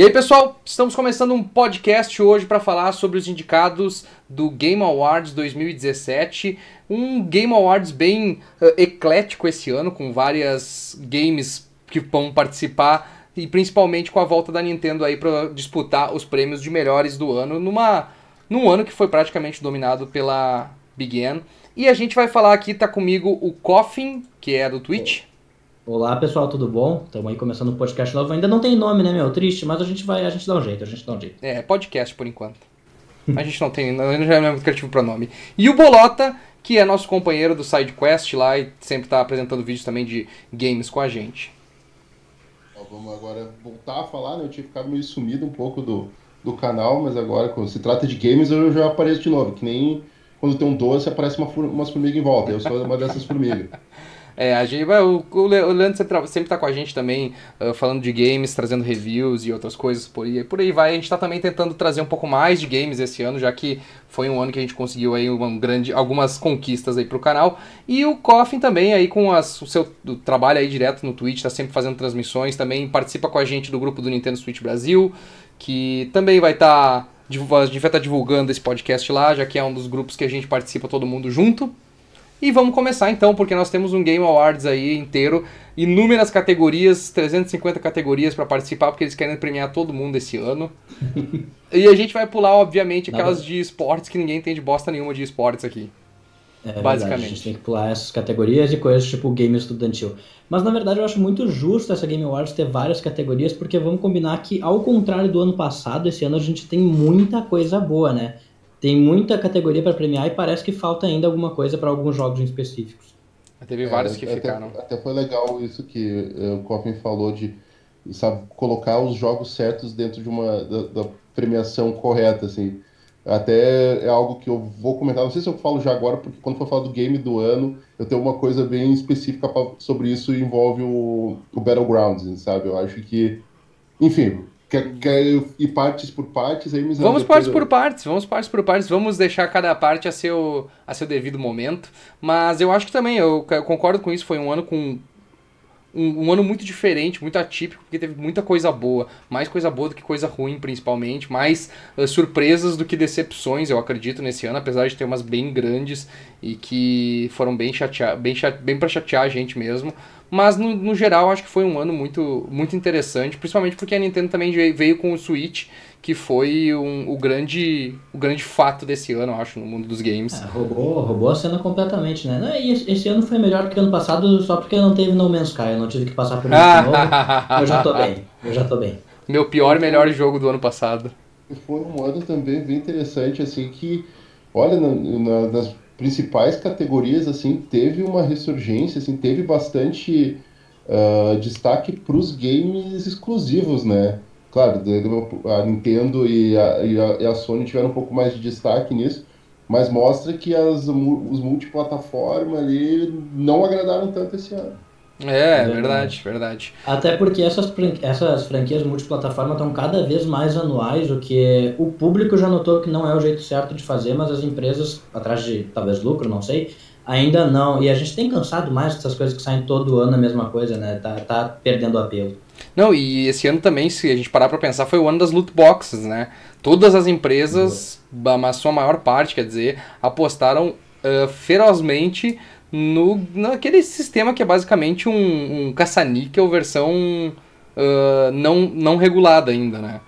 E aí, pessoal, estamos começando um podcast hoje para falar sobre os indicados do Game Awards 2017. Um Game Awards bem uh, eclético esse ano, com várias games que vão participar e principalmente com a volta da Nintendo aí para disputar os prêmios de melhores do ano numa num ano que foi praticamente dominado pela Big N. E a gente vai falar aqui, tá comigo o Coffin, que é do Twitch. Olá pessoal, tudo bom? Estamos aí começando um podcast novo. Ainda não tem nome, né, meu? Triste, mas a gente vai, a gente dá um jeito, a gente dá um jeito. É, podcast por enquanto. a gente não tem, gente já é muito criativo para nome. E o Bolota, que é nosso companheiro do SideQuest lá e sempre está apresentando vídeos também de games com a gente. Ó, vamos agora voltar a falar, né? Eu tinha ficado meio sumido um pouco do, do canal, mas agora, quando se trata de games, eu já apareço de novo. Que nem quando tem um doce, aparece uma, umas formigas em volta. Eu sou uma dessas formigas. É, a gente, o, o Leandro sempre tá com a gente também, uh, falando de games, trazendo reviews e outras coisas por aí, por aí vai. A gente está também tentando trazer um pouco mais de games esse ano, já que foi um ano que a gente conseguiu aí uma grande, algumas conquistas aí pro canal. E o Coffin também aí com as, o seu trabalho aí direto no Twitch, está sempre fazendo transmissões, também participa com a gente do grupo do Nintendo Switch Brasil, que também vai estar... Tá, a gente vai estar tá divulgando esse podcast lá, já que é um dos grupos que a gente participa todo mundo junto. E vamos começar então, porque nós temos um Game Awards aí inteiro, inúmeras categorias, 350 categorias para participar, porque eles querem premiar todo mundo esse ano. e a gente vai pular, obviamente, aquelas de esportes que ninguém tem de bosta nenhuma de esportes aqui. É basicamente. Verdade, a gente tem que pular essas categorias e coisas tipo game estudantil. Mas na verdade eu acho muito justo essa Game Awards ter várias categorias, porque vamos combinar que, ao contrário do ano passado, esse ano a gente tem muita coisa boa, né? Tem muita categoria para premiar e parece que falta ainda alguma coisa para alguns jogos específicos. Teve vários é, que até, ficaram. Até foi legal isso que uh, o Coffin falou de sabe, colocar os jogos certos dentro de uma da, da, premiação correta, assim. Até é algo que eu vou comentar, não sei se eu falo já agora, porque quando for falar do game do ano, eu tenho uma coisa bem específica pra, sobre isso e envolve o, o Battlegrounds, sabe? Eu acho que, enfim, Quer, quer ir partes por partes aí, Vamos partes por partes, vamos partes por partes, vamos deixar cada parte a seu, a seu devido momento. Mas eu acho que também, eu, eu concordo com isso, foi um ano com. Um, um, ano muito diferente, muito atípico, porque teve muita coisa boa. Mais coisa boa do que coisa ruim, principalmente. Mais uh, surpresas do que decepções, eu acredito, nesse ano, apesar de ter umas bem grandes e que foram bem, chatear, bem, bem pra chatear a gente mesmo. Mas no, no geral acho que foi um ano muito, muito interessante, principalmente porque a Nintendo também veio com o Switch, que foi um, o, grande, o grande fato desse ano, eu acho, no mundo dos games. É, roubou, roubou a cena completamente, né? E esse ano foi melhor que ano passado só porque não teve No Man's Sky, eu não tive que passar por isso de novo. Eu já tô bem, eu já tô bem. Meu pior e melhor jogo do ano passado. Foi um ano também bem interessante, assim, que, olha, na, na, nas principais categorias assim teve uma ressurgência, assim teve bastante uh, destaque para os games exclusivos, né? Claro, a Nintendo e a, e, a, e a, Sony tiveram um pouco mais de destaque nisso, mas mostra que as, os multiplataformas ali não agradaram tanto esse ano. É, é verdade, verdade. Até porque essas, essas franquias multiplataforma estão cada vez mais anuais, o que o público já notou que não é o jeito certo de fazer, mas as empresas, atrás de talvez lucro, não sei, ainda não. E a gente tem cansado mais dessas coisas que saem todo ano a mesma coisa, né? Tá, tá perdendo apelo. Não, e esse ano também, se a gente parar pra pensar, foi o ano das loot boxes, né? Todas as empresas, a sua maior parte, quer dizer, apostaram uh, ferozmente no, naquele sistema que é basicamente um, um caça-níquel versão uh, não, não regulada ainda, né?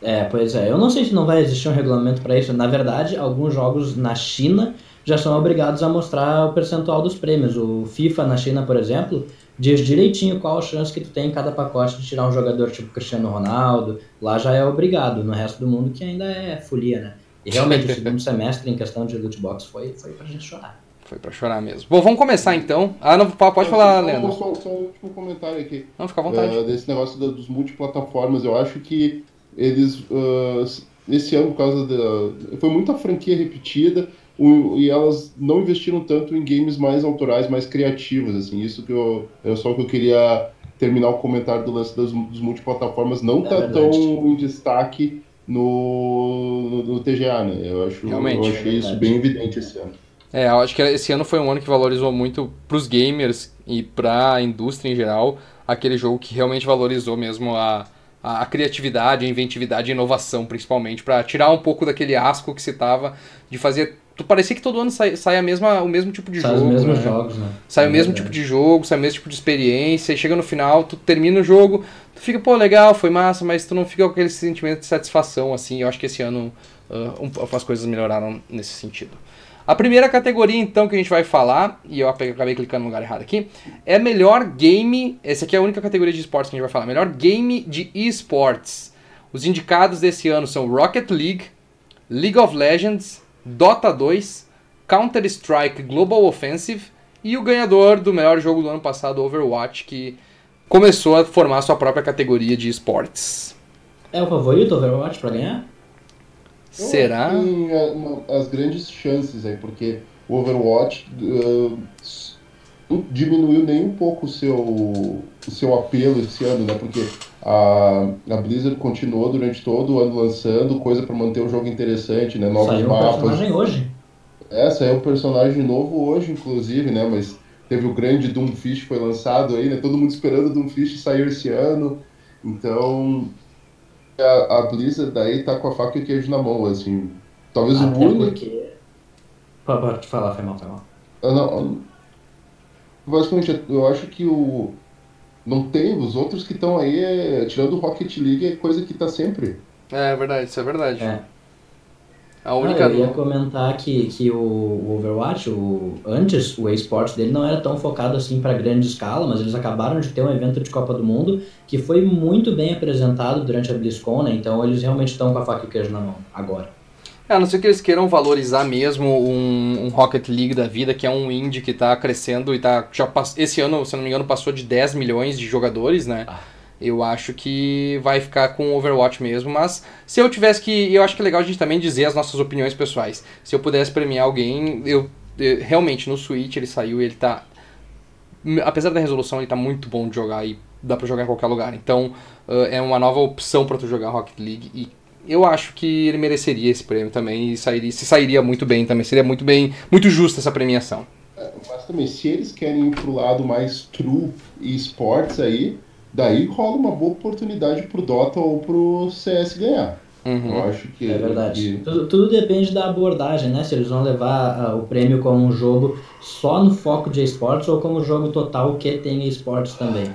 É, pois é. Eu não sei se não vai existir um regulamento para isso. Na verdade, alguns jogos na China já são obrigados a mostrar o percentual dos prêmios. O FIFA na China, por exemplo, diz direitinho qual a chance que tu tem em cada pacote de tirar um jogador tipo Cristiano Ronaldo. Lá já é obrigado. No resto do mundo que ainda é folia, né? E realmente o segundo semestre em questão de loot box foi, foi pra gente chorar. Foi pra chorar mesmo. Bom, vamos começar então. Ah, não, pode falar, Leandro. Só, só, um último comentário aqui. Não, fica à vontade. Uh, desse negócio da, dos multiplataformas, eu acho que eles, uh, esse ano, por causa da. Foi muita franquia repetida o, e elas não investiram tanto em games mais autorais, mais criativos, assim. Isso que eu. É só que eu queria terminar o comentário do lance das, dos multiplataformas. Não é tá tão em destaque no, no, no, TGA, né? Eu, acho, Realmente, eu achei é isso bem evidente esse ano. É, eu acho que esse ano foi um ano que valorizou muito pros gamers e pra indústria em geral aquele jogo que realmente valorizou mesmo a, a, a criatividade, a inventividade e a inovação, principalmente, para tirar um pouco daquele asco que se tava de fazer. Tu parecia que todo ano sai, sai a mesma, o mesmo tipo de Sai jogo. os mesmos né? jogos, né? Sai É o mesmo verdade. tipo de jogo, sai o mesmo tipo de experiência, e chega no final, tu termina o jogo, tu fica, pô, legal, foi massa, mas tu não fica com aquele sentimento de satisfação, assim. Eu acho que esse ano ah, um- as coisas melhoraram nesse sentido. A primeira categoria, então, que a gente vai falar, e eu acabei clicando no lugar errado aqui, é melhor game. Essa aqui é a única categoria de esportes que a gente vai falar. Melhor game de esportes. Os indicados desse ano são Rocket League, League of Legends, Dota 2, Counter-Strike Global Offensive e o ganhador do melhor jogo do ano passado, Overwatch, que começou a formar sua própria categoria de esportes. É o favorito Overwatch pra ganhar? Será? Tem é, as grandes chances aí, porque o Overwatch uh, diminuiu nem um pouco o seu, o seu apelo esse ano, né? Porque a, a Blizzard continuou durante todo o ano lançando coisa para manter o jogo interessante, né? Novos Saiu um mapas. personagem hoje. Essa é um personagem novo hoje, inclusive, né? Mas teve o grande Doomfish que foi lançado aí, né? Todo mundo esperando o Doomfish sair esse ano. Então, a, a Blizzard daí tá com a faca e o queijo na mão, assim. Talvez o Até único... porque... Pode, pode falar, foi mal, foi mal. Ah, não, basicamente, eu acho que o... Não tem, os outros que estão aí, é, tirando o Rocket League, é coisa que tá sempre. É verdade, isso é verdade. É. A única. Ah, eu ia comentar que, que o, o Overwatch, o, antes, o esportes dele não era tão focado assim para grande escala, mas eles acabaram de ter um evento de Copa do Mundo que foi muito bem apresentado durante a BlizzCon, né? Então eles realmente estão com a faca e o queijo na mão agora. É, a não ser que eles queiram valorizar mesmo um, um Rocket League da vida, que é um indie que tá crescendo e tá. Já pass... Esse ano, se não me engano, passou de 10 milhões de jogadores, né? Ah. Eu acho que vai ficar com o Overwatch mesmo, mas se eu tivesse que. Eu acho que é legal a gente também dizer as nossas opiniões pessoais. Se eu pudesse premiar alguém, eu. eu- realmente, no Switch ele saiu e ele tá. Apesar da resolução, ele tá muito bom de jogar e dá pra jogar em qualquer lugar. Então, ah, é uma nova opção pra tu jogar Rocket League e eu acho que ele mereceria esse prêmio também e sairia, se sairia muito bem também. Seria muito bem, muito justa essa premiação. Mas também, se eles querem ir pro lado mais true e esportes aí, daí rola uma boa oportunidade pro Dota ou pro CS ganhar. Uhum. Eu acho que. É verdade. que- Tudo, tudo depende da abordagem, né? Se eles vão levar ah, o prêmio como um jogo só no foco de esportes ou como um jogo total que tem esportes também.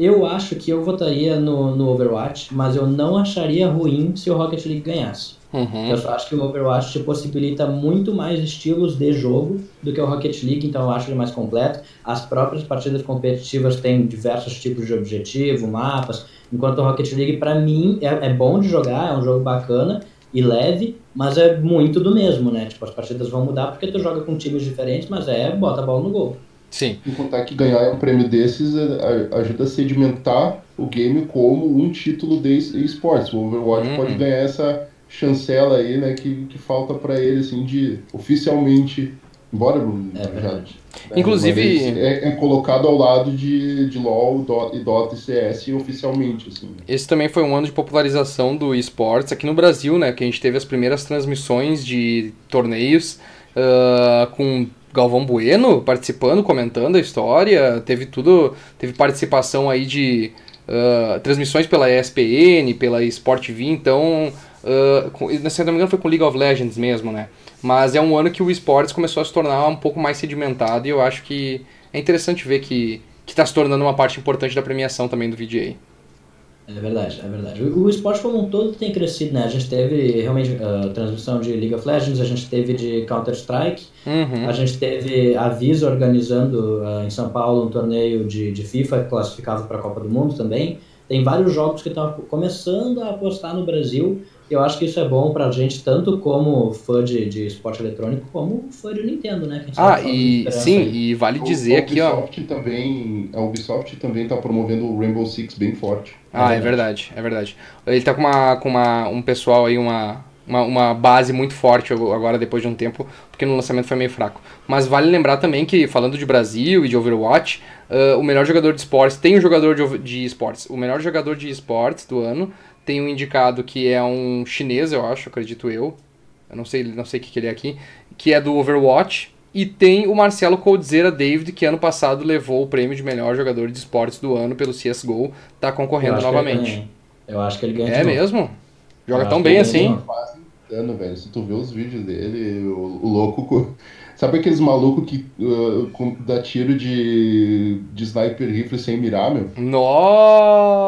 Eu acho que eu votaria no, no Overwatch, mas eu não acharia ruim se o Rocket League ganhasse. Uhum. Eu só acho que o Overwatch te possibilita muito mais estilos de jogo do que o Rocket League, então eu acho ele mais completo. As próprias partidas competitivas têm diversos tipos de objetivo, mapas, enquanto o Rocket League, pra mim, é, é bom de jogar, é um jogo bacana e leve, mas é muito do mesmo, né? Tipo, as partidas vão mudar porque tu joga com times diferentes, mas é bota a bola no gol. Sim. Sem contar que ganhar um prêmio desses é, a- ajuda a sedimentar o game como um título de es- esportes. O Overwatch Uhum. pode ganhar essa chancela aí, né, que, que falta pra ele, assim, de oficialmente. Embora É já- verdade. né, Inclusive- É, é colocado ao lado de, de LoL Do- e Dota e CS oficialmente, assim. Esse também foi um ano de popularização do esportes aqui no Brasil, né? Que a gente teve as primeiras transmissões de torneios ah, com Galvão Bueno participando, comentando a história. Teve tudo, teve participação aí de ah, transmissões pela ESPN, pela Sport TV. Então, ah, com, se não me engano, foi com League of Legends mesmo, né? Mas é um ano que o esportes começou a se tornar um pouco mais sedimentado e eu acho que é interessante ver que que está se tornando uma parte importante da premiação também do VGA. É verdade, é verdade. O, o esporte como um todo tem crescido, né? A gente teve realmente ah, transmissão de League of Legends, a gente teve de Counter-Strike, Uhum. A gente teve a Visa organizando ah, em São Paulo um torneio de, de FIFA classificado para a Copa do Mundo também. Tem vários jogos que estão começando a apostar no Brasil. Eu acho que isso é bom pra gente, tanto como fã de, de esporte eletrônico, como fã de Nintendo, né? Ah, e sim, aí. e vale O- dizer a aqui, ó. Também, a Ubisoft também tá promovendo o Rainbow Six bem forte. Ah, é verdade, é verdade. Ele tá com uma com uma um pessoal aí uma uma, uma base muito forte agora depois de um tempo, porque no lançamento foi meio fraco. Mas vale lembrar também que falando de Brasil e de Overwatch, ah, o melhor jogador de esportes tem um jogador de, de esportes. O melhor jogador de esportes do ano tem um indicado que é um chinês, eu acho, acredito eu. Eu não sei, não sei o que, que ele é aqui, que é do Overwatch. E tem o Marcelo Coldzera David, que ano passado levou o prêmio de melhor jogador de esportes do ano pelo CSGO, tá concorrendo novamente. Eu acho que ele ganha É mesmo? Joga Eu tão bem assim? ano, velho. Se tu vê os vídeos dele, o, o louco. Sabe aqueles malucos que uh, com- dá tiro de, de sniper rifle sem mirar, meu? Nossa!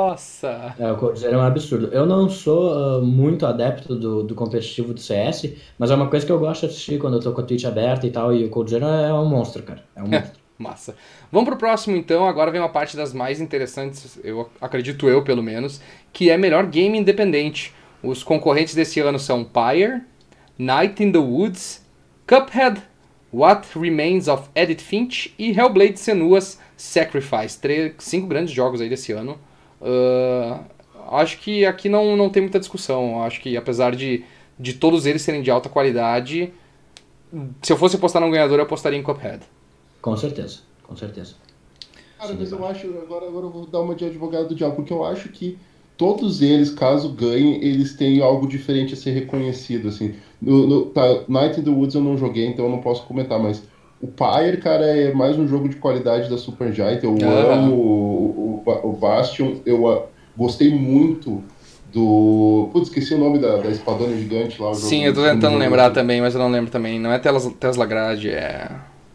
É, o Coldzera é um absurdo. Eu não sou ah, muito adepto do, do competitivo do CS, mas é uma coisa que eu gosto de assistir quando eu tô com a Twitch aberta e tal, e o Coldzera é um monstro, cara. É um monstro. Massa. Vamos pro próximo então. Agora vem uma parte das mais interessantes, eu acredito eu pelo menos, que é melhor game independente. Os concorrentes desse ano são Pyre, Night in the Woods, Cuphead, What Remains of Edith Finch e Hellblade Senua's Sacrifice. Três, cinco grandes jogos aí desse ano. Ah, acho que aqui não, não tem muita discussão. Acho que apesar de, de todos eles serem de alta qualidade, se eu fosse apostar num ganhador, eu apostaria em Cuphead. Com certeza, com certeza. Cara, mas eu acho. Agora, agora eu vou dar uma de advogado do diabo, porque eu acho que todos eles, caso ganhem, eles têm algo diferente a ser reconhecido, assim. No, no- tá, Night in the Woods eu não joguei, então eu não posso comentar, mas o Pyre, cara, é mais um jogo de qualidade da Supergiant. Eu Ah. amo o, o, o Bastion, eu ah, gostei muito do. Putz, esqueci o nome da, da espadona gigante lá. jogo- Sim, eu tô tentando jogo- lembrar também, mas eu não lembro também. Não é Tesla, Tesla Grade, é.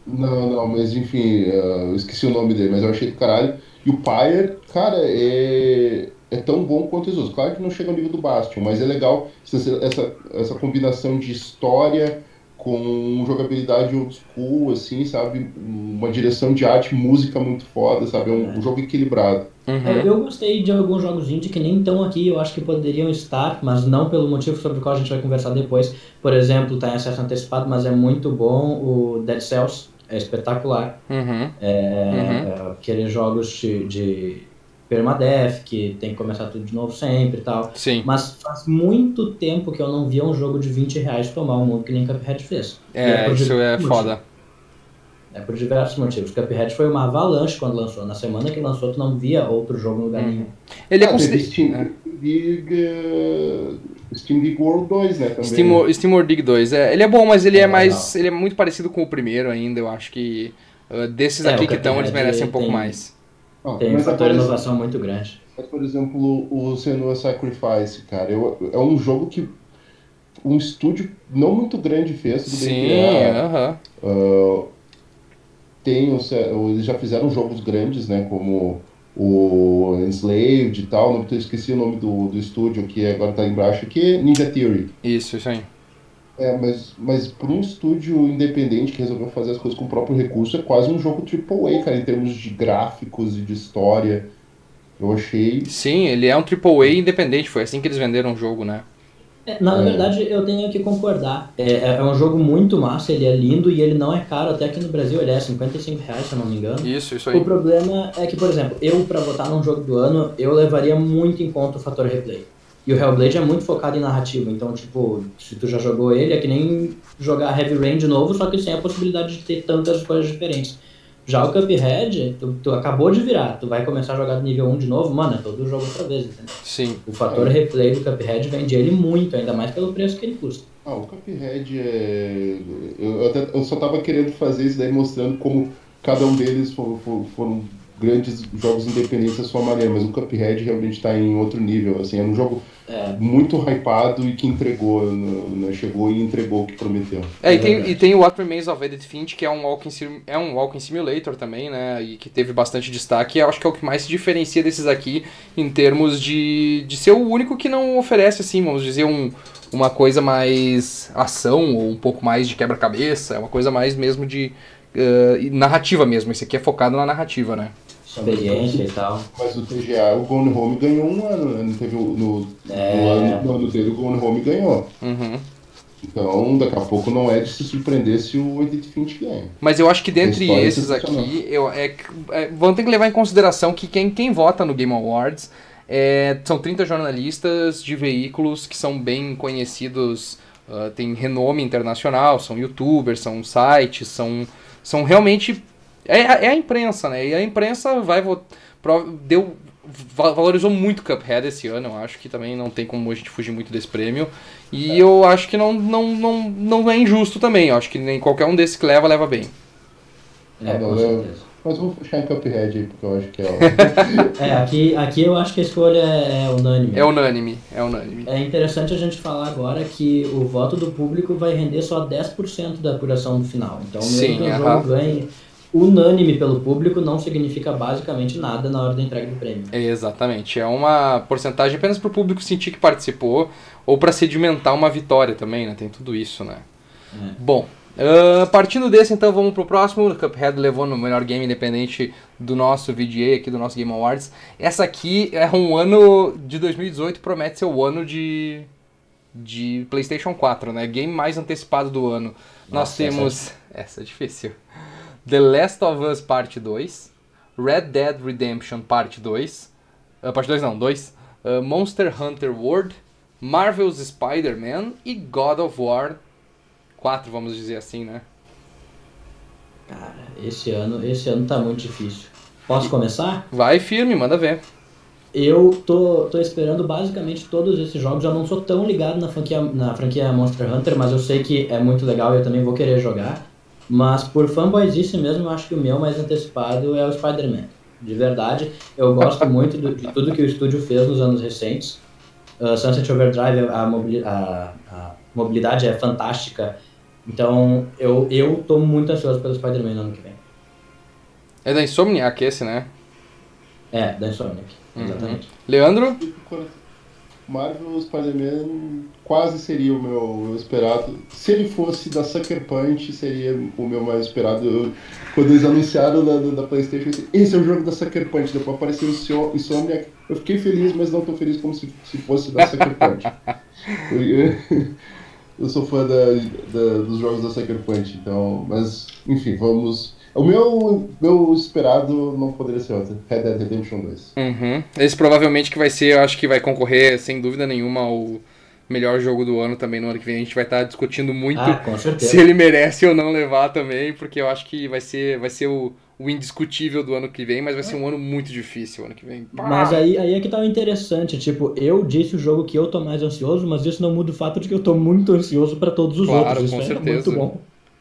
Não, não, mas enfim, eh, eu esqueci o nome dele, mas eu achei do caralho. E o Pyre, cara, é, é tão bom quanto os outros. Claro que não chega ao nível do Bastion, mas é legal essa, essa, essa combinação de história com jogabilidade old school, assim, sabe? Uma direção de arte, música muito foda, sabe? É um, um jogo equilibrado. É, Uhum. eu gostei de alguns jogos indie que nem estão aqui, eu acho que poderiam estar, mas não pelo motivo sobre o qual a gente vai conversar depois. Por exemplo, tá em acesso antecipado, mas é muito bom o Dead Cells, é espetacular. Uhum. É, aqueles jogos de, de permadeath, que tem que começar tudo de novo sempre e tal. Sim. Mas faz muito tempo que eu não via um jogo de 20 reais tomar o mundo que nem Cuphead fez. E É, por isso é motivos. foda. É por diversos motivos. Cuphead foi uma avalanche quando lançou. Na semana que lançou, tu não via outro jogo no lugar Uhum. nenhum. Ele é Ah, considerado. Steam League, eh, Steam League World 2, né? Também. Steam, Steam World Dig 2. É, ele é bom, mas ele é, É, mais. Ele é muito parecido com o primeiro ainda. Eu acho que. uh, desses É, aqui que estão, eles merecem um pouco tem- mais. Ah, Tem um fator de inovação muito grande. Mas, por exemplo, o Senua Sacrifice, cara, eu, é um jogo que um estúdio não muito grande fez, Sim, é, aham. ah, tem o, eles já fizeram jogos grandes, né, como o Enslaved e tal, não eu esqueci o nome do, do estúdio que agora tá embaixo aqui, Ninja Theory. Isso, isso aí. É, mas, mas para um estúdio independente que resolveu fazer as coisas com o próprio recurso, é quase um jogo AAA, cara, em termos de gráficos e de história. Eu achei Sim, ele é um AAA independente. Foi assim que eles venderam o jogo, né? É, na É. verdade, eu tenho que concordar. É, é- é um jogo muito massa, ele é lindo e ele não é caro. Até aqui no Brasil ele é 55 reais, se eu não me engano. Isso, isso O aí. problema é que, por exemplo, eu pra votar num jogo do ano, eu levaria muito em conta o fator replay. E o Hellblade é muito focado em narrativa, então, tipo, se tu já jogou ele, é que nem jogar Heavy Rain de novo, só que sem a possibilidade de ter tantas coisas diferentes. Já o Cuphead, tu, tu acabou de virar, tu vai começar a jogar do nível 1 de novo, mano, é todo jogo outra vez, entendeu? Sim. O fator replay do Cuphead vende ele muito, ainda mais pelo preço que ele custa. Ah, o Cuphead é. Eu, eu até- eu só tava querendo fazer isso daí mostrando como cada um deles foram, foram, foram grandes jogos independentes da sua maneira, mas o Cuphead realmente tá em outro nível, assim, é um jogo É, muito hypado e que entregou, né, chegou e entregou o que prometeu. É, e É tem, e tem o What Remains of Edith Finch, que é um, walking sim, é um walking simulator também, né? E que teve bastante destaque. Eu acho que é o que mais se diferencia desses aqui em termos de, de ser o único que não oferece, assim, vamos dizer, um, uma coisa mais ação ou um pouco mais de quebra-cabeça. É uma coisa mais mesmo de eh, narrativa mesmo. Esse aqui é focado na narrativa, né? Experiência e tal. Mas o TGA, o Gone Home ganhou um ano, né? Não teve no, É. no, ano, no ano dele o Gone Home ganhou. Uhum. Então, daqui a pouco não é de se surpreender se o Edith Finch ganha. Mas eu acho que dentre é esses aqui, eu, é, é, vão ter que levar em consideração que quem, quem vota no Game Awards é, são 30 jornalistas de veículos que são bem conhecidos, ah, tem renome internacional, são youtubers, são sites, são, são realmente. É, a- é a imprensa, né? E a imprensa vai. Deu, va- valorizou muito o Cuphead esse ano, eu acho que também não tem como a gente fugir muito desse prêmio. E eu acho que não, não, não, não é injusto também. Eu acho que nem qualquer um desses que leva, leva bem. É, Ah, não, eu- certeza. Mas vou fechar em Cuphead aí, porque eu acho que é o... é, aqui, aqui eu acho que a escolha é, é unânime. É unânime, é unânime. É interessante a gente falar agora que o voto do público vai render só 10% da apuração do final. Então, mesmo Sim, que o jogo ganhe unânime pelo público, não significa basicamente nada na hora da entrega do prêmio. Exatamente. É uma porcentagem apenas para o público sentir que participou ou para sedimentar uma vitória também, né? Tem tudo isso, né? É. Bom, Uh, partindo desse, então, vamos pro próximo. Cuphead levou no melhor game independente do nosso VGA aqui, do nosso Game Awards. Essa aqui é um ano de 2018, promete ser o ano de, de PlayStation 4, né? Game mais antecipado do ano. Nossa, Nós temos. Essa é... essa é difícil. The Last of Us Parte 2, Red Dead Redemption Parte 2, uh, Parte 2 não, 2, uh, Monster Hunter World, Marvel's Spider-Man e God of War quatro, vamos dizer assim, né? Cara, esse ano, esse ano tá muito difícil. Posso começar? Vai firme, manda ver. Eu tô, tô esperando basicamente todos esses jogos. Já não sou tão ligado na franquia, na franquia Monster Hunter, mas eu sei que é muito legal e eu também vou querer jogar. Mas por fanboyzice mesmo, eu acho que o meu mais antecipado é o Spider-Man. De verdade, eu gosto muito do, de tudo que o estúdio fez nos anos recentes. Uh, Sunset Overdrive, a, a, a mobilidade é fantástica então, eu, eu tô muito ansioso pelo Spider-Man no ano que vem. É da Insomniac esse, né? É, da Insomniac, uhum. exatamente. Leandro? Marvel Spider-Man quase seria o meu, meu, esperado. Se ele fosse da Sucker Punch, seria o meu mais esperado. Eu, quando eles anunciaram da, da PlayStation, esse é o jogo da Sucker Punch. Depois apareceu o Insomniac. Eu fiquei feliz, mas não tão feliz como se, se fosse da Sucker Punch. eu sou fã da, da, dos jogos da Sucker Punch, então. Mas, enfim, vamos. O meu, meu esperado não poderia ser outro. Red Dead Redemption 2. Uhum. Esse provavelmente que vai ser, eu acho que vai concorrer, sem dúvida nenhuma, ao melhor jogo do ano também no ano que vem. A gente vai estar discutindo muito ah, se ele merece ou não levar também, porque eu acho que vai ser, vai ser o o indiscutível do ano que vem, mas vai ser um ano muito difícil o ano que vem. Pá! Mas aí, aí é que tá o interessante, tipo, eu disse o jogo que eu tô mais ansioso, mas isso não muda o fato de que eu tô muito ansioso para todos os claro, outros. Com isso certeza. é muito bom.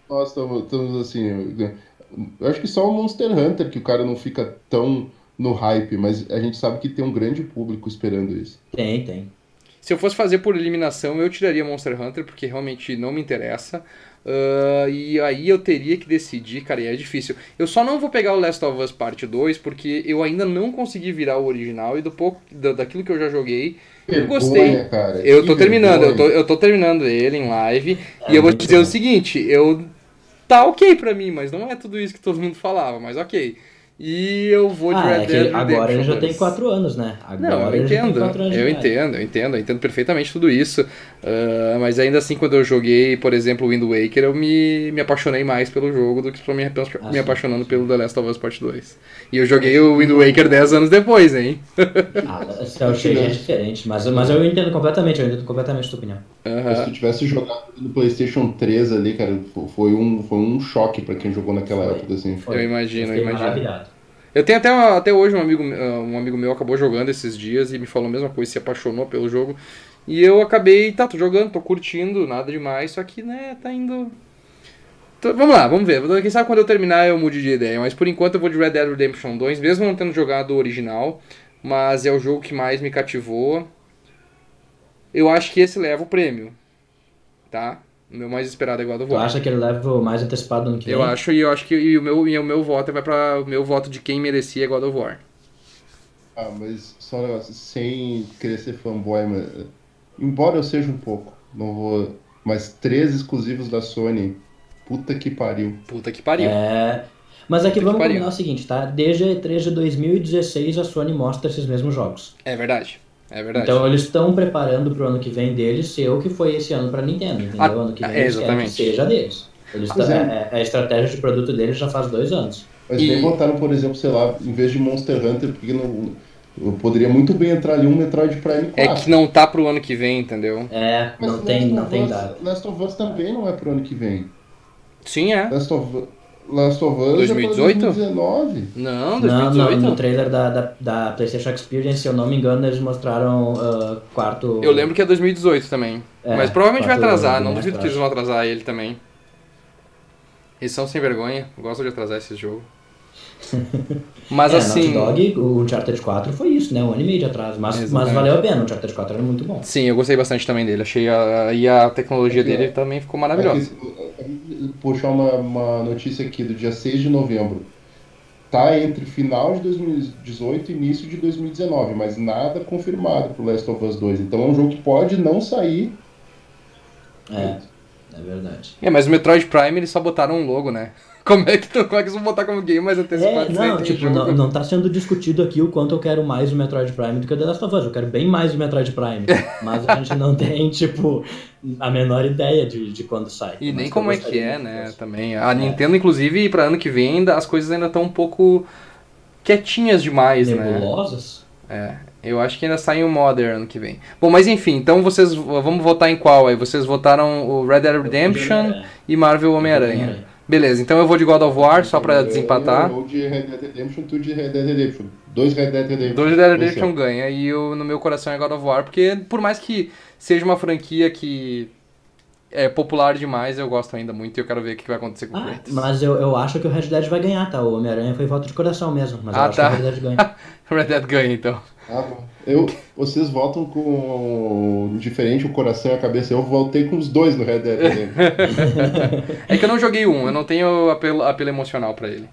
Nós estamos assim. Eu acho que só o Monster Hunter que o cara não fica tão no hype, mas a gente sabe que tem um grande público esperando isso. Tem, tem. Se eu fosse fazer por eliminação, eu tiraria Monster Hunter, porque realmente não me interessa. Uh, e aí eu teria que decidir, cara, e é difícil. Eu só não vou pegar o Last of Us Parte 2 porque eu ainda não consegui virar o original e do pouco da, daquilo que eu já joguei, vergonha, eu gostei. Cara, eu tô terminando, eu tô, eu tô terminando ele em live. É, e eu vou te dizer bom. o seguinte, eu tá ok pra mim, mas não é tudo isso que todo mundo falava, mas ok. E eu vou de ah, Red é Dead Redemption Agora ele já tem 4 anos, né? Agora não, eu entendo. eu entendo, eu entendo, eu entendo perfeitamente tudo isso. Uh, mas ainda assim, quando eu joguei, por exemplo, o Wind Waker, eu me, me apaixonei mais pelo jogo do que me, ah, me apaixonando sim. pelo The Last of Us Part 2. E eu joguei o Wind Waker 10 anos depois, hein? ah, eu achei é diferente, mas, mas eu entendo completamente, eu entendo completamente a tua opinião. Uhum. Se tu tivesse jogado no PlayStation 3 ali, cara, foi um, foi um choque pra quem jogou naquela foi, época, assim. Foi. Eu imagino, eu, eu imagino. Eu tenho até, até hoje um amigo, um amigo meu acabou jogando esses dias e me falou a mesma coisa, se apaixonou pelo jogo. E eu acabei, tá, tô jogando, tô curtindo, nada demais, só que, né, tá indo. Tô, vamos lá, vamos ver. Quem sabe quando eu terminar eu mude de ideia. Mas por enquanto eu vou de Red Dead Redemption 2, mesmo não tendo jogado o original. Mas é o jogo que mais me cativou. Eu acho que esse leva o prêmio. Tá? O meu mais esperado é God of War. Tu acha que ele leva o mais antecipado no que Eu acho, e eu acho que e o, meu, e o meu voto vai para o meu voto de quem merecia é God of War. Ah, mas só um negócio, sem querer ser fanboy, mas, embora eu seja um pouco, não vou. Mas três exclusivos da Sony, puta que pariu. Puta que pariu. É. Mas aqui vamos combinar o seguinte, tá? Desde a E3 de 2016 a Sony mostra esses mesmos jogos. É verdade. É verdade. Então eles estão preparando pro ano que vem deles ser o que foi esse ano para Nintendo, entendeu? Ah, ano que vem eles querem que seja deles. Eles tá, é. a estratégia de produto deles já faz dois anos. Mas e... nem botaram, por exemplo, sei lá, em vez de Monster Hunter, porque não, poderia muito bem entrar ali um Metroid Prime 4. É que não tá pro ano que vem, entendeu? É, Mas não tem, não tem dado. Last of Us também não é pro ano que vem. Sim, é. Last of, Last of Us 2018? É 2019. Não, 2018. Não, no trailer da, da, da, PlayStation Experience, se eu não me engano, eles mostraram uh, quarto. Eu lembro que é 2018 também. É, Mas provavelmente vai atrasar, não duvido que eles vão atrasar ele também. Eles são sem vergonha, gostam de atrasar esse jogo. Mas é, assim. Naughty Dog, o Uncharted 4 foi isso, né? Um ano e meio de atrás. Mas, mas valeu a pena, o Uncharted 4 era muito bom. Sim, eu gostei bastante também dele. Achei a, e a tecnologia aqui, dele também ficou maravilhosa. Aqui, puxar uma, uma notícia aqui do dia 6 de novembro. Tá entre final de 2018 e início de 2019, mas nada confirmado pro Last of Us 2. Então é um jogo que pode não sair. É, é verdade. É, mas o Metroid Prime eles só botaram um logo, né? Como é que, como é que eles vão botar como game mais antecipado? É, não, tipo, não, não tá sendo discutido aqui o quanto eu quero mais o Metroid Prime do que o The Last of Us. Eu quero bem mais o Metroid Prime. mas a gente não tem, tipo, a menor ideia de, de quando sai. E nem como é que é, né? Também. A é. Nintendo, inclusive, para ano que vem, as coisas ainda estão um pouco quietinhas demais, Nebulosas? né? Nebulosas? É. Eu acho que ainda sai um Modern ano que vem. Bom, mas enfim, então vocês vamos votar em qual aí? Vocês votaram o Red Dead Redemption e Marvel Homem-Aranha. Beleza, então eu vou de God of War só pra desempatar. Eu vou de Red Dead Redemption, tu de Red Dead Redemption. Dois Red Dead Redemption. Dois Red Dead Redemption ganha e eu, no meu coração é God of War, porque por mais que seja uma franquia que é popular demais, eu gosto ainda muito e eu quero ver o que vai acontecer com o ah, Kratos. Mas eu, eu acho que o Red Dead vai ganhar, tá? O Homem-Aranha foi voto de coração mesmo, mas ah, eu acho tá. que o Red Dead ganha. Red Dead ganha, então. Ah, eu, vocês votam com diferente o coração e a cabeça. Eu voltei com os dois no Red Dead é que eu não joguei um, eu não tenho apelo, apelo emocional para ele.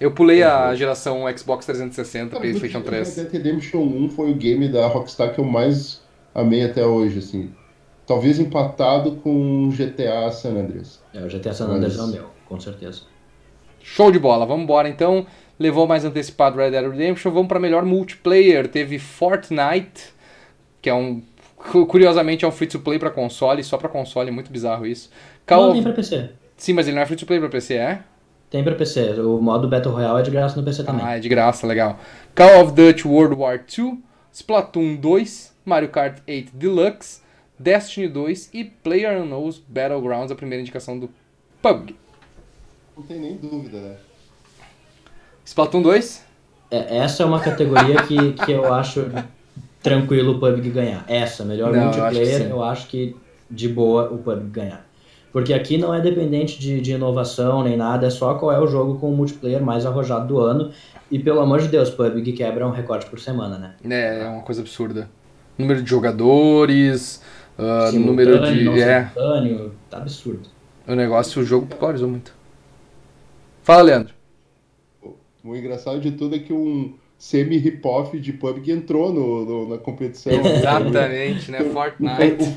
Eu pulei a geração Xbox 360, Cara, PlayStation 3. Red Dead Redemption 1 foi o game da Rockstar que eu mais amei até hoje, assim. Talvez empatado com GTA San Andreas. É, o GTA San Andreas Mas... é o meu, com certeza. Show de bola, vamos embora então levou mais antecipado Red Dead Redemption. Vamos para melhor multiplayer. Teve Fortnite, que é um curiosamente é um free to play para console, só para console, é muito bizarro isso. Call não, of... tem para PC. Sim, mas ele não é free to play para PC, é? Tem para PC. O modo Battle Royale é de graça no PC também. Ah, é de graça, legal. Call of Duty World War II, Splatoon 2, Mario Kart 8 Deluxe, Destiny 2 e PlayerUnknown's Battlegrounds, a primeira indicação do PUBG. Não tem nem dúvida, né? Splatoon 2? É, essa é uma categoria que, que eu acho tranquilo o PUBG ganhar. Essa, melhor não, multiplayer, eu acho, eu acho, que de boa o PUBG ganhar. Porque aqui não é dependente de, de inovação nem nada, é só qual é o jogo com o multiplayer mais arrojado do ano. E pelo amor de Deus, PUBG quebra um recorde por semana, né? É, é uma coisa absurda. Número de jogadores, uh, número de. É. Tá absurdo. O negócio, o jogo polarizou muito. Fala, Leandro. O engraçado de tudo é que um semi-hip-off de PUBG entrou no, no, na competição. Exatamente, né? Fortnite.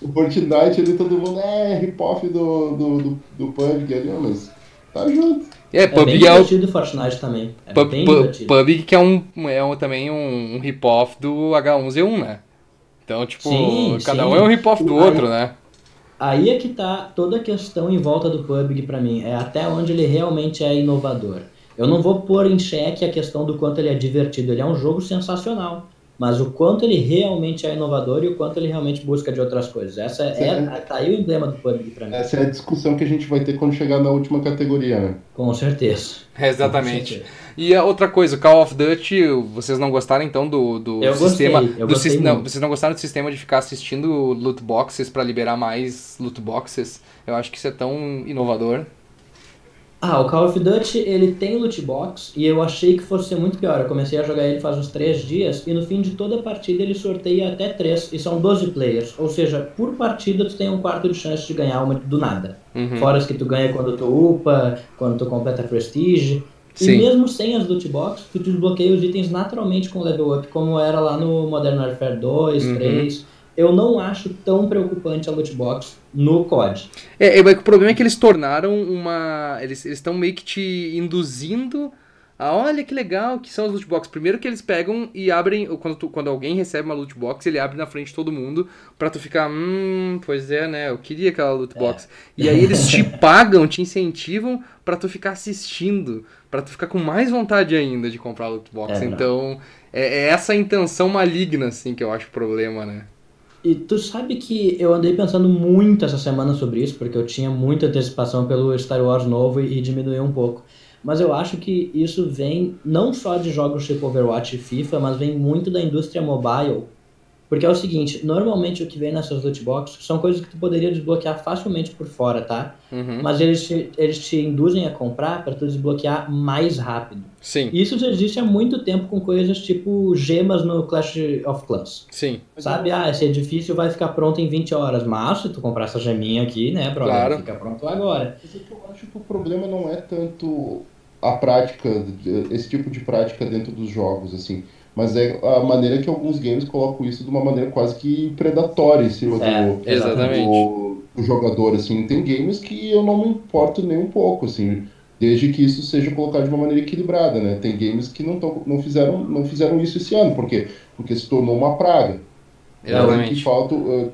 O, o, Fortnite ali, todo mundo é hip-off do, do, do, do PUBG ali, mas tá junto. É, é PUBG bem é o Fortnite também. É Pub, bem PUBG que é, um, é um, também um, um hip-off do H1Z1, né? Então, tipo, sim, cada sim. um é um hip-off do outro, né? Aí é que tá toda a questão em volta do PUBG para mim. É até onde ele realmente é inovador. Eu não vou pôr em xeque a questão do quanto ele é divertido, ele é um jogo sensacional. Mas o quanto ele realmente é inovador e o quanto ele realmente busca de outras coisas. Essa é, é tá aí o emblema do PUBG pra mim. Essa é a discussão que a gente vai ter quando chegar na última categoria, né? Com certeza. É, exatamente. Com certeza. E a outra coisa, Call of Duty, vocês não gostaram então do, do eu sistema. Gostei, eu do gostei não, vocês não gostaram do sistema de ficar assistindo loot boxes para liberar mais loot boxes? Eu acho que isso é tão inovador. Ah, o Call of Duty ele tem loot box e eu achei que fosse ser muito pior. Eu comecei a jogar ele faz uns 3 dias e no fim de toda a partida ele sorteia até 3 e são 12 players. Ou seja, por partida tu tem um quarto de chance de ganhar uma do nada. Uhum. Fora as que tu ganha quando tu upa, quando tu completa Prestige. Sim. E mesmo sem as loot box, tu desbloqueia os itens naturalmente com level up, como era lá no Modern Warfare 2, uhum. 3 eu não acho tão preocupante a loot box no COD. É, é, o problema é que eles tornaram uma. Eles estão meio que te induzindo a olha que legal que são as loot boxes. Primeiro que eles pegam e abrem. Quando, tu, quando alguém recebe uma loot box, ele abre na frente de todo mundo pra tu ficar. Hum, pois é, né? Eu queria aquela loot é. box. É. E aí eles te pagam, te incentivam pra tu ficar assistindo. Pra tu ficar com mais vontade ainda de comprar a loot box. É, então, é, é essa intenção maligna, assim, que eu acho o problema, né? E tu sabe que eu andei pensando muito essa semana sobre isso, porque eu tinha muita antecipação pelo Star Wars novo e, e diminuiu um pouco. Mas eu acho que isso vem não só de jogos tipo Overwatch e FIFA, mas vem muito da indústria mobile Porque é o seguinte, normalmente o que vem nessas loot boxes são coisas que tu poderia desbloquear facilmente por fora, tá? Uhum. Mas eles te, eles te induzem a comprar para tu desbloquear mais rápido. Sim, Isso já existe há muito tempo com coisas tipo gemas no Clash of Clans. sim. Sabe, ah, esse edifício vai ficar pronto em 20 horas, mas se tu comprar essa geminha aqui, né, brother, Claro. fica pronto agora. Mas é que eu acho que o problema não é tanto a prática, esse tipo de prática dentro dos jogos, assim. Mas é a maneira que alguns games colocam isso de uma maneira quase que predatória em cima É, do, Exatamente. do, do jogador, assim. Tem games que eu não me importo nem um pouco, assim, desde que isso seja colocado de uma maneira equilibrada, né? Tem games que não, tão, não, fizeram, não fizeram isso esse ano, por quê? Porque se tornou uma praga. Que Exatamente. falta, uh,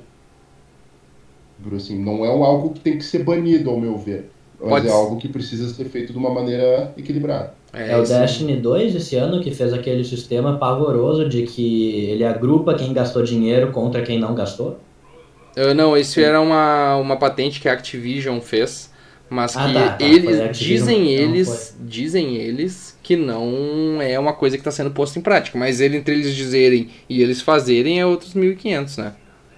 assim, não é algo que tem que ser banido, ao meu ver. Mas Pode é ser. algo que precisa ser feito de uma maneira equilibrada. É, o isso. Destiny 2 esse ano que fez aquele sistema pavoroso de que ele agrupa quem gastou dinheiro contra quem não gastou. Uh, não, isso era uma, uma patente que a Activision fez, mas Ah, que tá, tá, eles dizem eles, dizem eles que não é uma coisa que está sendo posta em prática, mas ele, entre eles dizerem e eles fazerem é outros 1500, né?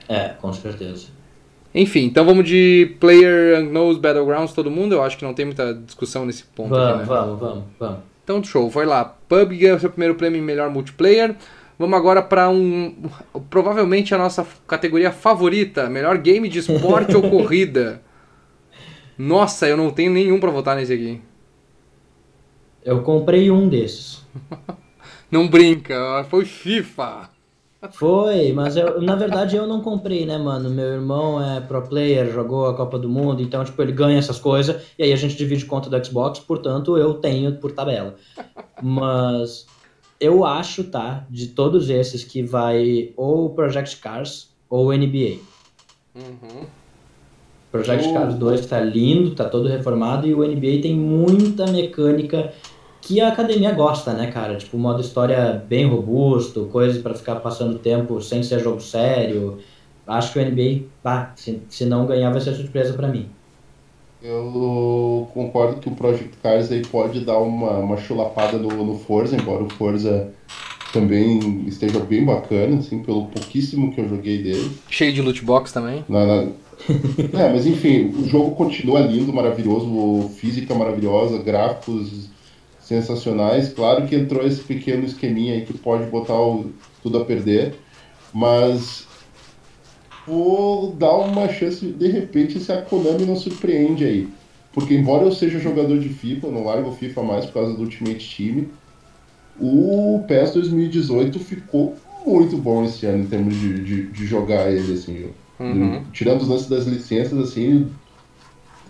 É, com certeza. Enfim, então vamos de Player Unknowns Battlegrounds todo mundo, eu acho que não tem muita discussão nesse ponto Vamos, aqui, né? vamos, vamos, vamos. Então, show, foi lá. PUBG ganhou seu primeiro prêmio em melhor multiplayer. Vamos agora para um. Provavelmente a nossa categoria favorita: melhor game de esporte ou corrida. Nossa, eu não tenho nenhum para votar nesse aqui. Eu comprei um desses. Não brinca, foi FIFA. Foi, mas eu, na verdade eu não comprei, né, mano? Meu irmão é pro player, jogou a Copa do Mundo, então, tipo, ele ganha essas coisas, e aí a gente divide conta do Xbox, portanto eu tenho por tabela. Mas eu acho, tá, de todos esses que vai ou Project Cars ou NBA. Uhum. Project Oh. Cars 2 tá lindo, tá todo reformado, e o NBA tem muita mecânica que a academia gosta, né, cara? Tipo, modo história bem robusto, coisas pra ficar passando tempo sem ser jogo sério. Acho que o NBA, pá, se, se não ganhar vai ser surpresa pra mim. Eu concordo que o Project Cars aí pode dar uma, uma chulapada no, no Forza, embora o Forza também esteja bem bacana, assim, pelo pouquíssimo que eu joguei dele. Cheio de loot box também. Na- na- É, mas enfim, o jogo continua lindo, maravilhoso, física maravilhosa, gráficos sensacionais. Claro que entrou esse pequeno esqueminha aí que pode botar o- tudo a perder, mas vou dar uma chance de repente se a Konami não surpreende aí. Porque embora eu seja jogador de FIFA, eu não largo FIFA mais por causa do Ultimate Team, o PES 2018 ficou muito bom esse ano em termos de, de, de jogar ele, assim. Uhum. Tirando os lances das licenças, assim,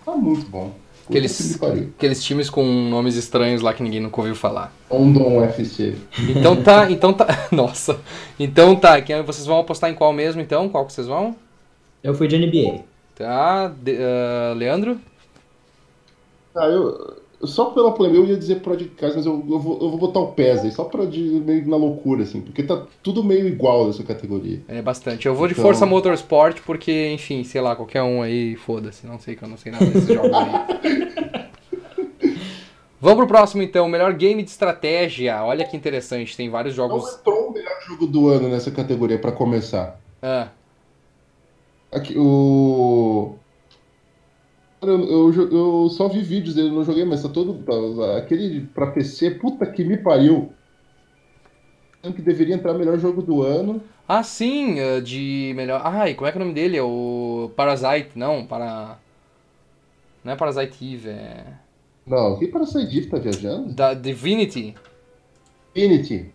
tá muito bom. Aqueles, aqueles times com nomes estranhos lá que ninguém nunca ouviu falar. London FC. Então tá, então tá. Nossa. Então tá, quem- vocês vão apostar em qual mesmo então? Qual que vocês vão? Eu fui de NBA. Tá, de- ah, Leandro? Ah, eu, só pela polêmica, eu ia dizer Project Cars, mas eu, eu, vou, eu vou botar o PES aí, só pra de, meio na loucura, assim, porque tá tudo meio igual nessa categoria. É bastante. Eu vou de Então- Força Motorsport porque, enfim, sei lá, qualquer um aí, foda-se. Não sei que eu não sei nada desses jogos aí. Vamos pro próximo então, melhor game de estratégia. Olha que interessante, tem vários jogos. entrou o melhor jogo do ano nessa categoria, pra começar. Ah, Aqui, o... Cara, Eu, eu, eu só vi vídeos dele, não joguei, mas tá todo. tá- aquele pra PC, puta que me pariu. Que deveria entrar melhor jogo do ano. ah, sim, ah, de melhor. Ai, como é que é o nome dele? É o Parasite, não, para. Não é Parasite Eve, é. Não, quem para sair disso tá viajando? Da Divinity. Infinity.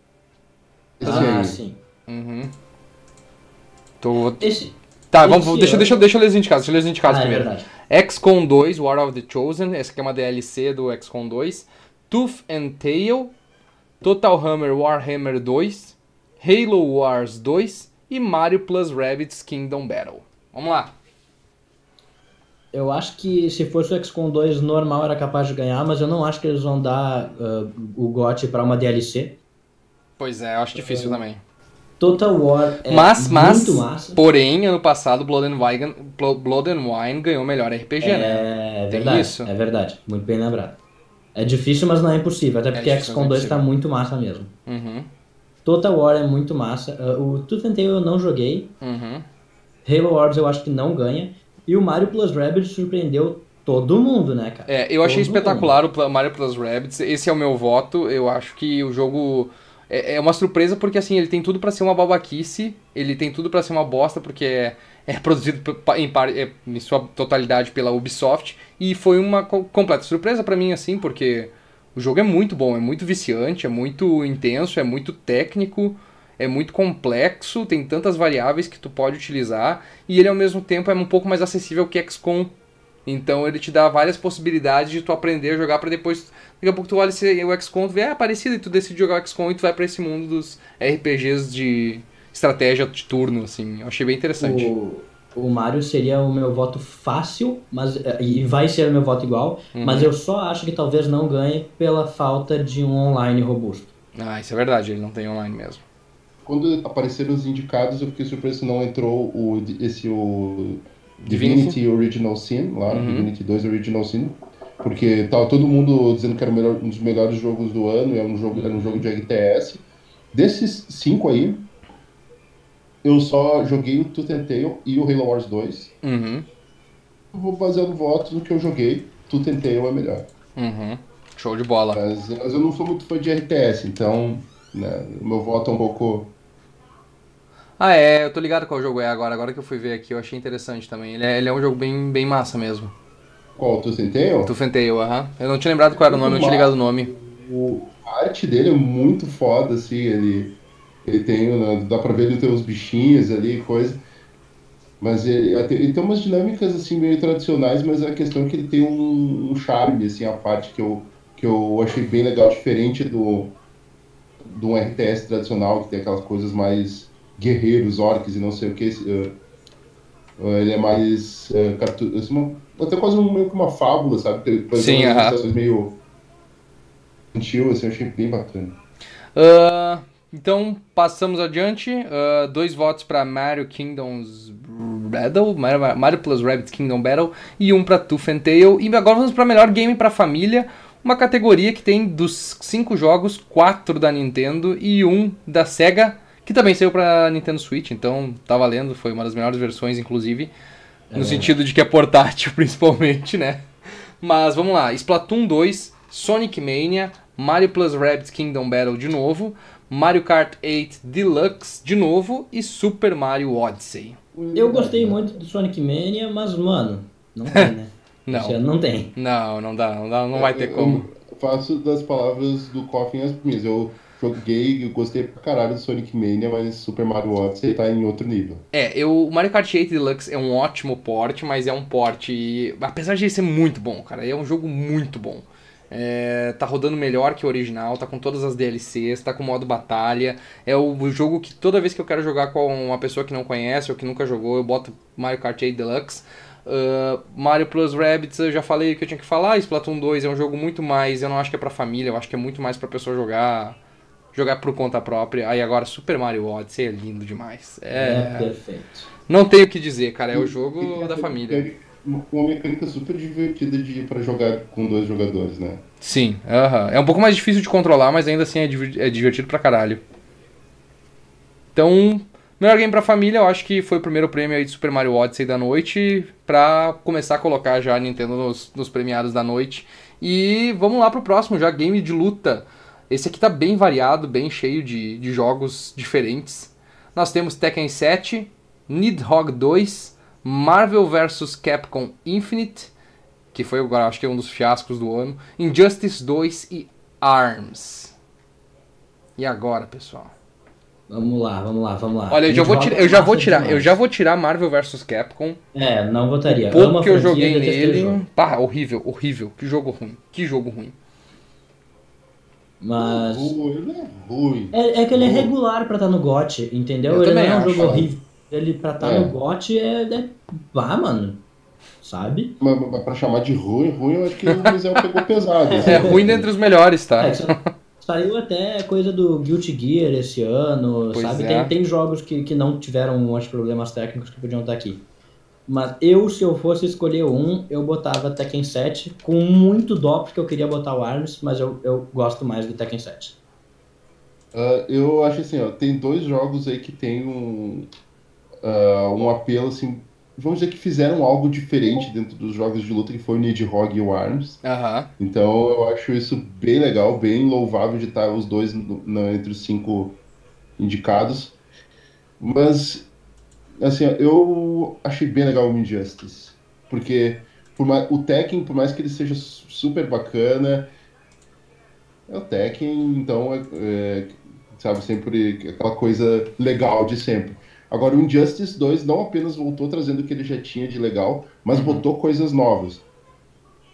Esse ah, aí. sim. Uhum. Tô... Esse, Tá, vamos, Esse deixa, deixa, deixa eu ler os indicados, deixa eu ler os indicados ah, é primeiro. verdade. XCOM 2, War of the Chosen, essa aqui é uma DLC do XCOM 2. Tooth and Tail, Total Hammer Warhammer 2, Halo Wars 2 e Mario Plus Rabbids Kingdom Battle. Vamos lá. Eu acho que se fosse o XCOM 2 normal era capaz de ganhar, mas eu não acho que eles vão dar ah, o GOT pra uma DLC. Pois é, eu acho difícil também. Total War é mas, mas, muito massa. porém, ano passado Blood and, Wine, Blood and Wine ganhou melhor RPG, né? É verdade, isso? é verdade. Muito bem lembrado. É difícil, mas não é impossível, até porque difícil, XCOM mas não é 2 tá impossível. muito massa mesmo. Uhum. Total War é muito massa. Uh, o Tooth and Tail eu não joguei. Uhum. Halo Wars eu acho que não ganha. E o Mario Plus Rabbids surpreendeu todo mundo, né, cara? É, eu achei Todo espetacular o Mario Plus Rabbids. Esse é o meu voto. Eu acho que o jogo é, é uma surpresa porque assim, ele tem tudo pra ser uma babaquice, ele tem tudo pra ser uma bosta porque é, é produzido em, par- é, em sua totalidade pela Ubisoft e foi uma co- completa surpresa pra mim assim, porque o jogo é muito bom, é muito viciante, é muito intenso, é muito técnico, é muito complexo, tem tantas variáveis que tu pode utilizar e ele ao mesmo tempo é um pouco mais acessível que XCOM. Então ele te dá várias possibilidades de tu aprender a jogar pra depois. Daqui a pouco tu olha esse- o XCOM, tu vê, é parecido, e tu decide jogar o XCOM e tu vai pra esse mundo dos RPGs de estratégia de turno, assim. Eu achei bem interessante. O, o Mario seria o meu voto fácil, mas eh, e vai ser o meu voto igual, Uhum. mas eu só acho que talvez não ganhe pela falta de um online robusto. Ah, isso é verdade, ele não tem online mesmo. Quando apareceram os indicados, eu fiquei surpreso que não entrou o, esse o Divinity? Divinity Original Sin, lá, Uhum. Divinity 2 Original Sin, porque tava todo mundo dizendo que era melhor- um dos melhores jogos do ano, e era um jogo, era um jogo de RTS. Desses cinco aí, eu só joguei o Tooth e o Halo Wars 2. Uhum, Eu vou baseando votos no que eu joguei, Tooth é melhor. uhum. Show de bola. Mas, mas eu não sou muito fã de RTS, então né, o meu voto é um pouco Ah, é, eu tô ligado qual jogo é agora. Agora que eu fui ver aqui, eu achei interessante também. Ele é, ele é um jogo bem, bem massa mesmo. Qual, and Tail? Tu Fenteio, aham. Eu não tinha lembrado qual era o nome, eu não tinha ligado o nome. O, a arte dele é muito foda, assim, ele, ele tem, né, dá pra ver ele tem uns bichinhos ali, coisa. Mas ele, ele tem umas dinâmicas, assim, meio tradicionais, mas a questão é que ele tem um, um charme, assim, a parte que eu, que eu achei bem legal, diferente do, do RTS tradicional, que tem aquelas coisas mais guerreiros, orcs e não sei o que. ele é mais, uh, cartu- até quase um, meio que uma fábula, sabe? Por Sim, umas ilustrações meio infantil, assim, eu achei bem bacana. Ah, então, passamos adiante. Ah, dois votos para Mario Kingdoms Battle, Mario, Mario Plus Rabbids Kingdom Battle e um para Tooth and Tail. E agora vamos para melhor game para família, uma categoria que tem dos cinco jogos, quatro da Nintendo e um da Sega, que também saiu para Nintendo Switch, então tá valendo, foi uma das melhores versões, inclusive, no sentido de que é portátil, principalmente, né? Mas vamos lá, Splatoon 2, Sonic Mania, Mario Plus Rabbids Kingdom Battle de novo, Mario Kart 8 Deluxe de novo e Super Mario Odyssey. Eu gostei muito do Sonic Mania, mas, mano, não tem, né? Não. Não tem. Não, não dá, não, dá, não vai ter Eu- como. Eu faço das palavras do Coffin as minhas. Eu joguei, eu gostei pra caralho do Sonic Mania, mas Super Mario Odyssey tá em outro nível. É, eu, o Mario Kart 8 Deluxe é um ótimo porte, mas é um porte, apesar de ele ser muito bom, cara, é um jogo muito bom. É, tá rodando melhor que o original, tá com todas as DLCs, tá com modo batalha. É o, jogo que toda vez que eu quero jogar com uma pessoa que não conhece ou que nunca jogou, eu boto Mario Kart 8 Deluxe. Uh, Mario Plus Rabbids, eu já falei o que eu tinha que falar. Splatoon 2 é um jogo muito mais, eu não acho que é pra família, eu acho que é muito mais pra pessoa jogar jogar por conta própria. Aí agora Super Mario Odyssey é lindo demais. É, É, perfeito. não tenho o que dizer, cara, é o E jogo da essa família. mecânica- Uma mecânica super divertida de, pra jogar com dois jogadores, né? Sim, aham. é um pouco mais difícil de controlar, mas ainda assim é é divertido pra caralho. Então, melhor game pra família, eu acho que foi o primeiro prêmio aí de Super Mario Odyssey da noite, pra começar a colocar já a Nintendo nos, nos premiados da noite. E vamos lá pro próximo, já game de luta. Esse aqui tá bem variado, bem cheio de, de jogos diferentes. Nós temos Tekken 7, Nidhogg 2, Marvel vs Capcom Infinite, que foi agora acho que é um dos fiascos do ano, Injustice 2 e ARMS. E agora, pessoal? Vamos lá, vamos lá, vamos lá. Olha, eu já vou tirar, eu já vou tirar, demais. eu já vou tirar Marvel vs Capcom. É, não votaria. Pouco Amo a que eu joguei nele, pá, horrível, horrível. Que jogo ruim. Que jogo ruim. Mas. Ruim, ele é ruim. É, é que ele é Ruim. regular pra estar no GOT, entendeu? Eu ele não é um acho. jogo horrível. Ele pra estar É. no GOT é, é. Vá, mano. Sabe? Mas, mas pra chamar de ruim, ruim, eu acho que o Mizel pegou pesado. assim. É ruim dentre os melhores, tá? É, saiu até coisa do Guilty Gear esse ano, Pois sabe? é. Tem, tem jogos que, que não tiveram um monte de problemas técnicos que podiam estar aqui. Mas eu, se eu fosse escolher um, eu botava Tekken 7, com muito dó, porque eu queria botar o ARMS, mas eu, eu gosto mais do Tekken 7. Uh, eu acho assim, ó, tem dois jogos aí que tem um, uh, um apelo, assim, vamos dizer que fizeram algo diferente dentro dos jogos de luta, que foi o Nidhogg e o ARMS. Aham. Então eu acho isso bem legal, bem louvável de estar os dois no- no- entre os cinco indicados. Mas, assim, eu achei bem legal o Injustice. Porque por mais, o Tekken, por mais que ele seja su- super bacana, é o Tekken, então é, é, sabe, sempre aquela coisa legal de sempre. Agora, o Injustice 2 não apenas voltou trazendo o que ele já tinha de legal, mas botou coisas novas.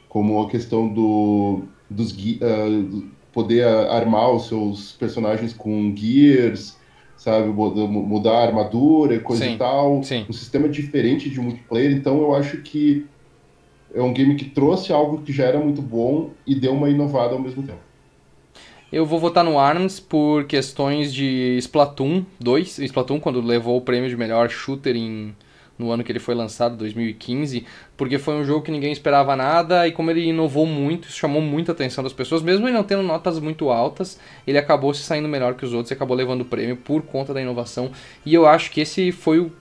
Como a questão do dos do poder armar os seus personagens com gears, sabe, mu- mudar a armadura e coisa Sim, e tal. sim. Um sistema diferente de multiplayer, então eu acho que é um game que trouxe algo que já era muito bom e deu uma inovada ao mesmo tempo. Eu vou votar no ARMS por questões de Splatoon 2. Splatoon, quando levou o prêmio de melhor shooter em, no ano que ele foi lançado, 2015, porque foi um jogo que ninguém esperava nada e como ele inovou muito, isso chamou muita atenção das pessoas, mesmo ele não tendo notas muito altas, ele acabou se saindo melhor que os outros e acabou levando o prêmio por conta da inovação. E eu acho que esse foi o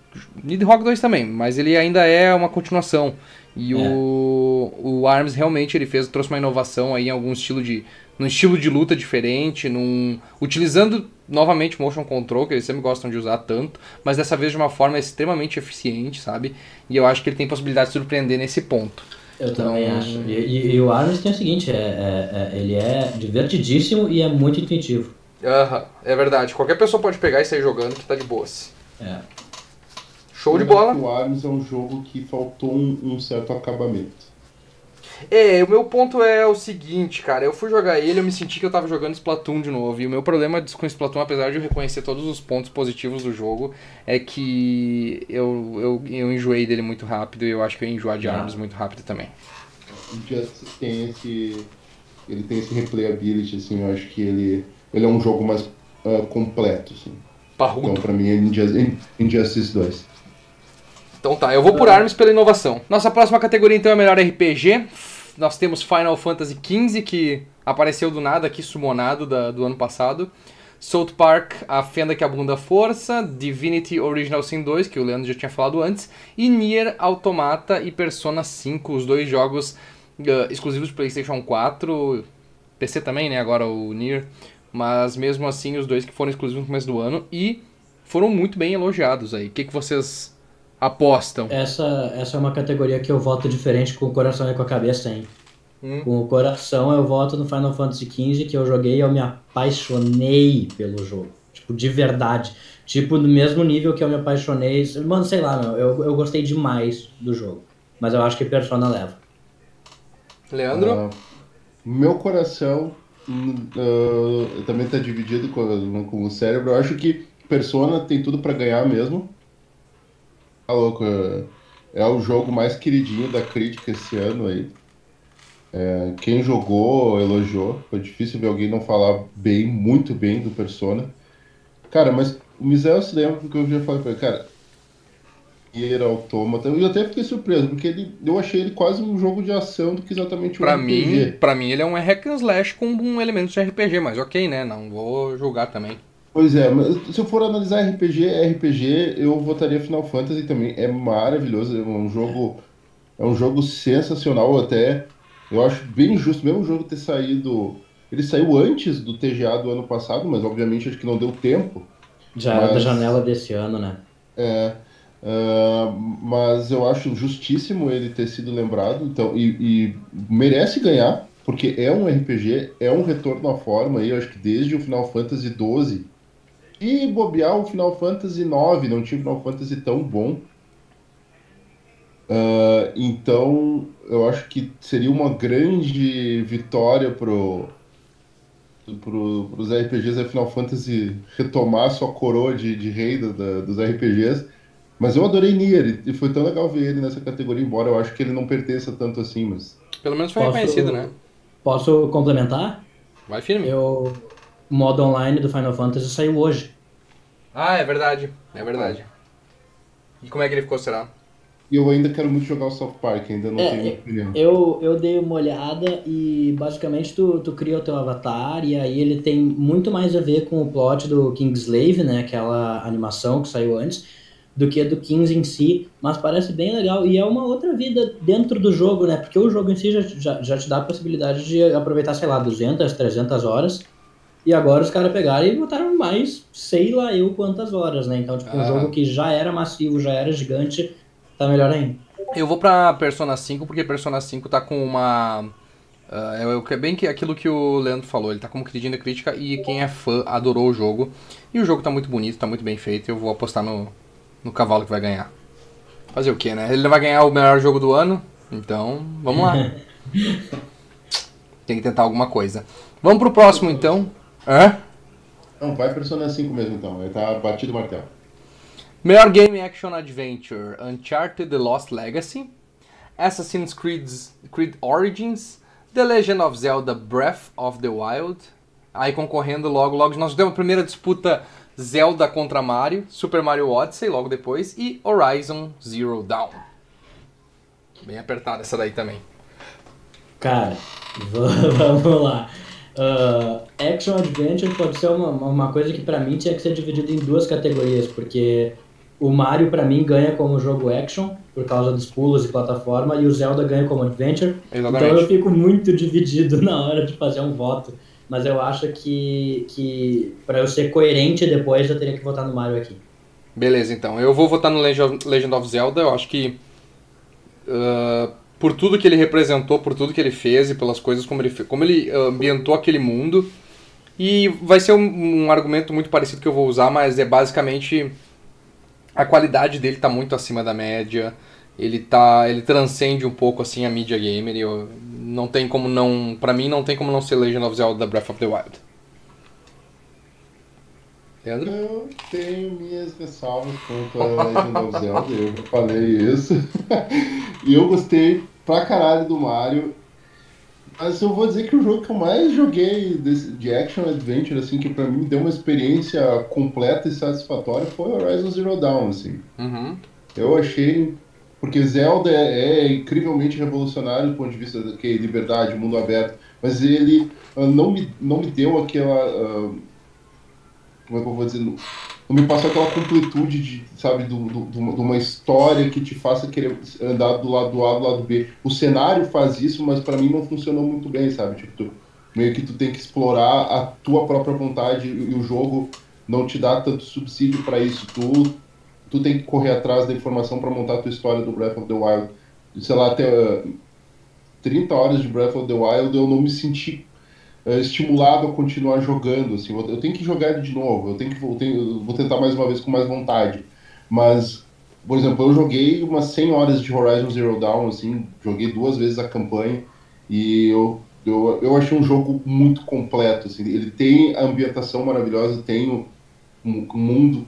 Nidhogg 2 também, mas ele ainda é uma continuação. E É. o, o ARMS realmente ele fez, trouxe uma inovação aí em algum estilo de. num estilo de luta diferente, num. utilizando novamente motion control, que eles sempre gostam de usar tanto, mas dessa vez de uma forma extremamente eficiente, sabe? E eu acho que ele tem possibilidade de surpreender nesse ponto. Eu Então- também acho. E, e- e o Arms tem o seguinte, é, é- é- ele é divertidíssimo e é muito intuitivo. Aham, é verdade. Qualquer pessoa pode pegar e sair jogando que tá de boas. É. Show de Eu acho bola. O Arms é um jogo que faltou um, um certo acabamento. É, o meu ponto é o seguinte, cara. Eu fui jogar ele, eu me senti que eu tava jogando Splatoon de novo. E o meu problema com Splatoon, apesar de eu reconhecer todos os pontos positivos do jogo, é que eu, eu, eu enjoei dele muito rápido e eu acho que eu ia enjoar de Ah. Arms muito rápido também. O Justice tem esse. Ele tem esse replayability, assim, eu acho que ele, ele é um jogo mais ah, completo, assim. Então, Parrudo. pra mim, é Injustice, Injustice 2. Então tá, eu vou por Arms pela inovação. Nossa próxima categoria então é melhor RPG. Nós temos Final Fantasy XV, que apareceu do nada aqui, sumonado da- do ano passado. South Park, A Fenda que Abunda Força. Divinity Original Sin 2, que o Leandro já tinha falado antes. E Nier Automata e Persona 5, os dois jogos ah, exclusivos de PlayStation 4. PC também, né? Agora o Nier. Mas mesmo assim, os dois que foram exclusivos no começo do ano. E foram muito bem elogiados aí. O que, que vocês apostam? Essa, essa é uma categoria que eu voto diferente com o coração e com a cabeça, hein? Hum. Com o coração eu voto no Final Fantasy XV, que eu joguei e eu me apaixonei pelo jogo. Tipo, de verdade. Tipo, no mesmo nível que eu me apaixonei. Mano, sei lá, meu, eu, eu gostei demais do jogo. Mas eu acho que Persona leva. Leandro? Ah, meu coração ah, também tá dividido com, com o cérebro. Eu acho que Persona tem tudo pra ganhar mesmo. Tá louco, é, é o jogo mais queridinho da crítica esse ano aí. É, quem jogou elogiou. Foi difícil ver alguém não falar bem, muito bem do Persona. Cara, mas o Misael se lembra porque eu já falei pra ele, cara. Nier Automata. Eu até fiquei surpreso, porque ele, eu achei ele quase um jogo de ação do que exatamente um Pra RPG. mim, pra mim ele é um hack and slash com um elemento de RPG, mas ok, né? Não vou julgar também. Pois é, mas se eu for analisar RPG, RPG, eu votaria Final Fantasy também. É maravilhoso, é um jogo, é um jogo sensacional até. Eu acho bem justo, mesmo o jogo ter saído. Ele saiu antes do TGA do ano passado, mas obviamente acho que não deu tempo. Já era da Mas- janela desse ano, né? É, ah, mas eu acho justíssimo ele ter sido lembrado, então, e, e merece ganhar, porque é um RPG, é um retorno à forma aí, eu acho que desde o Final Fantasy XII. E bobear o Final Fantasy IX, não tinha um Final Fantasy tão bom. Ah, então, eu acho que seria uma grande vitória pro, pro, pros RPGs a Final Fantasy retomar sua coroa de, de rei da- da- dos RPGs. Mas eu adorei Nier e foi tão legal ver ele nessa categoria, embora eu acho que ele não pertença tanto assim, mas... Pelo menos foi Posso- reconhecido, né? Posso complementar? Vai firme. Eu, modo online do Final Fantasy saiu hoje. Ah, é verdade. É verdade. E como é que ele ficou, será? eu ainda quero muito jogar o South Park, ainda não É, tenho opinião. Eu, eu dei uma olhada e basicamente tu, tu cria o teu avatar e aí ele tem muito mais a ver com o plot do Kingslave, né? Aquela animação que saiu antes, do que do Kings em si, mas parece bem legal e é uma outra vida dentro do jogo, né? Porque o jogo em si já, já, já te dá a possibilidade de aproveitar, sei lá, 200, 300 horas e agora os caras pegaram e botaram mais, sei lá eu quantas horas, né? Então, tipo, um Ah. jogo que já era massivo, já era gigante, tá melhor ainda. Eu vou pra Persona 5 porque Persona 5 tá com uma. ah, é é bem que aquilo que o Leandro falou, ele tá como crítica crítica e quem é fã adorou o jogo. E o jogo tá muito bonito, tá muito bem feito. Eu vou apostar no, no cavalo que vai ganhar. Fazer o que, né? Ele vai ganhar o melhor jogo do ano, então vamos lá. Tem que tentar alguma coisa. Vamos pro próximo então. Hã? Não, vai Persona 5 mesmo então, ele tá batido o martelo. Melhor Game Action Adventure: Uncharted The Lost Legacy, Assassin's Creed, Creed Origins, The Legend of Zelda Breath of the Wild. Aí concorrendo logo, logo nós temos a primeira disputa Zelda contra Mario, Super Mario Odyssey logo depois e Horizon Zero Dawn. Bem apertada essa daí também. Cara, vamos lá. Ah, action Adventure pode ser uma, uma coisa que pra mim tinha que ser dividido em duas categorias, porque o Mario pra mim ganha como jogo action, por causa dos pulos e plataforma, e o Zelda ganha como Adventure. Exatamente. Então eu fico muito dividido na hora de fazer um voto. Mas eu acho que, que para eu ser coerente depois, eu teria que votar no Mario aqui. Beleza, então. Eu vou votar no Legend of, Zelda. Eu acho que. ah, por tudo que ele representou, por tudo que ele fez e pelas coisas como ele, como ele ah, ambientou aquele mundo. E vai ser um, um argumento muito parecido que eu vou usar, mas é basicamente. A qualidade dele tá muito acima da média. Ele tá. Ele transcende um pouco assim a mídia gamer. Eu, não tem como não. Pra mim não tem como não ser Legend of Zelda Breath of the Wild. Leandro? Eu tenho minhas ressalvas quanto a Legend of Zelda, eu falei isso. e eu gostei pra caralho do Mario. Mas eu vou dizer que o jogo que eu mais joguei desse- de Action Adventure, assim, que pra mim deu uma experiência completa e satisfatória, foi Horizon Zero Dawn, assim. Uhum. Eu achei. Porque Zelda é, é incrivelmente revolucionário do ponto de vista da que é liberdade, mundo aberto, mas ele ah, não, me, não me deu aquela. ah, como é que eu vou dizer? Me passou aquela completude de, sabe, do, do- de uma- história que te faça querer andar do lado do A do lado B. O cenário faz isso, mas pra mim não funcionou muito bem, sabe? Tipo, tu- meio que tu tem que explorar a tua própria vontade e, o jogo não te dá tanto subsídio pra isso. Tu tu tem que correr atrás da informação para montar a tua história do Breath of the Wild. Sei lá, até uh, 30 horas de Breath of the Wild eu não me senti estimulado a continuar jogando. Assim, eu, tenho que jogar de novo, eu tenho que eu tenho- vou tentar mais uma vez com mais vontade. Mas, por exemplo, eu joguei umas 100 horas de Horizon Zero Dawn, assim, joguei duas vezes a campanha e eu, eu, eu achei um jogo muito completo. Assim, ele tem a ambientação maravilhosa, tem um, um mundo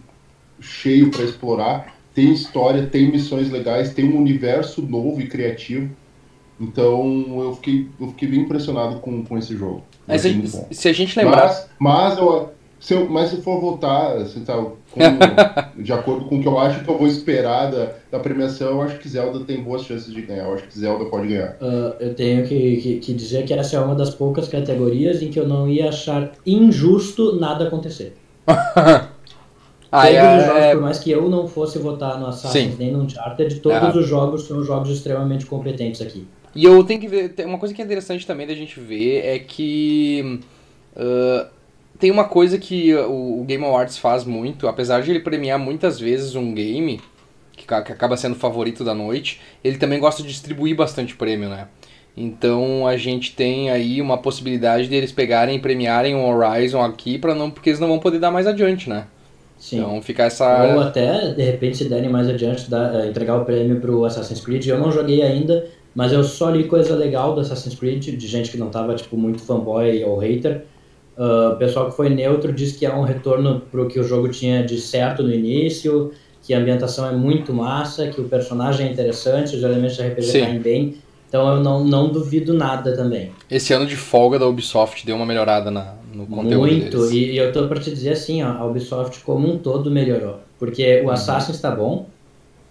cheio para explorar, tem história, tem missões legais, tem um universo novo e criativo. Então eu fiquei, eu fiquei bem impressionado com, com esse jogo. Mas se, a gente lembrar. Mas, mas, eu, se eu, mas se for votar, assim, tá, com- de acordo com o que eu acho que eu vou esperar da, da premiação, eu acho que Zelda tem boas chances de ganhar. Eu acho que Zelda pode ganhar. Ah, eu tenho que, que, que dizer que essa é uma das poucas categorias em que eu não ia achar injusto nada acontecer. Ah, todos é- os jogos, é- por mais que eu não fosse votar no Assassin's Sim. nem no Uncharted, todos É. os jogos são jogos extremamente competentes aqui. E eu tenho que ver. Uma coisa que é interessante também da gente ver é que. ah, tem uma coisa que o, o Game Awards faz muito, apesar de ele premiar muitas vezes um game que, que acaba sendo o favorito da noite, ele também gosta de distribuir bastante prêmio, né? Então a gente tem aí uma possibilidade deles pegarem e premiarem o Horizon aqui para não porque eles não vão poder dar mais adiante, né? Sim. Então ficar Ou essa até, de repente, se derem mais adiante, dar, eh, entregar o prêmio pro Assassin's Creed. Eu não joguei ainda, mas eu só li coisa legal do Assassin's Creed, de gente que não tava, tipo, muito fanboy ou hater. Ah, O pessoal que foi neutro diz que é um retorno pro que o jogo tinha de certo no início, que a ambientação é muito massa, que o personagem é interessante, os elementos de RPG caem bem. Então eu não, não duvido nada também. esse ano de folga da Ubisoft deu uma melhorada na, no conteúdo Muito, deles. e, eu tô pra te dizer assim, ó, a Ubisoft como um todo melhorou. Porque Uhum. o Assassin's tá bom,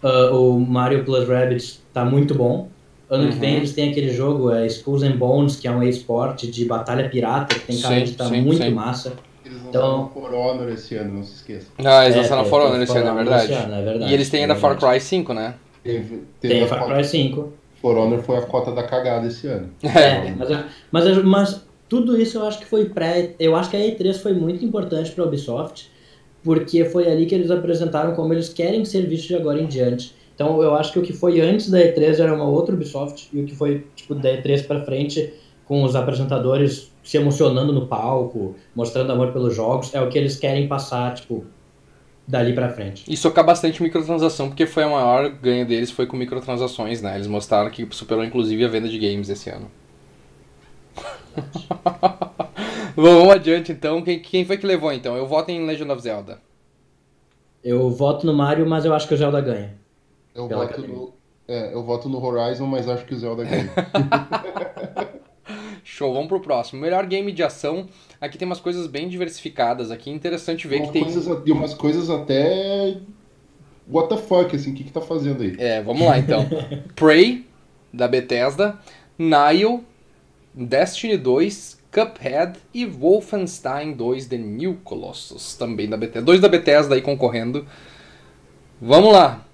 Uh, o Mario Plus Rabbids tá muito bom. Ano Uhum. que vem eles têm aquele jogo, é Skulls and Bones, que é um e-sport de batalha pirata, que tem cara Sim, de tá sim, muito sim. massa. Eles Então- lançaram For Honor esse ano, não se esqueça. Ah, eles É, lançaram tem- For Honor esse For ano, é verdade. esse ano, é verdade, E eles têm é ainda Far. Cry 5, né? Teve, teve Tem Far cota- Cry 5. For Honor foi a cota da cagada esse ano. É, mas, mas, mas tudo isso eu acho que foi pré. Eu acho que a E3 foi muito importante para a Ubisoft, porque foi ali que eles apresentaram como eles querem ser vistos de agora em diante. Então eu acho que o que foi antes da E3 era uma outra Ubisoft, e o que foi tipo da E3 para frente, com os apresentadores se emocionando no palco, mostrando amor pelos jogos, é o que eles querem passar, tipo, dali para frente. E socar bastante microtransação, porque foi a maior ganho deles, foi com microtransações, né? Eles mostraram que superou inclusive a venda de games esse ano. Bom, vamos adiante então. Quem, quem foi que levou então? Eu voto em Legend of Zelda. Eu voto no Mario, mas eu acho que o Zelda ganha. Eu voto, no, é, eu voto no Horizon, mas acho que o Zelda ganha. Show, vamos pro próximo. Melhor game de ação. Aqui tem umas coisas bem diversificadas aqui. Interessante ver umas que tem. coisas, e umas coisas até. What the fuck, assim, o que, que tá fazendo aí? É, vamos lá então. Prey, da Bethesda, Nile, Destiny 2, Cuphead e Wolfenstein 2 The New Colossus, também da Bethesda. Dois da Bethesda aí concorrendo. Vamos lá.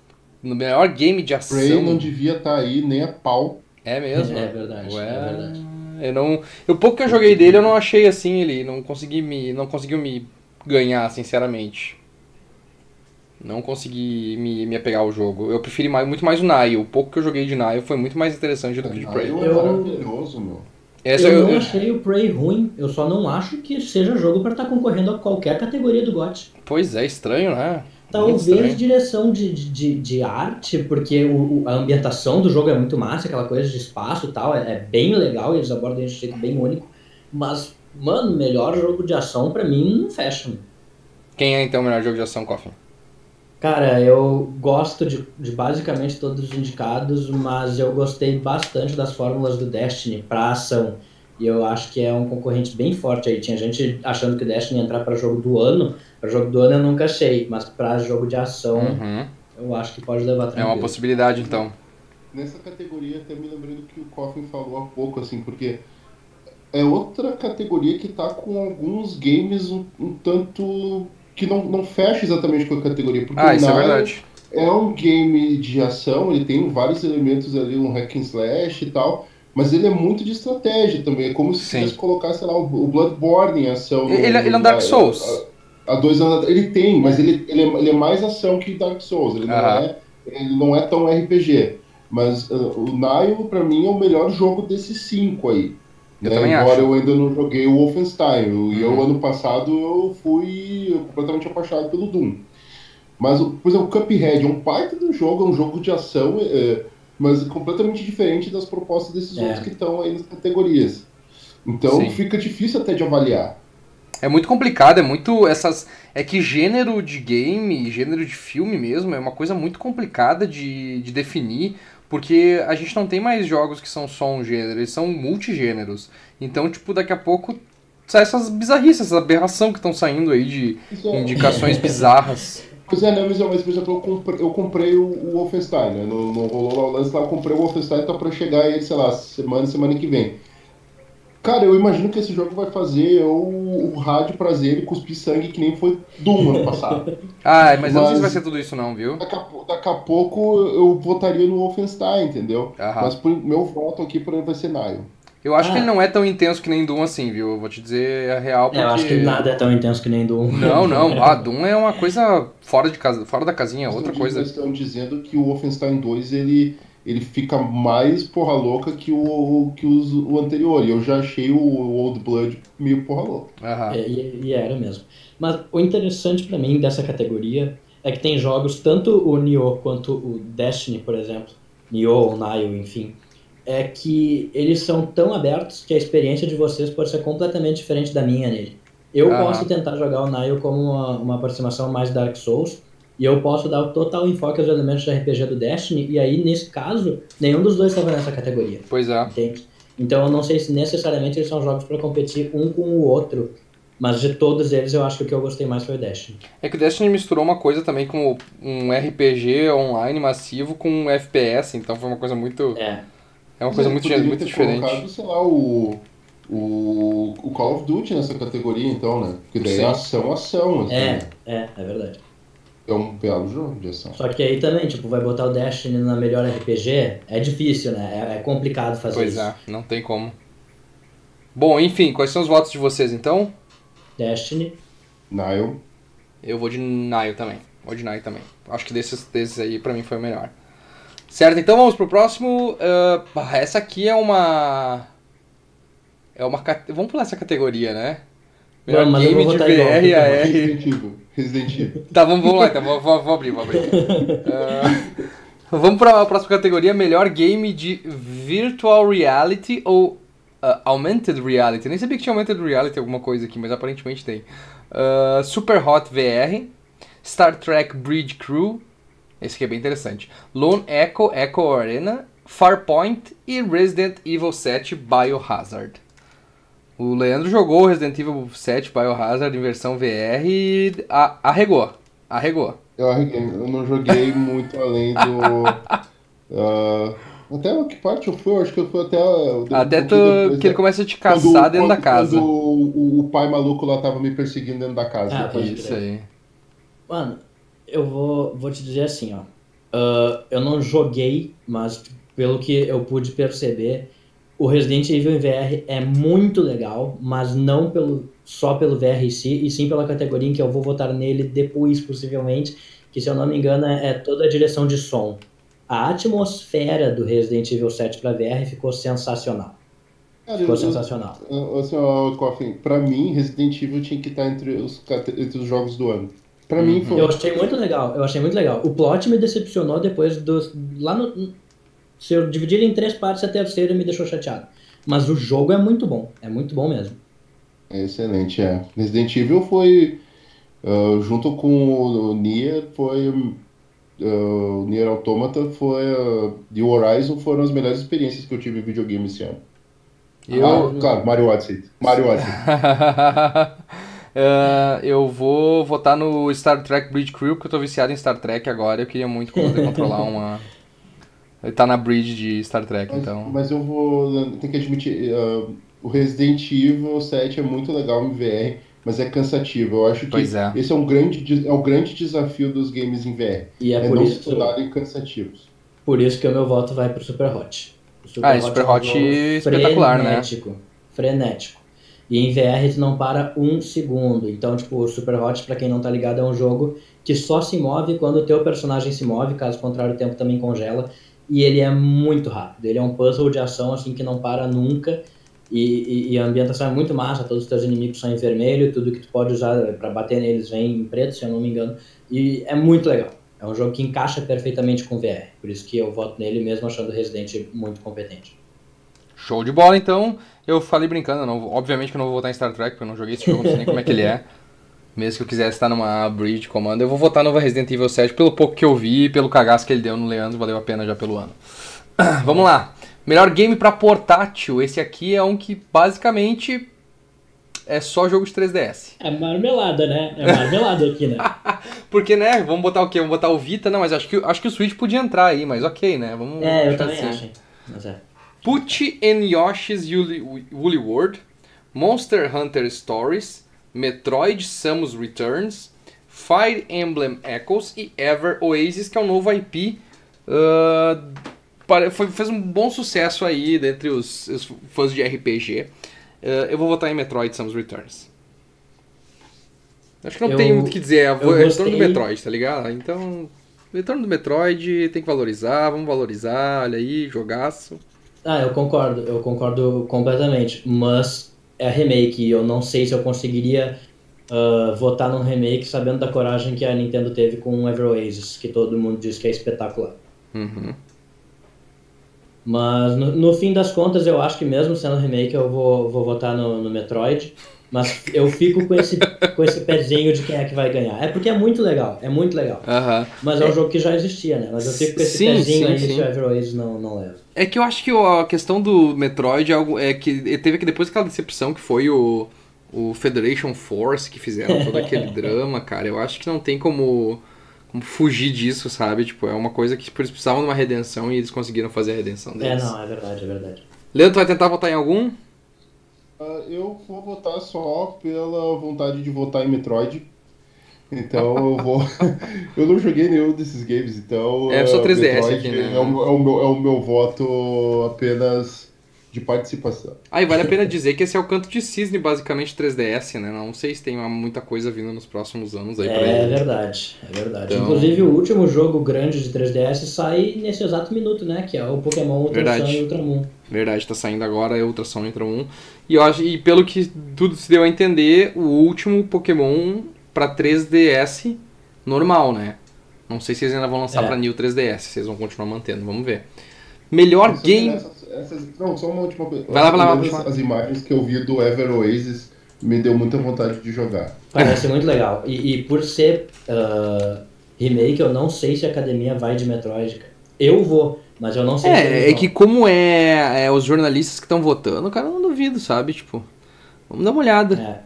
No melhor game de ação. Prey não devia estar aí nem a pau. É mesmo? É verdade, Ué, é verdade. Eu não, o pouco que eu joguei dele eu não achei assim ele, não consegui me, não conseguiu me ganhar, sinceramente. Não consegui me, me apegar ao jogo. Eu preferi mais, muito mais o Nile. O pouco que eu joguei de Nile foi muito mais interessante do que de Prey. É Eu- maravilhoso, meu. Essa eu eu, não eu- achei o Prey ruim, eu só não acho que seja jogo pra estar concorrendo a qualquer categoria do GOT. Pois é, estranho, né? Talvez direção de, de, de arte, porque o, a ambientação do jogo é muito massa, aquela coisa de espaço e tal, é, é bem legal, eles abordam de um jeito bem único. Mas, mano, melhor jogo de ação pra mim não fecha. Quem é então o melhor jogo de ação, Coffin? Cara, eu gosto de, de basicamente todos os indicados, mas eu gostei bastante das fórmulas do Destiny pra ação. E eu acho que é um concorrente bem forte aí. Tinha gente achando que o Destiny ia entrar pra jogo do ano. Pra jogo do ano eu nunca achei, mas pra jogo de ação Uhum. eu acho que pode levar É uma tranquilo. possibilidade então. Nessa categoria, até me lembrei do que o Coffin falou há pouco, assim, porque é outra categoria que tá com alguns games um, um tanto que não, não fecha exatamente com a categoria. Porque Ah, isso é verdade. é um game de ação, ele tem vários elementos ali, um hack and slash e tal, mas ele é muito de estratégia também. É como se quisesse colocar, sei lá, o Bloodborne em ação. no- Ele, ele é um Dark Souls. Há dois anos. Ele tem, mas ele, ele, é, ele é mais ação que Dark Souls. Ele não, é, ele não é tão RPG. Mas uh, o Nile, pra mim, é o melhor jogo desses cinco aí. Eu né? Embora acho. eu ainda não joguei o Wolfenstein. E eu, Uhum. ano passado, eu fui completamente apaixonado pelo Doom. Mas, por exemplo, o Cuphead é um baita do jogo, é um jogo de ação, é, mas completamente diferente das propostas desses É. outros que estão aí nas categorias. Então Sim. fica difícil até de avaliar. É muito complicado, é muito essas é que gênero de game, gênero de filme mesmo, é uma coisa muito complicada de, de definir, porque a gente não tem mais jogos que são só um gênero, eles são multigêneros. Então, tipo, daqui a pouco sai essas bizarrices, essa aberração que estão saindo aí de é- indicações bizarras. Pois é, né, mas, mas, por exemplo, eu comprei, eu comprei o, o Wolfenstein, né? No, no rolou lá o lance lá, eu comprei o Wolfenstein, tá pra chegar aí, sei lá, semana, semana que vem. Cara, eu imagino que esse jogo vai fazer o, o rádio prazer e cuspir sangue que nem foi Doom ano passado. Ah, mas eu não sei se vai Mas- ser tudo isso não, viu? Daqui a, daqui a pouco eu votaria no Wolfenstein, entendeu? Aham. Mas por, meu voto aqui por ele vai ser Nile. Eu acho que Ah. ele não é tão intenso que nem Doom assim, viu? Eu vou te dizer a real porque... É, eu acho que nada é tão intenso que nem do Não, não. Ah, Doom é uma coisa fora, de casa, fora da casinha, é outra Eles coisa. estão dizendo que o Wolfenstein 2 ele, ele fica mais porra louca que o, que os, o anterior. E eu já achei o Old Blood meio porra louca. Aham. É, e, e era mesmo. Mas o interessante pra mim dessa categoria é que tem jogos, tanto o Nioh quanto o Destiny, por exemplo, Nioh ou Nile, enfim, é que eles são tão abertos que a experiência de vocês pode ser completamente diferente da minha nele. Eu Aham. posso tentar jogar o Nile como uma, uma aproximação mais Dark Souls, e eu posso dar o total enfoque aos elementos de RPG do Destiny, e aí, nesse caso, nenhum dos dois estava nessa categoria. Pois é. Entende? Então eu não sei se necessariamente eles são jogos para competir um com o outro Mas de todos eles, eu acho que o que eu gostei mais foi o Destiny. É que o Destiny misturou uma coisa também como um RPG online massivo com um FPS, então foi uma coisa muito. É. É uma coisa Mas muito, muito diferente. colocado, sei lá, o, o, o Call of Duty nessa categoria, então, né? Porque daí Sim. é ação, ação. Assim, É, né? é, é verdade. É um belo jogo de ação. Só que aí também, tipo, vai botar o Destiny na melhor RPG, é difícil, né? É, é complicado fazer Pois isso. é, não tem como. Bom, enfim, quais são os votos de vocês então? Destiny, Nile. Eu vou de Nile também. Vou de Nile também. Acho que desses, desses aí pra mim foi o melhor. Certo, então vamos pro próximo. Bah, essa aqui é uma. É uma. Vamos pular essa categoria, né? Melhor game de votar igual, VR porque AR. Resident Evil. Resident Evil. Tá, vamos, vamos lá então, vou, vou, vou abrir, vou abrir. Ah, vamos para a próxima categoria, melhor game de Virtual Reality ou ah, Augmented Reality. Nem sabia que tinha Augmented Reality alguma coisa aqui, mas aparentemente tem. Ah, Super Hot VR, Star Trek Bridge Crew, esse aqui é bem interessante. Lone Echo, Echo Arena, Farpoint e Resident Evil 7 Biohazard. O Leandro jogou Resident Evil 7 Biohazard em versão VR e a- arregou. Arregou. Eu, arreguei, eu não joguei muito além do. ah, até que parte eu fui? Eu acho que eu fui até. um Até tu, depois que ele da- começa a te quando- caçar dentro da quando- casa. Quando o, o pai maluco lá tava me perseguindo dentro da casa. Ah, Isso aí. Mano, eu vou, vou te dizer assim, ó. Ah, eu não joguei, mas pelo que eu pude perceber, o Resident Evil em VR é muito legal, mas não pelo, só pelo VR em si, e sim pela categoria em que eu vou votar nele depois, possivelmente, que se eu não me engano é é toda a direção de som. A atmosfera do Resident Evil 7 para VR ficou sensacional. Cara, Ficou eu- sensacional. Assim, ó, Coffin, pra mim, Resident Evil tinha que estar entre os, entre os jogos do ano. Pra mim foi. Eu achei muito legal, eu achei muito legal. O plot me decepcionou depois do. Lá no. Se eu dividir em três partes, a terceira me deixou chateado. Mas o jogo é muito bom, é muito bom mesmo. É excelente, é. Resident Evil foi, ah, junto com o Nier, foi. ah, o Nier Automata foi. ah, e o Horizon foram as melhores experiências que eu tive em videogame esse ano. Eu, Ah, claro, Mario Odyssey. Mario Odyssey. Ah, eu vou votar no Star Trek Bridge Crew, porque eu tô viciado em Star Trek agora. Eu queria muito poder controlar uma. Ele tá na bridge de Star Trek, Mas, então. mas eu vou. Tem que admitir, ah, o Resident Evil 7 é muito legal em VR, mas é cansativo. Eu acho que Pois é. esse é um grande, de- é o grande desafio dos games em VR. E é, É, por, não isso, tornarem cansativos. por isso que o meu voto vai pro Super Hot. Super Ah, e Super é um Hot espetacular, né? frenético, Frenético. E em VR tu não para um segundo. Então, tipo, o Super Hot, pra quem não tá ligado, é um jogo que só se move quando o teu personagem se move, caso contrário o tempo também congela. E ele é muito rápido. Ele é um puzzle de ação assim que não para nunca. E, e- e a ambientação é muito massa, todos os teus inimigos são em vermelho, tudo que tu pode usar pra bater neles vem em preto, se eu não me engano. E é muito legal. É um jogo que encaixa perfeitamente com VR. Por isso que eu voto nele mesmo achando o Resident muito competente. Show de bola, então. Eu falei brincando, não, obviamente que eu não vou votar em Star Trek, porque eu não joguei esse jogo, não sei nem como é que ele é. Mesmo que eu quisesse estar numa bridge comando, eu vou votar no Resident Evil 7 pelo pouco que eu vi e pelo cagaço que ele deu no Leandro, valeu a pena já pelo ano. Vamos lá. Melhor game pra portátil. Esse aqui é um que basicamente é só jogo de 3DS. É marmelada, né? É marmelada aqui, né? Porque, né, vamos botar o quê? Vamos botar o Vita? Não, mas acho que, acho que o Switch podia entrar aí, mas ok, né? Vamos É, eu também assim. acho. Mas é. Put in Yoshi's Woolly World, Monster Hunter Stories, Metroid Samus Returns, Fire Emblem Echoes e Ever Oasis, que é um novo IP. ah, pare- foi- fez um bom sucesso aí dentre os, os fãs de RPG. Ah, eu vou votar em Metroid Samus Returns. Acho que não Eu- tem muito o que dizer, é o retorno do. Metroid, tá ligado? Então, retorno do Metroid tem que valorizar, vamos valorizar, olha aí, jogaço. Ah, eu concordo, eu concordo completamente. Mas é remake e eu não sei se eu conseguiria ah, votar num remake sabendo da coragem que a Nintendo teve com o Ever Oasis, que todo mundo diz que é espetacular. Uhum. Mas no, no fim das contas, eu acho que mesmo sendo remake, eu vou, vou votar no, no Metroid. Mas eu fico com esse, com esse pezinho de quem é que vai ganhar. É porque é muito legal, é muito legal. Mas é um jogo que já existia, né? Mas eu fico com esse Sim, pezinho sim, aí sim. se o Ever Oasis não, não leva. É que eu acho que a questão do Metroid é, algo, é que teve que depois daquela decepção que foi o, o Federation Force, que fizeram todo aquele drama, cara. Eu acho que não tem como, como fugir disso, sabe? Tipo, é uma coisa que eles precisavam de uma redenção e eles conseguiram fazer a redenção É, deles. não, é verdade, é verdade. Leandro, tu vai tentar votar em algum? Ah, eu vou votar só pela vontade de votar em Metroid. Então eu vou. eu não joguei nenhum desses games, então. É, sou ah, 3DS Metroid aqui, né? É o, é o meu, é o meu voto apenas de participação. Ah, e vale a pena dizer que esse é o canto de cisne, basicamente, 3DS, né? Não sei se tem muita coisa vindo nos próximos anos aí pra É ele. verdade, é verdade. Então- Inclusive, o último jogo grande de 3DS sai nesse exato minuto, né? Que é o Pokémon Ultra Verdade. Sun e Ultramon. Verdade, tá saindo agora, é Ultrason Entra 1. E, eu acho, e pelo que tudo se deu a entender, o último Pokémon pra 3DS normal, né? Não sei se eles ainda vão lançar É. pra New 3DS, se eles vão continuar mantendo, vamos ver. Melhor Essas- game. essas- essas- não, só uma última coisa. Vai lá, vai lá, As- vai lá. As imagens que eu vi do Ever Oasis me deu muita vontade de jogar. Parece muito legal. E, e por ser ah, remake, eu não sei se a academia vai de Metroid. Eu vou, mas eu não sei se É, é vão. que como é, é os jornalistas que estão votando, cara, eu não duvido, sabe? Tipo, vamos dar uma olhada. É.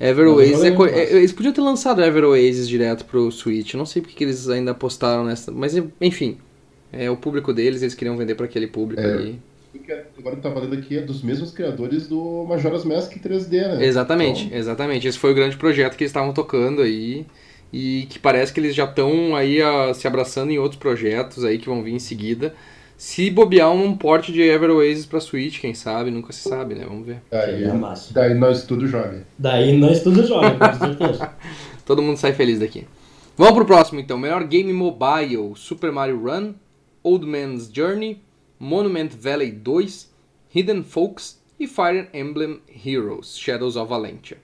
Ever o Oasis é é é-. Eles podiam ter lançado Ever Oasis direto pro Switch. Eu não sei porque que eles ainda apostaram nessa. Mas enfim. É o público deles, eles queriam vender pra aquele público É. ali. Agora que tá valendo aqui é dos mesmos criadores do Majora's Mask 3D, né? Exatamente, Então, exatamente. Esse foi o grande projeto que eles estavam tocando aí. E que parece que eles já estão aí ah, se abraçando em outros projetos aí que vão vir em seguida. Se bobear um porte de Ever Oasis pra Switch, quem sabe? Nunca se sabe, né? Vamos ver. Daí, massa. daí nós tudo joga. Daí nós tudo joga, com certeza. Todo mundo sai feliz daqui. Vamos pro próximo então. Melhor game mobile: Super Mario Run, Old Man's Journey, Monument Valley 2, Hidden Folks e Fire Emblem Heroes: Shadows of Valentia.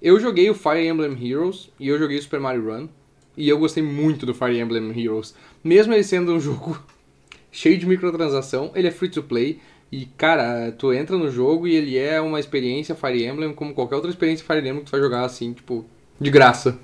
Eu joguei o Fire Emblem Heroes e eu joguei o Super Mario Run e eu gostei muito do Fire Emblem Heroes, mesmo ele sendo um jogo cheio de microtransação, ele é free to play e cara, tu entra no jogo e ele é uma experiência Fire Emblem como qualquer outra experiência Fire Emblem que tu vai jogar assim, tipo, de graça.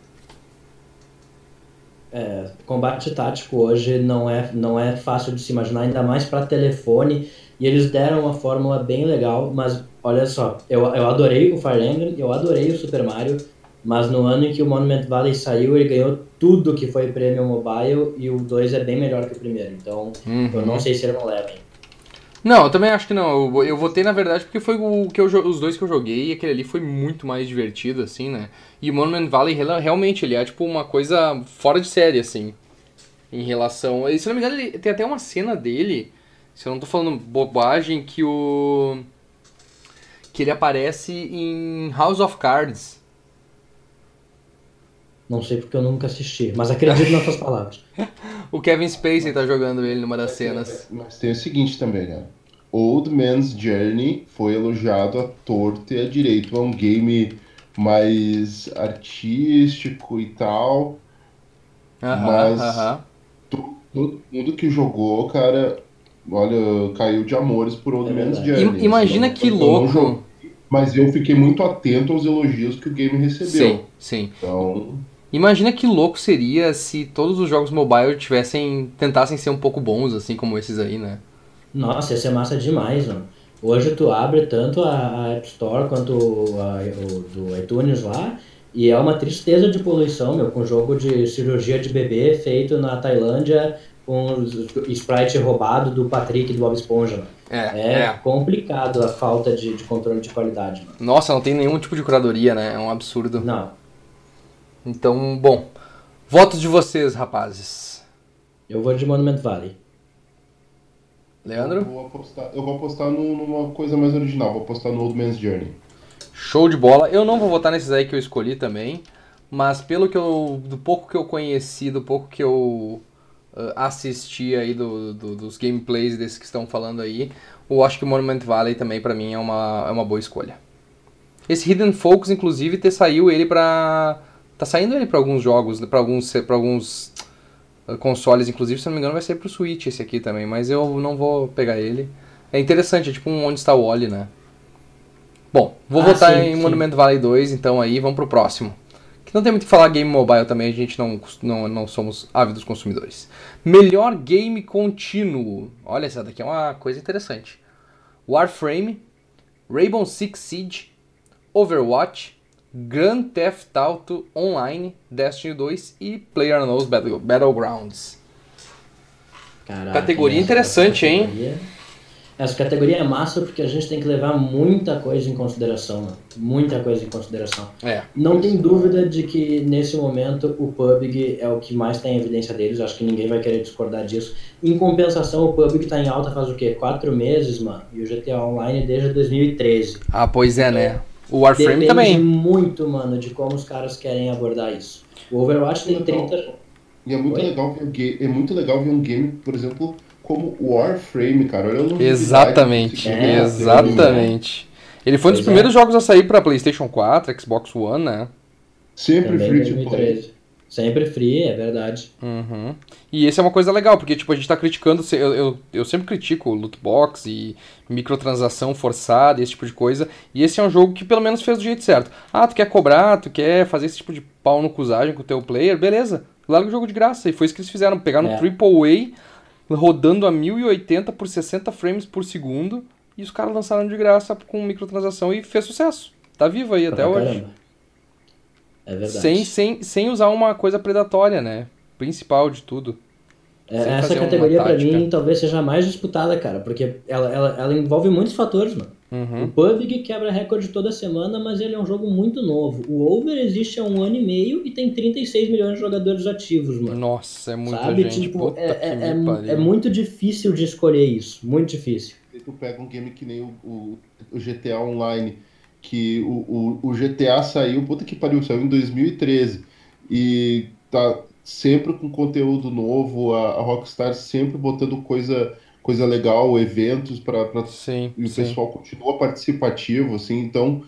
É, combate tático hoje não é, não é fácil de se imaginar, ainda mais para telefone. E eles deram uma fórmula bem legal, mas olha só, eu, eu adorei o Fire Emblem, eu adorei o Super Mario, mas no ano em que o Monument Valley saiu, ele ganhou tudo que foi prêmio mobile e o 2 é bem melhor que o primeiro. Então, eu não sei se ele não levem. Não, eu também acho que não. Eu, eu votei na verdade porque foi o que eu, os dois que eu joguei e aquele ali foi muito mais divertido, assim, né? E o Monument Valley realmente ele é tipo uma coisa fora de série, assim. Em relação. e, Se não me engano, ele, tem até uma cena dele, se eu não tô falando bobagem, que o. Que ele aparece em House of Cards. Não sei porque eu nunca assisti, mas acredito nas suas palavras. O Kevin Spacey tá jogando ele numa das cenas. Mas tem o seguinte também, né? Old Man's Journey foi elogiado à torta e à direito. É um game mais artístico e tal. Aham, Mas- aham. Todo mundo que jogou, cara, olha, caiu de amores por Old É Man's verdade. Journey. Im- Imagina que louco. Mas eu fiquei muito atento aos elogios que o game recebeu. Sim, sim. Então, Imagina que louco seria se todos os jogos mobile tivessem tentassem ser um pouco bons, assim como esses aí, né? Nossa, ia ser massa demais, mano. Hoje tu abre tanto a, a App Store quanto a, o do iTunes lá, e é uma tristeza de poluição, meu, com jogo de cirurgia de bebê feito na Tailândia com sprite roubado do Patrick do Bob Esponja. Mano. É, É, complicado a falta de, de controle de qualidade, mano. Nossa, não tem nenhum tipo de curadoria, né? É um absurdo. Não, Então, bom. Votos de vocês, rapazes. eu vou de Monument Valley. eu Leandro? vou apostar, eu vou apostar num- numa coisa mais original, vou apostar no Old Man's Journey. Show de bola. Eu não vou votar nesses aí que eu escolhi também, mas pelo que eu. do pouco que eu conheci, do pouco que eu ah, assisti aí do, do- dos gameplays desses que estão falando aí, eu acho que o Monument Valley também pra mim é uma, é uma boa escolha. Esse Hidden Focus, inclusive, ter saiu ele pra. Tá saindo ele pra alguns jogos, pra alguns, pra alguns ah, consoles, inclusive, se não me engano, vai sair pro Switch esse aqui também, mas eu não vou pegar ele. É interessante, é tipo um Onde está o Wally, né? Bom, vou Ah, votar sim, em sim. Monument Valley 2, então aí, vamos pro próximo. Não tem muito o que falar game mobile também, a gente não, não, não somos ávidos consumidores. Melhor game contínuo. Olha, essa daqui é uma coisa interessante. Warframe, Rainbow Six Siege, Overwatch, Grand Theft Auto Online, Destiny 2 e PlayerUnknown's Battle, Battlegrounds. Caraca, Categoria essa interessante, hein? categoria- Essa categoria é massa porque a gente tem que levar muita coisa em consideração, mano. Muita coisa em consideração. É, Não tem dúvida de que nesse momento o PUBG é o que mais tem evidência deles, acho que ninguém vai querer discordar disso. Em compensação, o PUBG tá em alta faz o quê? Quatro meses, mano, e o GTA Online desde 2013. ah, pois é, né? O Warframe Depende também. muito, mano, de como os caras querem abordar isso. O Overwatch tem 30... E é muito, Oi? legal ver, um ga- é muito legal ver um game, por exemplo, como o Warframe, cara. Olha a Exatamente, game. exatamente. Ele foi um dos Pois é. primeiros jogos a sair pra PlayStation 4, Xbox One, né? Sempre Também free to play. 2013. Sempre free, é verdade. Uhum. E esse é uma coisa legal, porque tipo, a gente tá criticando, eu, eu, eu sempre critico loot box e microtransação forçada, esse tipo de coisa, e esse é um jogo que pelo menos fez do jeito certo. Ah, tu quer cobrar, tu quer fazer esse tipo de pau no cusagem com o teu player, beleza, larga o jogo de graça, e foi isso que eles fizeram, pegaram É. um AAA, rodando a 1080 por 60 frames por segundo, e os caras lançaram de graça com microtransação e fez sucesso. Tá vivo aí até hoje. caramba. É verdade. Sem, sem, sem usar uma coisa predatória, né? Principal de tudo. É, essa categoria pra tática. mim talvez seja a mais disputada, cara, porque ela, ela, ela envolve muitos fatores, mano. Uhum. O PUBG quebra recorde toda semana, mas ele é um jogo muito novo. O Over existe há um ano e meio e tem 36 milhões de jogadores ativos, mano. Nossa, é muita Sabe? gente. tipo, Puta é, é, é, é muito difícil de escolher isso. Muito difícil. Tu pega um game que nem o, o, o GTA Online, que o, o, o GTA saiu, puta que pariu, saiu em 2013. E tá sempre com conteúdo novo, a, a Rockstar sempre botando coisa, coisa legal, eventos para e o sim. pessoal continua participativo, assim, então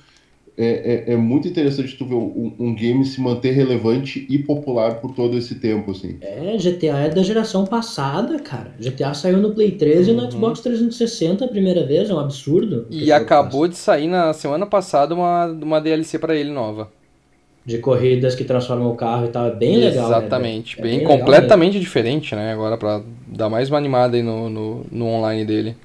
é, é, é muito interessante tu ver um, um game se manter relevante e popular por todo esse tempo, assim. É, GTA é da geração passada, cara. GTA saiu no Play 13 e no Xbox 360 a primeira vez, é um absurdo. Uhum. E acabou de sair na semana passada uma, uma DLC pra ele nova. De corridas que transformam o carro e tal, é bem legal. né, Exatamente. velho? É bem, legal completamente diferente, né? Agora pra dar mais uma animada aí no, no, no online dele.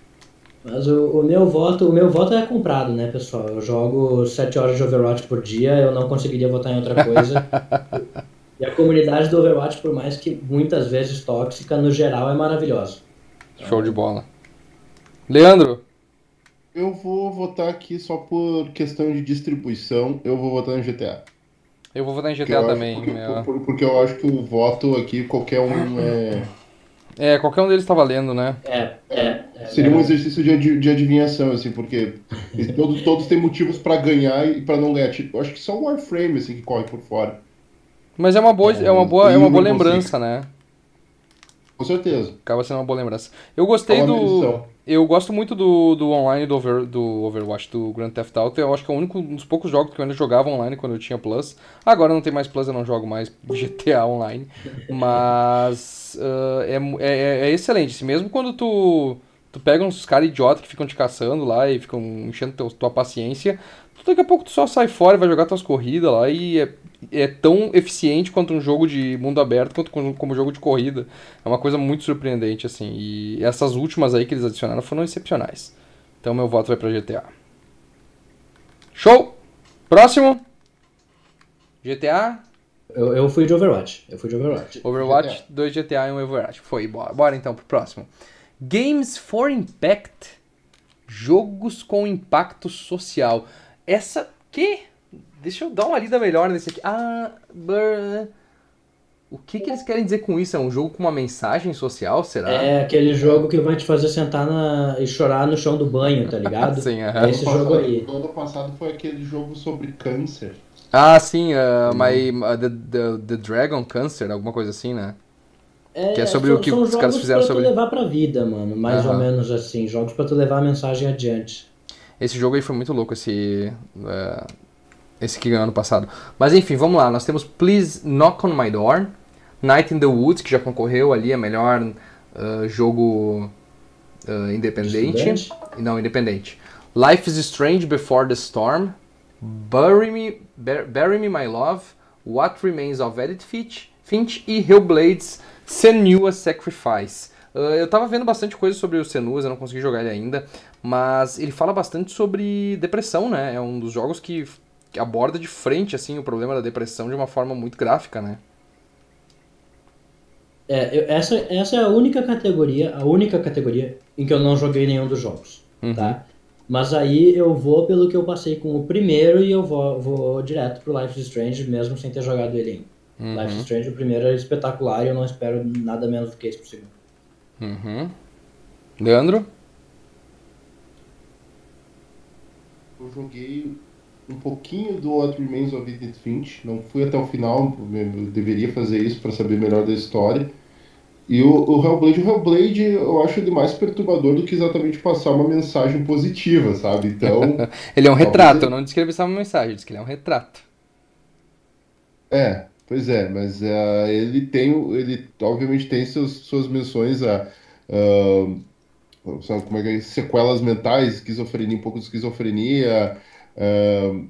Mas o, o meu voto, o meu voto é comprado, né, pessoal? Eu jogo 7 horas de Overwatch por dia, eu não conseguiria votar em outra coisa. e a comunidade do Overwatch, por mais que muitas vezes tóxica, no geral é maravilhosa. Show de bola. Leandro, Eu vou votar aqui só por questão de distribuição, eu vou votar no GTA. Eu vou votar em GTA eu acho- também. porque, é. por- porque eu acho que o voto aqui, qualquer um, é, É, qualquer um deles tá valendo, né? É, é. é seria um exercício de, de adivinhação, assim, porque todos, todos têm motivos pra ganhar e pra não ganhar. Tipo, eu acho que só o Warframe, assim, que corre por fora. Mas é uma boa, é, uma boa, é uma boa lembrança, né? Com certeza. Acaba sendo uma boa lembrança. Eu gostei É do. medição. Eu gosto muito do, do online do, Over, do Overwatch, do Grand Theft Auto. Eu acho que é o único, um dos poucos jogos que eu ainda jogava online quando eu tinha Plus. Agora não tem mais Plus, eu não jogo mais GTA Online. Mas ah, é, é, é excelente. assim, mesmo quando tu, tu pega uns caras idiotas que ficam te caçando lá e ficam enchendo teu, tua paciência, daqui a pouco tu só sai fora e vai jogar tuas corridas lá e é, é tão eficiente quanto um jogo de mundo aberto quanto como, como jogo de corrida. É uma coisa muito surpreendente, assim. E essas últimas aí que eles adicionaram foram excepcionais. Então meu voto vai pra GTA. Show! Próximo! GTA, Eu, eu fui de Overwatch. Eu fui de Overwatch. Overwatch, 2 GTA e um Overwatch. Foi, bora. Bora então pro próximo. Games for Impact. Jogos com impacto social. Essa. Que? Deixa eu dar uma lida melhor nesse aqui. Ah. brr. O que, que eles querem dizer com isso? É um jogo com uma mensagem social, será? É aquele jogo que vai te fazer sentar na, e chorar no chão do banho, tá ligado? Sim, aham. É esse jogo aí. O ano passado foi aquele jogo sobre câncer. Ah, sim, uh, my, uh, the, the, the Dragon Cancer, alguma coisa assim, né? É, Que é sobre são- o que os caras jogos fizeram pra sobre- tu levar pra vida, mano. Mais ou menos assim. Jogos pra tu levar a mensagem adiante. Esse jogo aí foi muito louco, esse. é, esse que ganhou ano passado. Mas enfim, vamos lá. Nós temos Please Knock on My Door, Night in the Woods, que já concorreu ali, a melhor uh, jogo uh, independente. Estudante. Não, independente. Life is Strange Before the Storm, Bury Me, Bur- Bury Me My Love, What Remains of Edith Finch, Finch e Hellblades Senua's Sacrifice. Uh, eu tava vendo bastante coisa sobre o Senua's, eu não consegui jogar ele ainda, mas ele fala bastante sobre depressão, né? É um dos jogos que aborda de frente assim o problema da depressão de uma forma muito gráfica, né? É, eu, essa, essa é a única categoria, a única categoria em que eu não joguei nenhum dos jogos, Uhum. tá? Mas aí eu vou pelo que eu passei com o primeiro e eu vou, vou direto pro Life is Strange, mesmo sem ter jogado ele ainda. Uhum. Life is Strange, o primeiro é espetacular e eu não espero nada menos do que isso pro segundo. Uhum. Leandro? Eu joguei um pouquinho do What Remains of Edith Finch, não fui até o final, eu deveria fazer isso para saber melhor da história. E o, o Hellblade, o Hellblade eu acho ele mais perturbador do que exatamente passar uma mensagem positiva, sabe? Então, Ele é um retrato, ele- eu não descrevi só uma mensagem, eu disse que ele é um retrato. é, pois é, mas eh, ele tem, ele obviamente tem seus, suas menções a, ah, sabe como é que é? Sequelas mentais, esquizofrenia, um pouco de esquizofrenia, ah,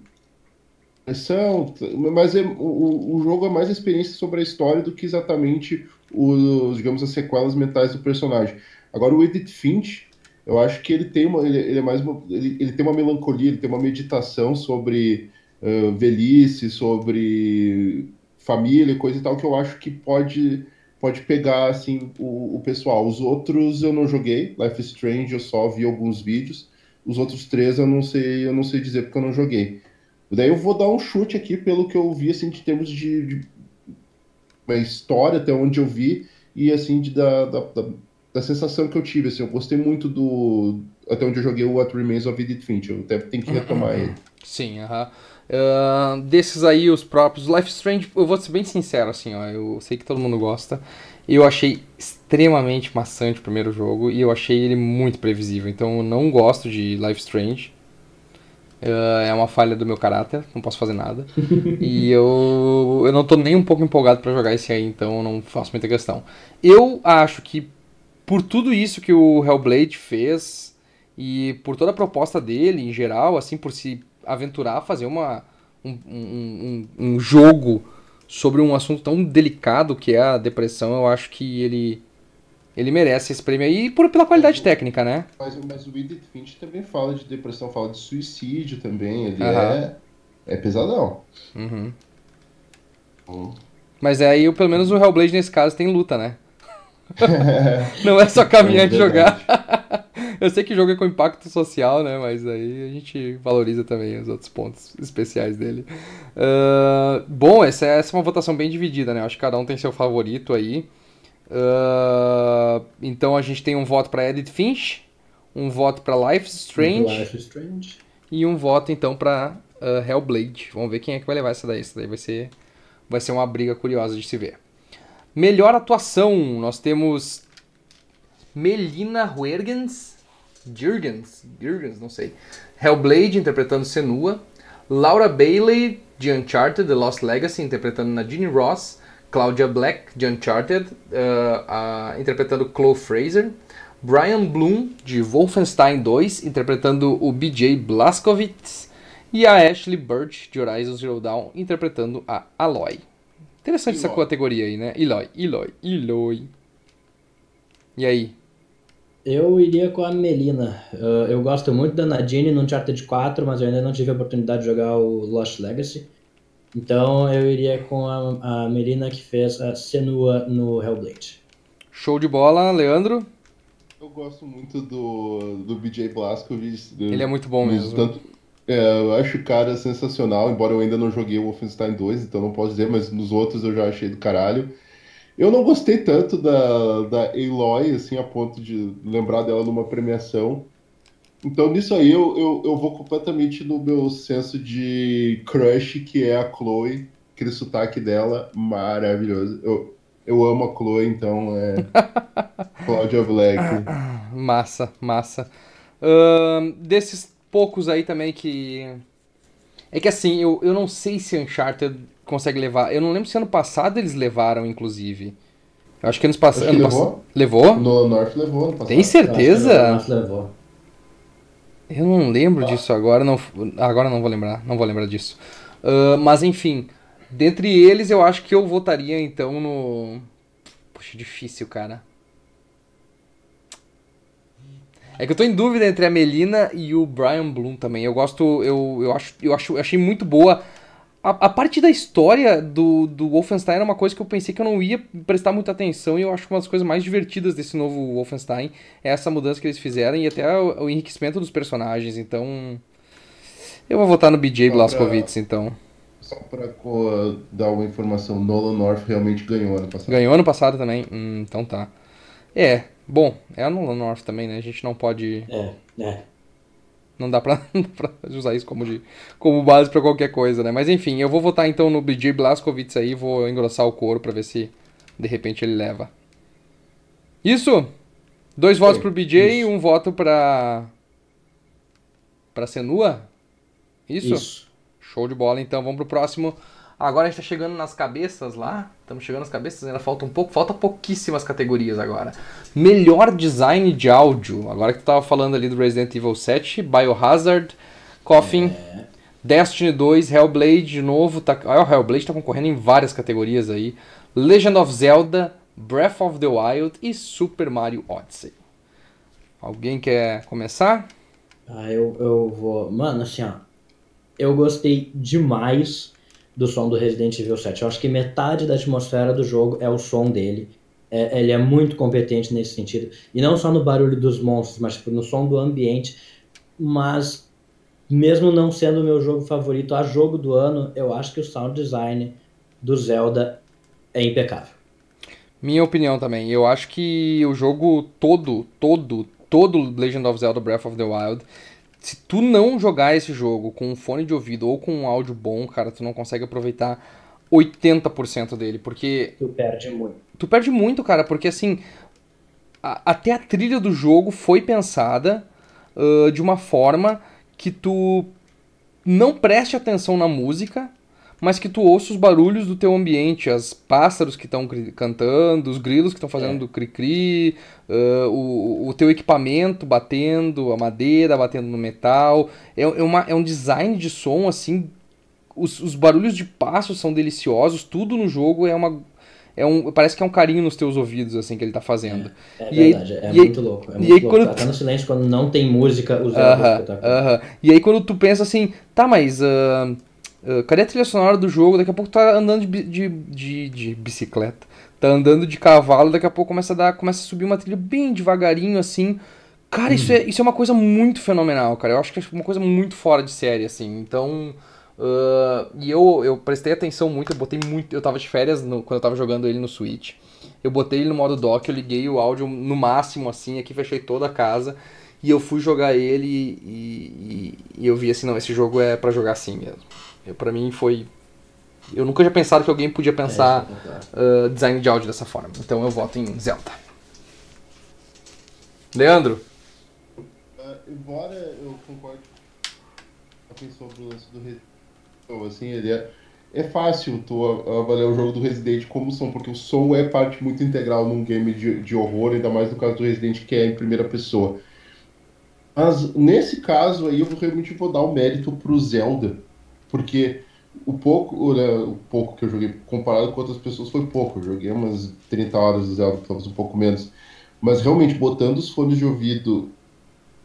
t- mas é, o, o jogo é mais experiência sobre a história do que exatamente os, digamos, as sequelas mentais do personagem. Agora o Edith Finch, eu acho que ele tem uma, ele, ele é mais uma, ele, ele tem uma melancolia, ele tem uma meditação sobre ah, velhice, sobre família, coisa e tal, que eu acho que pode pode pegar assim o, o pessoal. Os outros eu não joguei, Life is Strange eu só vi alguns vídeos. Os outros três eu não sei, eu não sei dizer porque eu não joguei. Daí eu vou dar um chute aqui pelo que eu vi assim de termos de, de uma história até onde eu vi e assim de, da, da, da, sensação que eu tive assim, eu gostei muito do até onde eu joguei o What Remains of Edith Finch. Eu até tenho que retomar ele. Sim, aham. Ahn, desses aí, os próprios. Life Strange, eu vou ser bem sincero, assim, ó. Eu sei que todo mundo gosta. Eu achei extremamente maçante o primeiro jogo e eu achei ele muito previsível. Então eu não gosto de Life Strange. Ah, é uma falha do meu caráter, não posso fazer nada. e eu, eu não tô nem um pouco empolgado pra jogar esse aí, então eu não faço muita questão. Eu acho que por tudo isso que o Hellblade fez e por toda a proposta dele em geral, assim, por se aventurar a fazer uma, um, um, um, um jogo sobre um assunto tão delicado que é a depressão, eu acho que ele ele merece esse prêmio aí por, pela qualidade técnica, né? Mas, mas o Edith Finch também fala de depressão, fala de suicídio também. Ele Aham. é, é pesadão. Uhum. Hum. Mas aí, pelo menos o Hellblade nesse caso tem luta, né? Não é só caminhar e É jogar. Eu sei que o jogo é com impacto social, né? Mas aí a gente valoriza também os outros pontos especiais dele. Ah, bom, essa, é- essa é uma votação bem dividida, né? Acho que cada um tem seu favorito aí. Ah, então a gente tem um voto para Edith Finch, um voto para Life Strange Life Strange. e um voto então para Hellblade. Vamos ver quem é que vai levar essa daí. Essa daí vai ser, vai ser uma briga curiosa de se ver. Melhor atuação, nós temos Melina Huergens, Jurgens, Jurgens, não sei. Hellblade interpretando Senua, Laura Bailey de Uncharted The Lost Legacy interpretando Nadine Ross, Claudia Black de Uncharted uh, uh, interpretando Chloe Fraser, Brian Bloom de Wolfenstein 2 interpretando o BJ Blazkowicz e a Ashley Birch de Horizon Zero Dawn interpretando a Aloy. Interessante essa Eloy. categoria aí, né? Eloy, Eloy, Eloy. E aí? Eu iria com a Melina. Uh, eu gosto muito da Nadine no Uncharted 4, mas eu ainda não tive a oportunidade de jogar o Lost Legacy. Então eu iria com a, a Melina que fez a Senua no Hellblade. Show de bola, Leandro. Eu gosto muito do, do BJ Blazkowicz. Ele é muito bom mesmo. tanto- é, eu acho o cara sensacional, embora eu ainda não joguei o Wolfenstein 2, então não posso dizer, mas nos outros eu já achei do caralho. Eu não gostei tanto da, da Aloy, assim, a ponto de lembrar dela numa premiação. Então nisso aí eu, eu, eu vou completamente no meu senso de crush, que é a Chloe, aquele sotaque dela maravilhoso. Eu, eu amo a Chloe, então é. Claudia Black. Massa, massa. Ahn, desses poucos aí também que. É que assim, eu, eu não sei se Uncharted consegue levar. Eu não lembro se ano passado eles levaram, inclusive. Eu acho que anos Ano levou. pass... Levou? Nolan North levou ano passado. Tem Eu acho certeza? Levou. Eu não lembro disso agora, não, agora não vou lembrar, não vou lembrar disso. Ah, mas enfim, dentre eles eu acho que eu votaria então no. Poxa, difícil, cara. É que eu tô em dúvida entre a Melina e o Brian Bloom também. Eu gosto, eu, eu acho, eu acho, eu achei muito boa. A, a parte da história do, do Wolfenstein é uma coisa que eu pensei que eu não ia prestar muita atenção e eu acho que uma das coisas mais divertidas desse novo Wolfenstein é essa mudança que eles fizeram e até o, o enriquecimento dos personagens. Então, eu vou votar no BJ Só Blazkowicz, pra- então. Só pra dar uma informação, Nolan North realmente ganhou ano passado. Ganhou ano passado também? Hum, então tá. É, bom, é a Nolan North também, né? A gente não pode. É, é. Não dá pra, não dá pra usar isso como, de, como base pra qualquer coisa, né? Mas enfim, eu vou votar então no BJ Blazkowicz aí, vou engrossar o couro pra ver se de repente ele leva. Isso! Dois votos pro BJ e um voto pra. pra Senua? Isso? Isso. Show de bola, então vamos pro próximo. Agora a gente tá chegando nas cabeças lá. Estamos chegando nas cabeças, ainda falta um pouco. Falta pouquíssimas categorias agora. Melhor design de áudio. Agora que tu tava falando ali do Resident Evil 7, Biohazard, Coffin, Destiny 2, Hellblade de novo. Tá... Ah, o Hellblade tá concorrendo em várias categorias aí. Legend of Zelda, Breath of the Wild e Super Mario Odyssey. Alguém quer começar? Ah, eu, eu vou. Mano, assim, ó. Eu gostei demais do som do Resident Evil 7. Eu acho que metade da atmosfera do jogo é o som dele. É- ele é muito competente nesse sentido. E não só no barulho dos monstros, mas tipo, no som do ambiente. Mas, mesmo não sendo o meu jogo favorito a jogo do ano, eu acho que o sound design do Zelda é impecável. Minha opinião também. Eu acho que o jogo todo, todo, todo Legend of Zelda Breath of the Wild, se tu não jogar esse jogo com um fone de ouvido ou com um áudio bom, cara, tu não consegue aproveitar 80% dele, porque Tu perde muito. tu perde muito, cara, porque assim, a- até a trilha do jogo foi pensada ah, de uma forma que tu não preste atenção na música, mas que tu ouça os barulhos do teu ambiente, as pássaros que estão cantando, os grilos que estão fazendo cri-cri, ah, o, o teu equipamento batendo, a madeira batendo no metal. É, é, uma, é um design de som, assim, os, os barulhos de passos são deliciosos, tudo no jogo é uma. É um, parece que é um carinho nos teus ouvidos, assim, que ele tá fazendo. É E aí- verdade, é e aí- muito louco. É e muito aí louco. quando Até no silêncio, quando não tem música, o Zelda é Aham, espetacular. aham. E aí quando tu pensa assim, tá, mas ah, ah, cadê a trilha sonora do jogo? Daqui a pouco tá andando de, de, de, de bicicleta, tá andando de cavalo, daqui a pouco começa a dar, começa a subir uma trilha bem devagarinho assim. Cara, isso, é, isso é uma coisa muito fenomenal, cara. Eu acho que é uma coisa muito fora de série, assim. Então. ah, e eu, eu prestei atenção muito, eu botei muito. Eu tava de férias no- quando eu tava jogando ele no Switch. Eu botei ele no modo dock, eu liguei o áudio no máximo, assim, aqui fechei toda a casa. E eu fui jogar ele e, e- e eu vi assim, não, esse jogo é pra jogar assim mesmo. Pra mim foi. Eu nunca tinha pensado que alguém podia pensar É ah, design de áudio dessa forma. Então eu voto em Zelda. Leandro? Ah, embora eu concorde sobre o lance do Resident Evil, assim, ele é, é fácil tu a- avaliar o jogo do Resident como som, porque o som é parte muito integral num game de, de horror, ainda mais no caso do Resident que é em primeira pessoa. Mas nesse caso aí eu realmente vou dar o mérito pro Zelda, porque o pouco, né, o pouco que eu joguei comparado com outras pessoas foi pouco. Eu joguei umas 30 horas do Zelda, talvez um pouco menos. Mas realmente, botando os fones de ouvido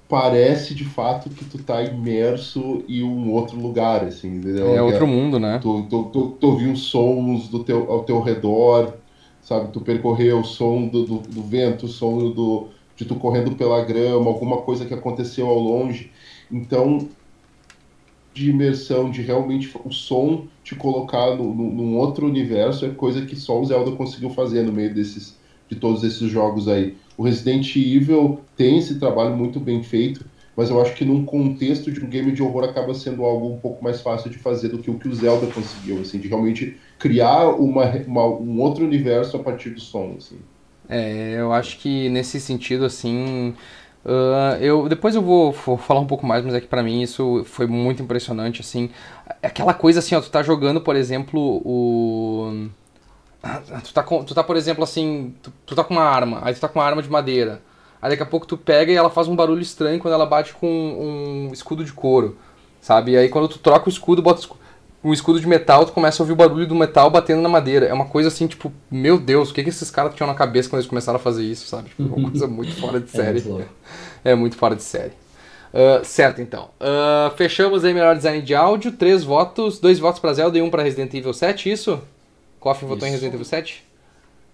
parece de fato que tu tá imerso em um outro lugar, assim, entendeu? É outro mundo, né? Tu, tu, tu, tu ouvir os sons do teu, ao teu redor, sabe? Tu percorrer o som do, do, do vento, o som do, de tu correndo pela grama, alguma coisa que aconteceu ao longe. Então, de imersão, de realmente o som te colocar no, no, num outro universo é coisa que só o Zelda conseguiu fazer no meio desses, de todos esses jogos aí. O Resident Evil tem esse trabalho muito bem feito, mas eu acho que num contexto de um game de horror acaba sendo algo um pouco mais fácil de fazer do que o que o Zelda conseguiu, assim, de realmente criar uma, uma- um outro universo a partir do som, assim. É, eu acho que nesse sentido, assim. Ah, eu, depois eu vou, vou falar um pouco mais, mas é que pra mim isso foi muito impressionante, assim. Aquela coisa assim, ó, tu tá jogando, por exemplo, o. ah, Tu tá, com- tu tá por exemplo, assim, tu, tu tá com uma arma, aí tu tá com uma arma de madeira. Aí daqui a pouco tu pega e ela faz um barulho estranho quando ela bate com um escudo de couro, sabe? E aí quando tu troca o escudo, bota o escu- um escudo de metal, tu começa a ouvir o barulho do metal batendo na madeira. É uma coisa assim, tipo, meu Deus, o que, que esses caras tinham na cabeça quando eles começaram a fazer isso, sabe? Tipo, uma coisa muito fora de É série. muito louco. É muito fora de série. Ah, certo, então. Ah, fechamos aí melhor design de áudio. Três votos, dois votos pra Zelda e um pra Resident Evil 7, isso? Coffin votou em. Resident Evil 7?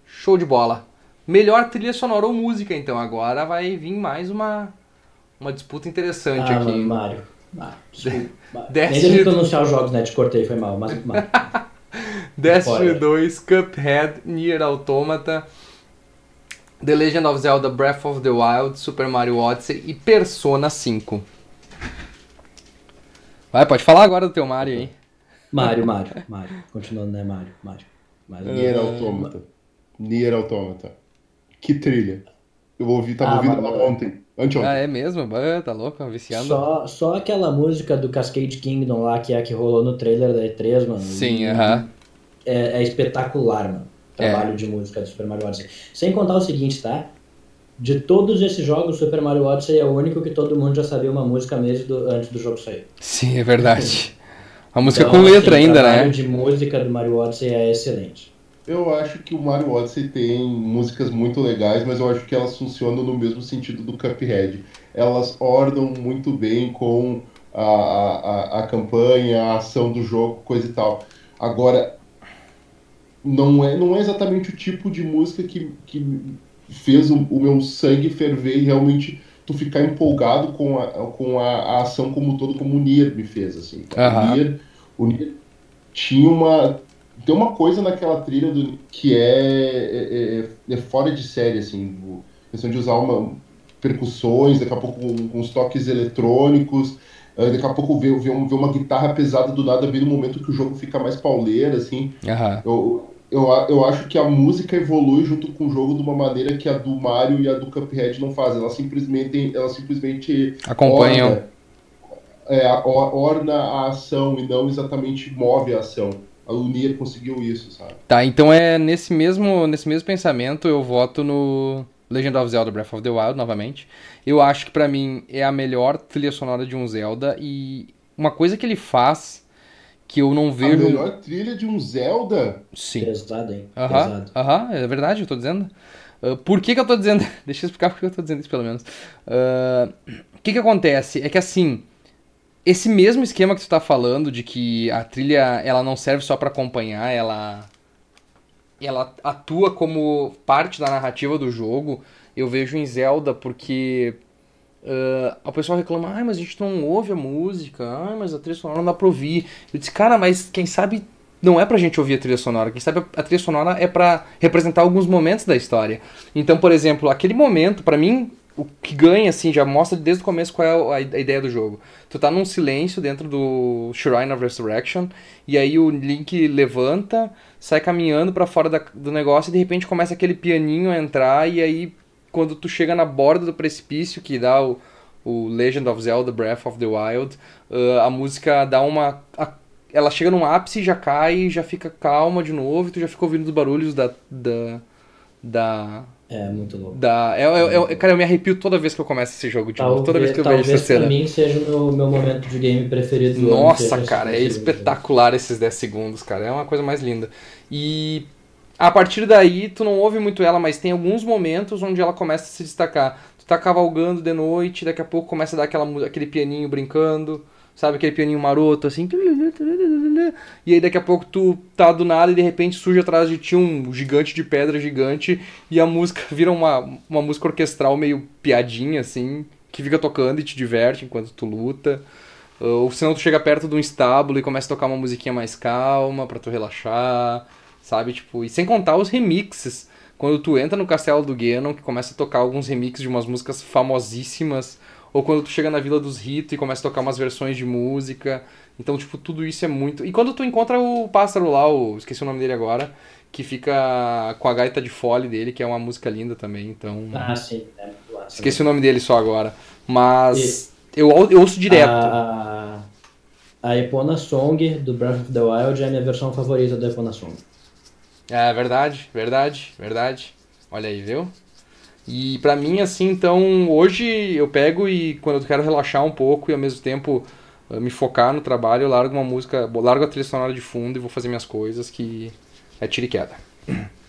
Show de bola. Melhor trilha sonora ou música, então. Agora vai vir mais uma, uma disputa interessante Ah, aqui. mano, Desculpa. Nem deixa eu anunciar os jogos, né? Te cortei, foi mal. Mas, Mario. Destiny Spoiler. 2, Cuphead, Nier Automata, The Legend of Zelda Breath of the Wild, Super Mario Odyssey e Persona 5. Vai, pode falar agora do teu Mario aí. Mario, Mario, Mario. Continuando, né? Mario, Mario. Mario. Nier Automata. Nier Automata. Que trilha. Eu ouvi, tava Ah, ouvindo ela ontem. Anteontem. Ah, é mesmo? Ah, tá louco? Viciando? Só, só aquela música do Cascade Kingdom lá, que é a que rolou no trailer da E3, mano. Sim, aham. é, é espetacular, mano. O É. trabalho de música do Super Mario Odyssey. Sem contar o seguinte, tá? De todos esses jogos, Super Mario Odyssey é o único que todo mundo já sabia uma música meses do, antes do jogo sair. Sim, é verdade. A música Então, com letra assim, ainda, O trabalho né? de música do Mario Odyssey é excelente. Eu acho que o Mario Odyssey tem músicas muito legais, mas eu acho que elas funcionam no mesmo sentido do Cuphead. Elas ornam muito bem com a, a, a, campanha, a ação do jogo, coisa e tal. Agora, não é, não é exatamente o tipo de música que, que fez o, o meu sangue ferver e realmente tu ficar empolgado com a, com a, a ação como um todo, como o Nier me fez, assim. Aham. O Nier, o Nier tinha uma tem uma coisa naquela trilha do, que é, é, é- é fora de série, assim, o- questão de usar uma, percussões, daqui a pouco com, uns toques eletrônicos, daqui a pouco ver, ver, um- uma guitarra pesada do nada, bem no momento que o jogo fica mais pauleira, assim. Aham. Eu, eu, a- eu acho que a música evolui junto com o jogo de uma maneira que a do Mario e a do Cuphead não fazem. Elas simplesmente, elas simplesmente Acompanham. orna, é, a- or- orna a ação e não exatamente move a ação. A Nier conseguiu isso, sabe? Tá, então é nesse mesmo, nesse mesmo pensamento eu voto no Legend of Zelda Breath of the Wild novamente. Eu acho que pra mim é a melhor trilha sonora de um Zelda e uma coisa que ele faz que eu não A vejo. melhor trilha de um Zelda? Sim. Pesado, hein? Aham, é verdade, eu tô dizendo. Ah, por que que eu tô dizendo? Deixa eu explicar por que eu tô dizendo isso, pelo menos. Ah, O que que acontece? É que assim, esse mesmo esquema que tu tá falando de que a trilha, ela não serve só pra acompanhar, ela ela atua como parte da narrativa do jogo, eu vejo em Zelda porque ah, o pessoal reclama, ai, mas a gente não ouve a música, ai, mas a trilha sonora não dá pra ouvir. Eu disse, cara, mas quem sabe não é pra gente ouvir a trilha sonora, quem sabe a trilha sonora é pra representar alguns momentos da história. Então, por exemplo, aquele momento, pra mim, o que ganha, assim, já mostra desde o começo qual é a, ideia do jogo. Tu tá num silêncio dentro do Shrine of Resurrection, e aí o Link levanta, sai caminhando pra fora da- do negócio, e de repente começa aquele pianinho a entrar, e aí quando tu chega na borda do precipício, que dá o, o Legend of Zelda Breath of the Wild, ah, a música dá uma. a- ela chega num ápice, já cai, já fica calma de novo, e tu já fica ouvindo os barulhos da. da. da. É, muito louco. da é, é- é- cara, eu me arrepio toda vez que eu começo esse jogo de novo, toda vez que eu vejo talvez essa cena. pra mim seja o meu, meu momento de game preferido do ano. Nossa, esse- cara, é espetacular esses 10 segundos, cara. É uma coisa mais linda. E a partir daí, tu não ouve muito ela, mas tem alguns momentos onde ela começa a se destacar. Tu tá cavalgando de noite, daqui a pouco começa a dar aquela, aquele pianinho brincando, sabe? Aquele pianinho maroto, assim. E aí daqui a pouco tu tá do nada e de repente surge atrás de ti um gigante de pedra gigante e a música vira uma, uma música orquestral meio piadinha, assim, que fica tocando e te diverte enquanto tu luta. Ou senão tu chega perto de um estábulo e começa a tocar uma musiquinha mais calma pra tu relaxar, sabe? Tipo, e sem contar os remixes. Quando tu entra no castelo do Ganon, que começa a tocar alguns remixes de umas músicas famosíssimas, ou quando tu chega na Vila dos Rito e começa a tocar umas versões de música. Então, tipo, tudo isso é muito. E quando tu encontra o pássaro lá, o... esqueci o nome dele agora, que fica com a gaita de fole dele, que é uma música linda também, então. Ah, sim. É, muito massa. Esqueci o nome dele só agora. Mas eu, eu ouço direto. A, a Epona Song do Breath of the Wild é a minha versão favorita da Epona Song. É verdade, verdade, verdade. Olha aí, viu? E pra mim, assim, então, hoje eu pego e quando eu quero relaxar um pouco e ao mesmo tempo uh, me focar no trabalho, eu largo uma música, largo a trilha sonora de fundo e vou fazer minhas coisas, que é tiro e queda.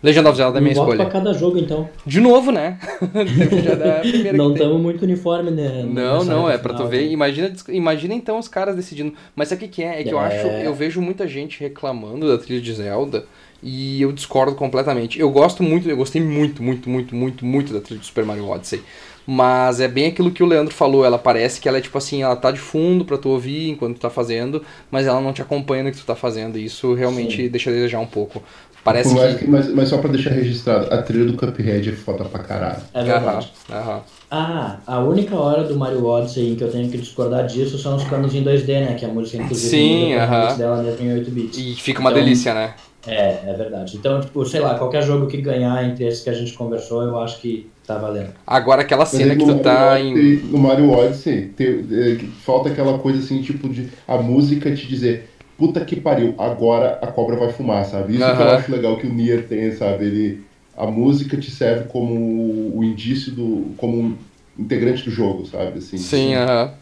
Legend of Zelda é minha escolha. pra cada jogo, então. De novo, né? Primeira Não estamos muito uniforme, né? Não, não, é pra tu ver. né? Imagina, imagina então os caras decidindo. Mas sabe o que, que é? É que eu É. acho. Eu vejo muita gente reclamando da trilha de Zelda e eu discordo completamente. Eu gosto muito, eu gostei muito, muito, muito, muito, muito da trilha de Super Mario Odyssey. Mas é bem aquilo que o Leandro falou, ela parece que ela é tipo assim, ela tá de fundo pra tu ouvir enquanto tu tá fazendo, mas ela não te acompanha no que tu tá fazendo, e isso realmente deixa a desejar um pouco. Parece que. que- mas, mas só pra deixar registrado, a trilha do Cuphead é foda pra caralho. É Aham, verdade. aham. Ah, a única hora do Mario Odyssey em que eu tenho que discordar disso são os canos em 2D, né? Que a música, inclusive, Sim, aham. remix dela mesmo em 8 bits. E fica uma Então, delícia, né? É, é verdade. Então, tipo, sei lá, qualquer jogo que ganhar entre esses que a gente conversou, eu acho que tá valendo. Agora aquela cena que tu tá Mario em. Odyssey- No Mario Odyssey, tem- é, falta aquela coisa assim, tipo, de a música te dizer, puta que pariu, agora a cobra vai fumar, sabe? Isso que eu acho legal que o Nier tem, sabe? Ele, a música te serve como o indício do. como um integrante do jogo, sabe? Assim, Sim, aham.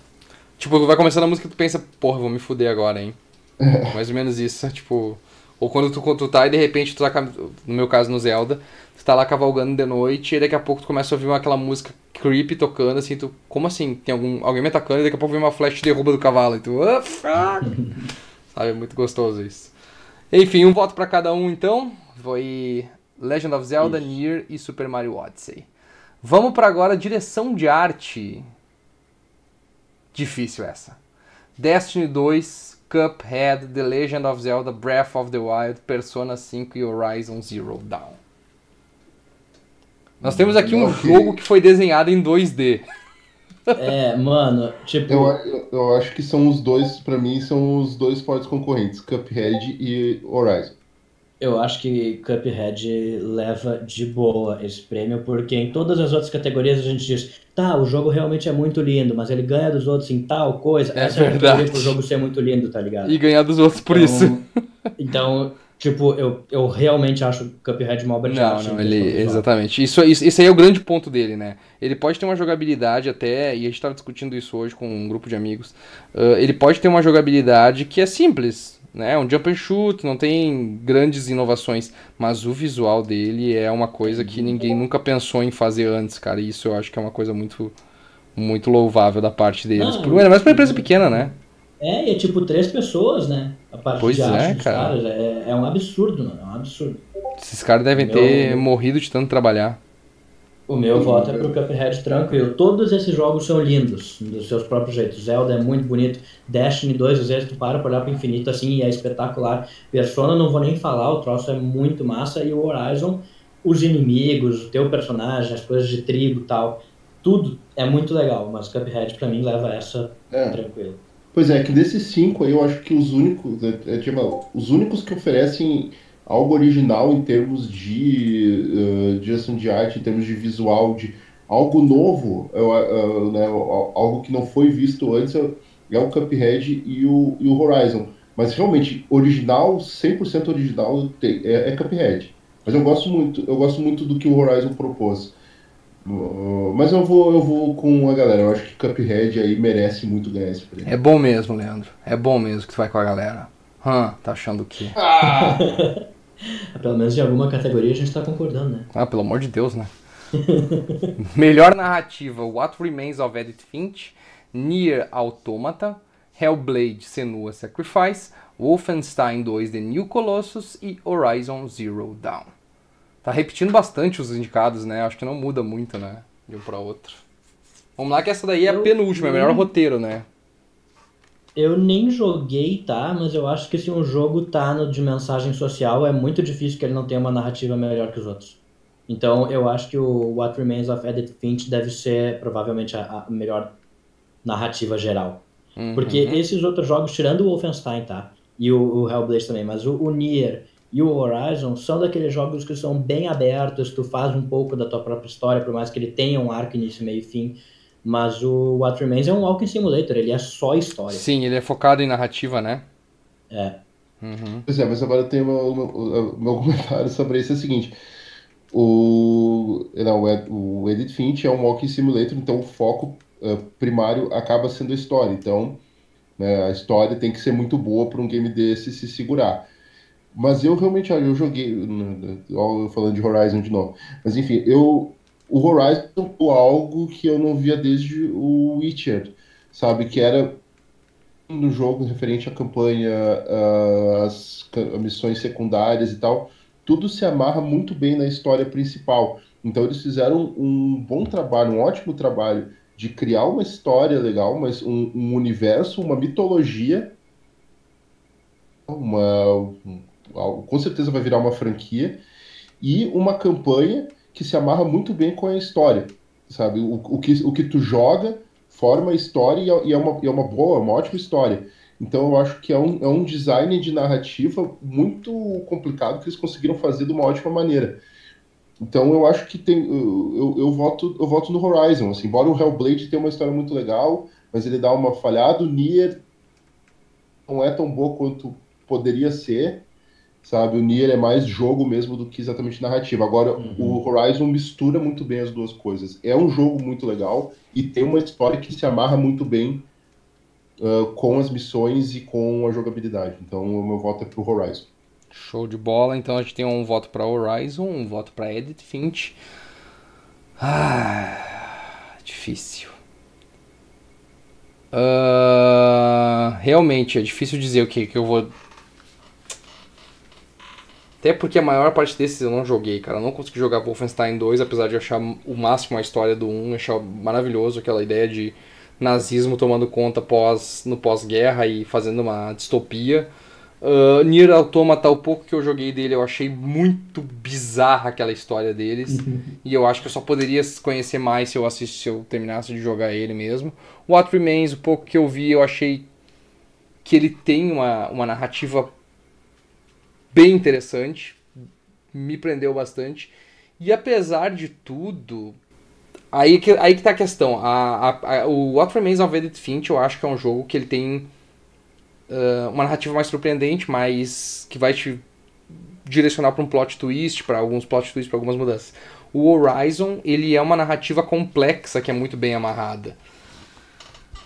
Tipo, vai começando a música e tu pensa, porra, vou me fuder agora, hein? Mais ou menos isso, tipo... Ou quando tu, tu tá e de repente tu tá, no meu caso no Zelda, tu tá lá cavalgando de noite e daqui a pouco tu começa a ouvir uma- aquela música creepy tocando, assim, tu... Como assim? Tem algum, alguém me atacando e daqui a pouco vem uma flash e derruba do cavalo e tu... Ah, fuck! Sabe, é muito gostoso isso. Enfim, um voto pra cada um então. Foi Legend of Zelda, Nier e Super Mario Odyssey. Vamos pra agora direção de arte. Difícil essa. Destiny 2, Cuphead, The Legend of Zelda, Breath of the Wild, Persona 5 e Horizon Zero Dawn. Nós temos aqui um Ok. jogo que foi desenhado em 2D. É, mano, tipo. Eu, eu, eu acho que são os dois, pra mim, são os dois fortes concorrentes, Cuphead e Horizon. Eu acho que Cuphead leva de boa esse prêmio, porque em todas as outras categorias a gente diz, tá, o jogo realmente é muito lindo, mas ele ganha dos outros em tal coisa. É Essa é a verdade. categoria pro jogo ser muito lindo, tá ligado? E ganhar dos outros por Então- isso. Então, tipo, eu, eu realmente acho Cuphead uma obra de Não, não, ele. Exatamente. Isso, isso, isso aí é o grande ponto dele, né? Ele pode ter uma jogabilidade até, e a gente tava discutindo isso hoje com um grupo de amigos. ah, ele pode ter uma jogabilidade que é simples, né? Um jump and shoot, não tem grandes inovações. Mas o visual dele é uma coisa que ninguém nunca pensou em fazer antes, cara. E isso eu acho que é uma coisa muito. Muito louvável da parte deles. Não, Por, pra uma empresa pequena, né? É, e é tipo três pessoas, né? A parte Pois de é, cara. caras. É, é um absurdo, mano. É um absurdo. Esses caras devem Meu- ter morrido de tanto trabalhar. O meu voto é pro Cuphead tranquilo. Todos esses jogos são lindos, dos seus próprios jeitos. Zelda é muito bonito. Destiny 2, às vezes tu para pra olhar pro infinito assim e é espetacular. Persona, não vou nem falar, o troço é muito massa. E o Horizon, os inimigos, o teu personagem, as coisas de tribo e tal, tudo é muito legal. Mas Cuphead pra mim leva essa É. tranquilo. Pois é, que desses cinco aí eu acho que os únicos, é, é, tipo, os únicos que oferecem algo original em termos de uh, direção de arte, em termos de visual, de algo novo, eu, uh, né, al- algo que não foi visto antes é, o Cuphead e o, e o Horizon. Mas realmente, original, 100% original tem- é, é Cuphead. Mas eu gosto muito, eu gosto muito do que o Horizon propôs. Uh, mas eu vou, eu vou com a galera. Eu acho que Cuphead aí merece muito ganhar esse prêmio. É bom mesmo, Leandro. É bom mesmo que tu vai com a galera. Hã, tá achando o quê? Pelo menos em alguma categoria a gente tá concordando, né? Ah, pelo amor de Deus, né? Melhor narrativa: What Remains of Edith Finch, Nier Automata, Hellblade Senua Sacrifice, Wolfenstein 2 The New Colossus e Horizon Zero Dawn. Tá repetindo bastante os indicados, né? Acho que não muda muito, né? De um pra outro. Vamos lá, que essa daí é a penúltima, é o melhor roteiro, né? Eu nem joguei, tá? Mas eu acho que se um jogo tá no de mensagem social, é muito difícil que ele não tenha uma narrativa melhor que os outros. Então eu acho que o What Remains of Edith Finch deve ser provavelmente a, a melhor narrativa geral. Uhum. Porque esses outros jogos, tirando o Wolfenstein, tá? E o, o Hellblade também, mas o, o Nier e o Horizon são daqueles jogos que são bem abertos, tu faz um pouco da tua própria história, por mais que ele tenha um arco, início, meio e fim. Mas o What Remains é um Walking Simulator, ele é só história. Sim, ele é focado em narrativa, né? É. Uhum. Pois é, mas agora tem o meu, o meu comentário sobre isso é o seguinte. O, não, o Ed- o Edit Finch é um walking simulator, então o foco uh, primário acaba sendo a história. Então, né, a história tem que ser muito boa para um game desse se segurar. Mas eu realmente, olha, eu joguei, eu falando de Horizon de novo, mas enfim, eu, o Horizon foi algo que eu não via desde o Witcher, sabe, que era no jogo referente à campanha, as, as missões secundárias e tal, tudo se amarra muito bem na história principal. Então eles fizeram um bom trabalho, um ótimo trabalho de criar uma história legal, mas um, um universo, uma mitologia, uma, com certeza vai virar uma franquia, e uma campanha que se amarra muito bem com a história, sabe? O, o, que, o que tu joga forma a história e é, é uma, é uma boa, uma ótima história. Então eu acho que é um, é um design de narrativa muito complicado que eles conseguiram fazer de uma ótima maneira. Então eu acho que tem. Eu, eu, eu, voto, eu voto no Horizon. Assim, embora o Hellblade tenha uma história muito legal, mas ele dá uma falhada. O Nier não é tão boa quanto poderia ser sabe? O Nier é mais jogo mesmo do que exatamente narrativa. Agora, uhum. o Horizon mistura muito bem as duas coisas. É um jogo muito legal e tem uma história que se amarra muito bem uh, com as missões e com a jogabilidade. Então, o meu voto é pro Horizon. Show de bola. Então, a gente tem um voto para Horizon, um voto para Edith Finch. Ah, difícil. Uh, realmente, é difícil dizer o que, que eu vou até porque a maior parte desses eu não joguei, cara. Eu não consegui jogar Wolfenstein 2, apesar de achar o máximo a história do 1, achar maravilhoso aquela ideia de nazismo tomando conta pós, no pós-guerra e fazendo uma distopia. Uh, Nier Automata, o pouco que eu joguei dele, eu achei muito bizarra aquela história deles. Uhum. E eu acho que eu só poderia conhecer mais se eu assistisse, se eu terminasse de jogar ele mesmo. What Remains, o pouco que eu vi, eu achei que ele tem uma, uma narrativa bem interessante, me prendeu bastante. E apesar de tudo, aí que, aí que tá a questão. A, a, a, o What Remains of Edith Finch eu acho que é um jogo que ele tem uh, uma narrativa mais surpreendente, mais que vai te direcionar para um plot twist, para alguns plot twists, para algumas mudanças. O Horizon, ele é uma narrativa complexa que é muito bem amarrada.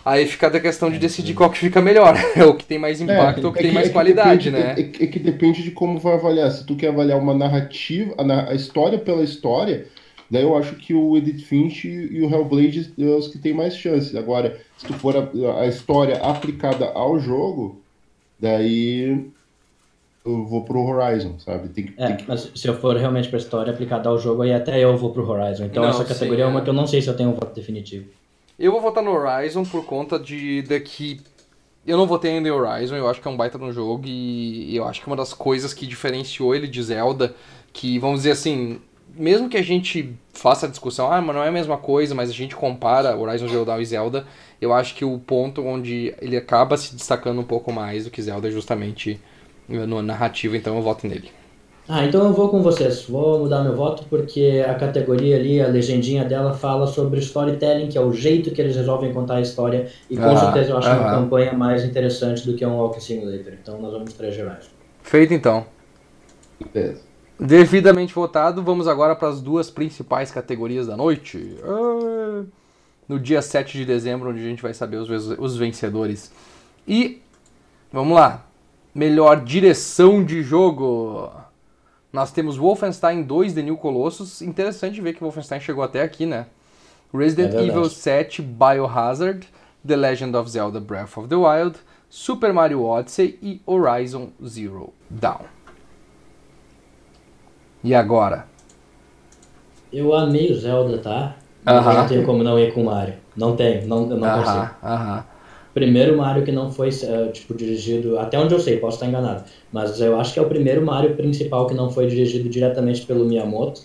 Aí fica da questão de decidir qual que fica melhor. É o que tem mais impacto é, ou que é tem que, mais é qualidade, depende, né? É, é, que depende de como vai avaliar. Se tu quer avaliar uma narrativa, a, a, história pela história, daí eu acho que o Edith Finch e o Hellblade são os que têm mais chances. Agora, se tu for a, a história aplicada ao jogo, daí eu vou pro Horizon, sabe? Tem que, é, tem que... mas se eu for realmente pra história aplicada ao jogo, aí até eu vou pro Horizon. Então não, essa categoria sim, é uma que eu não sei se eu tenho um voto definitivo. Eu vou votar no Horizon por conta de, que eu não votei ainda em Horizon, eu acho que é um baita no jogo e eu acho que uma das coisas que diferenciou ele de Zelda, que vamos dizer assim, mesmo que a gente faça a discussão, ah, mas não é a mesma coisa, mas a gente compara Horizon Zero Dawn e Zelda, eu acho que o ponto onde ele acaba se destacando um pouco mais do que Zelda é justamente no narrativo, então eu voto nele. Ah, então eu vou com vocês. Vou mudar meu voto porque a categoria ali, a legendinha dela fala sobre storytelling, que é o jeito que eles resolvem contar a história. E com ah, certeza eu acho ah, uma campanha mais interessante do que um Walking Simulator. Então nós vamos três gerais. Feito então. Beleza. Devidamente votado, vamos agora para as duas principais categorias da noite. Ah, no dia 7 de dezembro, onde a gente vai saber os vencedores. E vamos lá. Melhor direção de jogo. Nós temos Wolfenstein 2 The New Colossus. Interessante ver que Wolfenstein chegou até aqui, né? Resident é Evil 7 Biohazard, The Legend of Zelda Breath of the Wild, Super Mario Odyssey e Horizon Zero Dawn. E agora? Eu amei o Zelda, tá? Uh -huh. Não tenho como não ir com o Mario. Não tem, não, não uh -huh. consigo. Uh -huh primeiro Mario que não foi uh, tipo dirigido, até onde eu sei, posso estar enganado, mas eu acho que é o primeiro Mario principal que não foi dirigido diretamente pelo Miyamoto.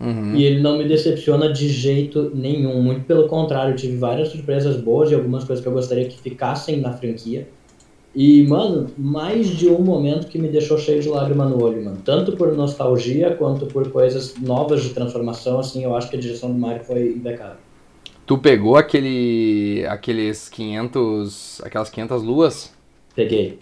Uhum. E ele não me decepciona de jeito nenhum, muito pelo contrário, tive várias surpresas boas e algumas coisas que eu gostaria que ficassem na franquia. E, mano, mais de um momento que me deixou cheio de lágrima no olho, mano. Tanto por nostalgia quanto por coisas novas de transformação, assim, eu acho que a direção do Mario foi impecável. Tu pegou aquele aqueles 500, aquelas 500 luas? Peguei.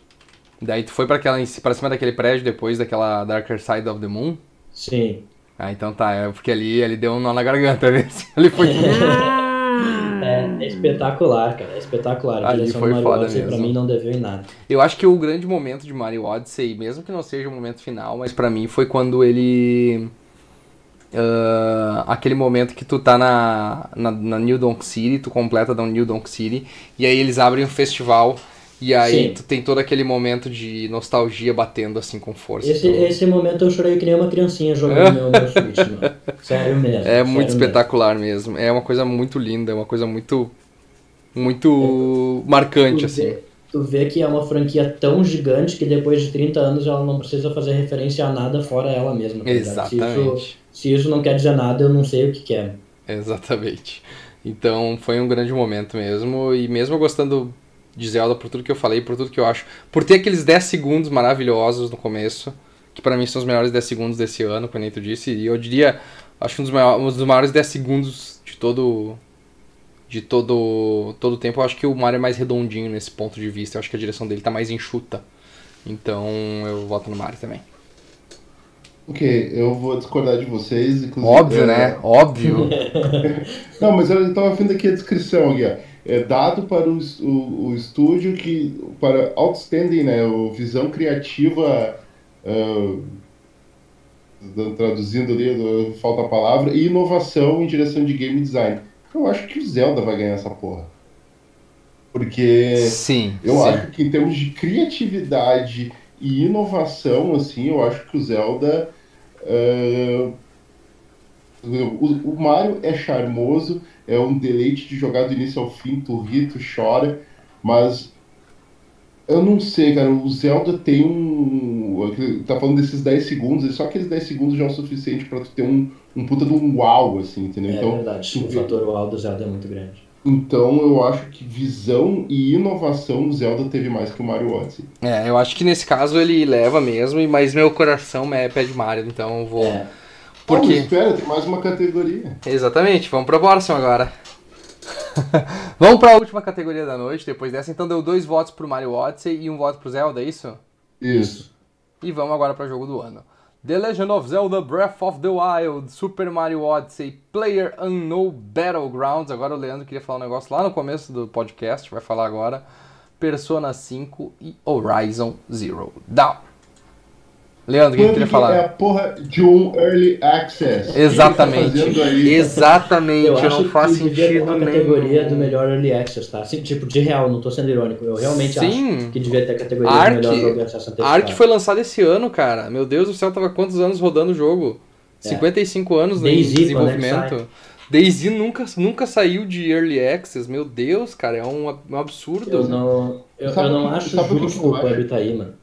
Daí tu foi para aquela para cima daquele prédio depois daquela Darker Side of the Moon? Sim. Ah, então tá, é porque ali ele deu um nó na garganta, né? Ele foi é, É espetacular, cara. É espetacular. A Ali direção foi do Mario foda Odyssey pra mesmo. mim não deveu em nada. Eu acho que o grande momento de Mario Odyssey, mesmo que não seja o momento final, mas pra mim foi quando ele. Ah, aquele momento que tu tá na, na, na New Donk City, tu completa da New Donk City, e aí eles abrem um festival, e aí Sim. tu tem todo aquele momento de nostalgia batendo assim com força. Esse, Então, esse momento eu chorei que nem uma criancinha jogando meu, meu Switch, mano. Sério mesmo. é muito espetacular mesmo. É uma coisa muito linda, é uma coisa muito. Muito marcante, Tu assim. Tu vê que é uma franquia tão gigante que depois de 30 anos ela não precisa fazer referência a nada fora ela mesma. tá ligado? Se isso, Exatamente. se isso não quer dizer nada, eu não sei o que quer. Exatamente. Então foi um grande momento mesmo. E mesmo gostando de Zelda por tudo que eu falei, por tudo que eu acho. Por ter aqueles 10 segundos maravilhosos no começo, que pra mim são os melhores 10 segundos desse ano, como tu disse. E eu diria, acho que um dos maiores, um dos maiores 10 segundos de todo. De todo, todo o tempo, eu acho que o Mario é mais redondinho nesse ponto de vista. Eu acho que a direção dele tá mais enxuta. Então eu voto no Mario também. Ok, eu vou discordar de vocês. Óbvio, é, né? Óbvio. Não, mas eu estava vendo aqui a descrição aqui, ó. É dado para o, o, o estúdio que para outstanding, né, o visão criativa, dando- traduzindo ali, falta a palavra, e inovação em direção de game design. Eu acho que o Zelda vai ganhar essa porra. Porque Sim. eu sim. acho que em termos de criatividade e inovação, assim, eu acho que o Zelda. ah, o, o Mario é charmoso, é um deleite de jogar do início ao fim, tu ri, tu chora, mas eu não sei, cara, o Zelda tem um. Tá falando desses 10 segundos, e só aqueles 10 segundos já é o suficiente pra tu ter um, um puta de um uau, assim, entendeu? É Então, verdade. tu O vê- fator uau do Zelda é muito grande. então eu acho que visão e inovação o Zelda teve mais que o Mario Odyssey. É, eu acho que nesse caso ele leva mesmo, mas meu coração é pé de Mario, então eu vou. É. Por Porque. espera, tem mais uma categoria. Exatamente, vamos pra próxima agora. vamos pra última categoria da noite, depois dessa. Então deu dois votos pro Mario Odyssey e um voto pro Zelda, é isso? Isso. E vamos agora para jogo do ano. The Legend of Zelda Breath of the Wild, Super Mario Odyssey, Player Unknown Battlegrounds. Agora o Leandro queria falar um negócio lá no começo do podcast, vai falar agora. Persona 5 e Horizon Zero Dawn. Leandro, o que que queria falar? é a porra de um early access? Tá Exatamente. aí? Exatamente, Eu não acho faz que devia ter sentido uma nenhum. categoria do melhor Early Access, tá? Assim, tipo, de real, não tô sendo irônico. Eu realmente Sim. acho que devia ter a categoria Ark- do melhor jogo de acesso A antecipado. Ark foi lançada esse ano, cara. Meu Deus do céu, tava quantos anos rodando o jogo? É. 55 anos no Daisy, desenvolvimento. quando é Daisy nunca, nunca saiu de Early Access. Meu Deus, cara, é um, um absurdo. Eu não, eu, Sabe eu não que- acho sabe o que justo eu o tá aí, mano.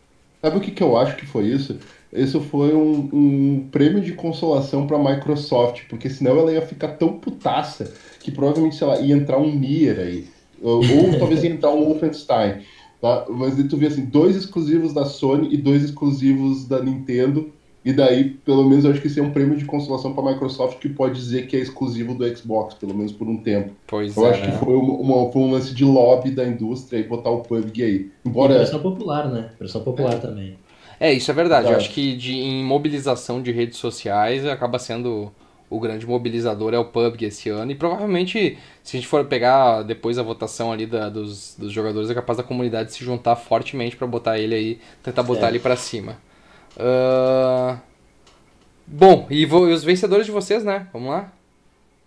Sabe o que, que eu acho que foi isso? Isso foi um, um prêmio de consolação pra Microsoft, porque senão ela ia ficar tão putaça que provavelmente, sei lá, ia entrar um Nier aí. Ou, ou talvez ia entrar um Wolfenstein. Tá? Mas tu vê assim, dois exclusivos da Sony e dois exclusivos da Nintendo. E daí, pelo menos, eu acho que esse é um prêmio de consolação pra Microsoft que pode dizer que é exclusivo do Xbox, pelo menos por um tempo. Pois Eu é. acho que foi, uma, foi um lance de lobby da indústria e botar o PUBG aí. E Embora. pressão popular, né? Pressão popular também. É, isso é verdade. Eu Verdade. acho que de, em mobilização de redes sociais acaba sendo o grande mobilizador é o PUBG esse ano. E provavelmente, se a gente for pegar depois a votação ali da- dos, dos jogadores, é capaz da comunidade se juntar fortemente pra botar ele aí, tentar botar É. ele pra cima. Ah, Bom, e, vo- e os vencedores de vocês, né? Vamos lá?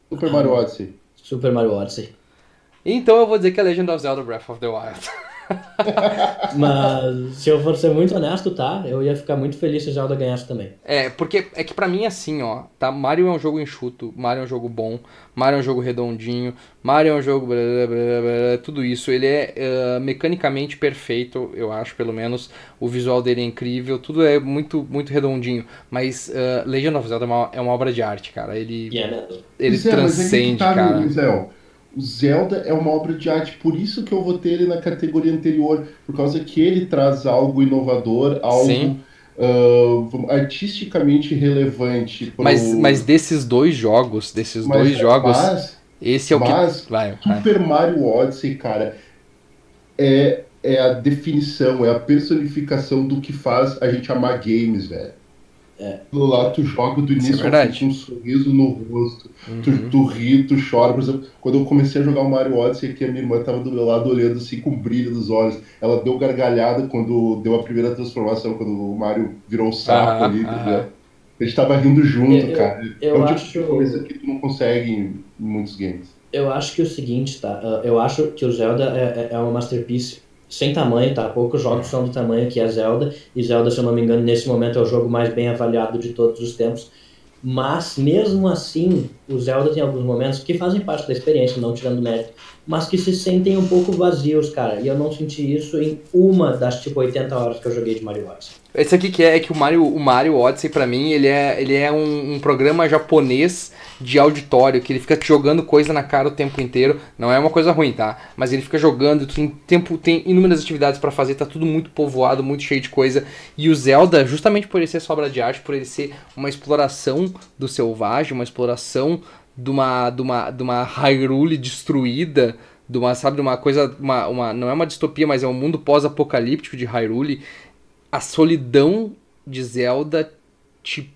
Super Mario Odyssey. Super Mario Odyssey. Então eu vou dizer que é Legend of Zelda Breath of the Wild. Mas se eu for ser muito honesto, tá? Eu ia ficar muito feliz se Zelda ganhasse também. É, porque é que pra mim é assim, ó, tá? Mario é um jogo enxuto, Mario é um jogo bom, Mario é um jogo redondinho, Mario é um jogo blá, blá, blá, blá, tudo isso. Ele é eh, mecanicamente perfeito, eu acho, pelo menos. O visual dele é incrível, tudo é muito, muito redondinho. Mas eh, Legend of Zelda é uma, é uma obra de arte, cara. Ele, E é ele Zé, mas é que transcende, tá, cara. Zé, O Zelda é uma obra de arte, por isso que eu votei ele na categoria anterior, por causa que ele traz algo inovador, algo vamos- artisticamente relevante. pro- Mas, mas desses dois jogos, desses mas- dois jogos, mas- esse é o mas que. Vai, vai. Super Mario Odyssey, cara, é, é a definição, é a personificação do que faz a gente amar games, velho. É. lá tu joga do início é com um sorriso no rosto. Uhum. Tu, tu ri, tu chora. Por exemplo, quando eu comecei a jogar o Mario Odyssey aqui, a minha irmã tava do meu lado olhando assim com brilho nos olhos. Ela deu gargalhada quando deu a primeira transformação, quando o Mario virou o sapo ali, tá A gente tava rindo junto, eu, cara. Eu, eu é um acho... tipo de coisa que tu não consegue em muitos games. Eu acho que o seguinte, tá? Ah, eu acho que o Zelda é, é, é uma masterpiece sem tamanho, tá? Poucos jogos são do tamanho que é Zelda, e Zelda, se eu não me engano, nesse momento é o jogo mais bem avaliado de todos os tempos. Mas, mesmo assim, o Zelda tem alguns momentos que fazem parte da experiência, não tirando mérito, mas que se sentem um pouco vazios, cara. E eu não senti isso em uma das, tipo, 80 horas que eu joguei de Mario Odyssey. Esse aqui que é, é que o Mario, o Mario Odyssey, para mim, ele é, ele é um, um programa japonês de auditório, que ele fica te jogando coisa na cara o tempo inteiro. Não é uma coisa ruim, tá? Mas ele fica jogando, tem tempo, tem inúmeras atividades para fazer, tá tudo muito povoado, muito cheio de coisa. E o Zelda, justamente por ele ser sobra de arte, por ele ser uma exploração do selvagem, uma exploração de uma, de uma, de uma Hyrule destruída, de uma, sabe, de uma coisa, uma, uma, não é uma distopia, mas é um mundo pós-apocalíptico de Hyrule. A solidão de Zelda te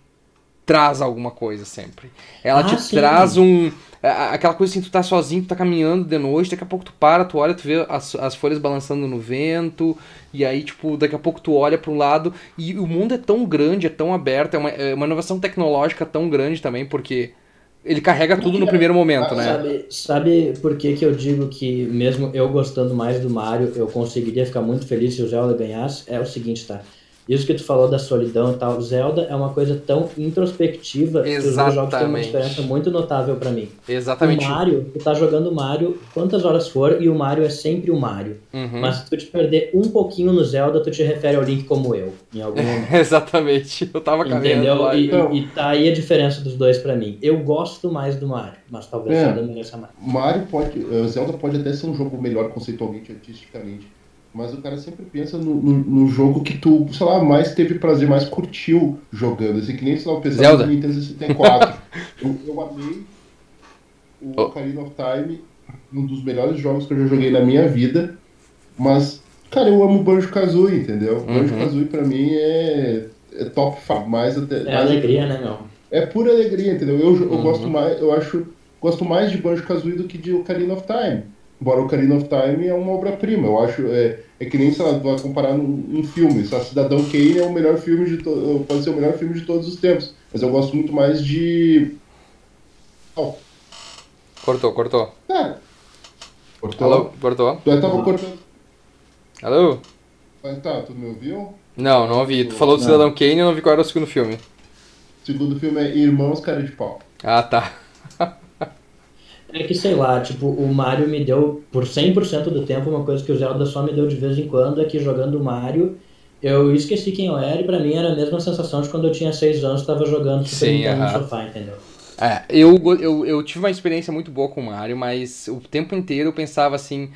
traz alguma coisa sempre. Ela ah, te sim. traz um. Aquela coisa assim, tu tá sozinho, tu tá caminhando de noite, daqui a pouco tu para, tu olha, tu vê as, as folhas balançando no vento, e aí, tipo, daqui a pouco tu olha para um lado, e o mundo é tão grande, é tão aberto, é uma, é uma inovação tecnológica tão grande também, porque ele carrega tudo no primeiro momento, né? Sabe, sabe por que, que eu digo que, mesmo eu gostando mais do Mario, eu conseguiria ficar muito feliz se o Zelda ganhasse? É o seguinte, tá? Isso que tu falou da solidão e tal, Zelda é uma coisa tão introspectiva Exatamente. que os dois jogos têm uma diferença muito notável para mim. Exatamente. O Mario, tu tá jogando Mario quantas horas for e o Mario é sempre o Mario. Uhum. Mas se tu te perder um pouquinho no Zelda, tu te refere ao Link como eu, em algum momento. Exatamente. Eu tava caminhando Entendeu? lá, e, então. e tá aí a diferença dos dois para mim. Eu gosto mais do Mario, mas talvez é. Zelda mereça mais. Mario pode, uh, Zelda pode até ser um jogo melhor conceitualmente, artisticamente mas o cara sempre pensa no, no, no, jogo que tu, sei lá, mais teve prazer, mais curtiu jogando. Assim, que nem, sei lá, o pesado do Nintendo 64. eu, eu amei o oh. Ocarina of Time, um dos melhores jogos que eu já joguei na minha vida, mas, cara, eu amo Banjo-Kazooie, entendeu? Uhum. Banjo-Kazooie pra mim é, é top mais até... É mais alegria, né, meu? É pura alegria, entendeu? Eu, eu uhum. gosto mais, eu acho, gosto mais de Banjo-Kazooie do que de Ocarina of Time. Embora Ocarina of Time é uma obra-prima, eu acho, é, é que nem, sei lá, vai comparar num, um filme, só Cidadão Kane é o melhor filme de pode ser o melhor filme de todos os tempos, mas eu gosto muito mais de... Oh. Cortou, cortou. É. Cortou? Alô, cortou. Tu tava cortando. Alô? Mas tá, tu me ouviu? Não, não ouvi. Tu falou do Cidadão Kane e eu não vi qual era o segundo filme. O segundo filme é Irmãos Cara de Pau. Ah, tá. É que, sei lá, tipo, o Mario me deu, por 100% do tempo, uma coisa que o Zelda só me deu de vez em quando, é que jogando Mario, eu esqueci quem eu era e pra mim era a mesma sensação de quando eu tinha 6 anos e tava jogando Super Sim, Nintendo uh -huh. no sofá, entendeu? É, eu, eu, eu tive uma experiência muito boa com o Mario, mas o tempo inteiro eu pensava assim,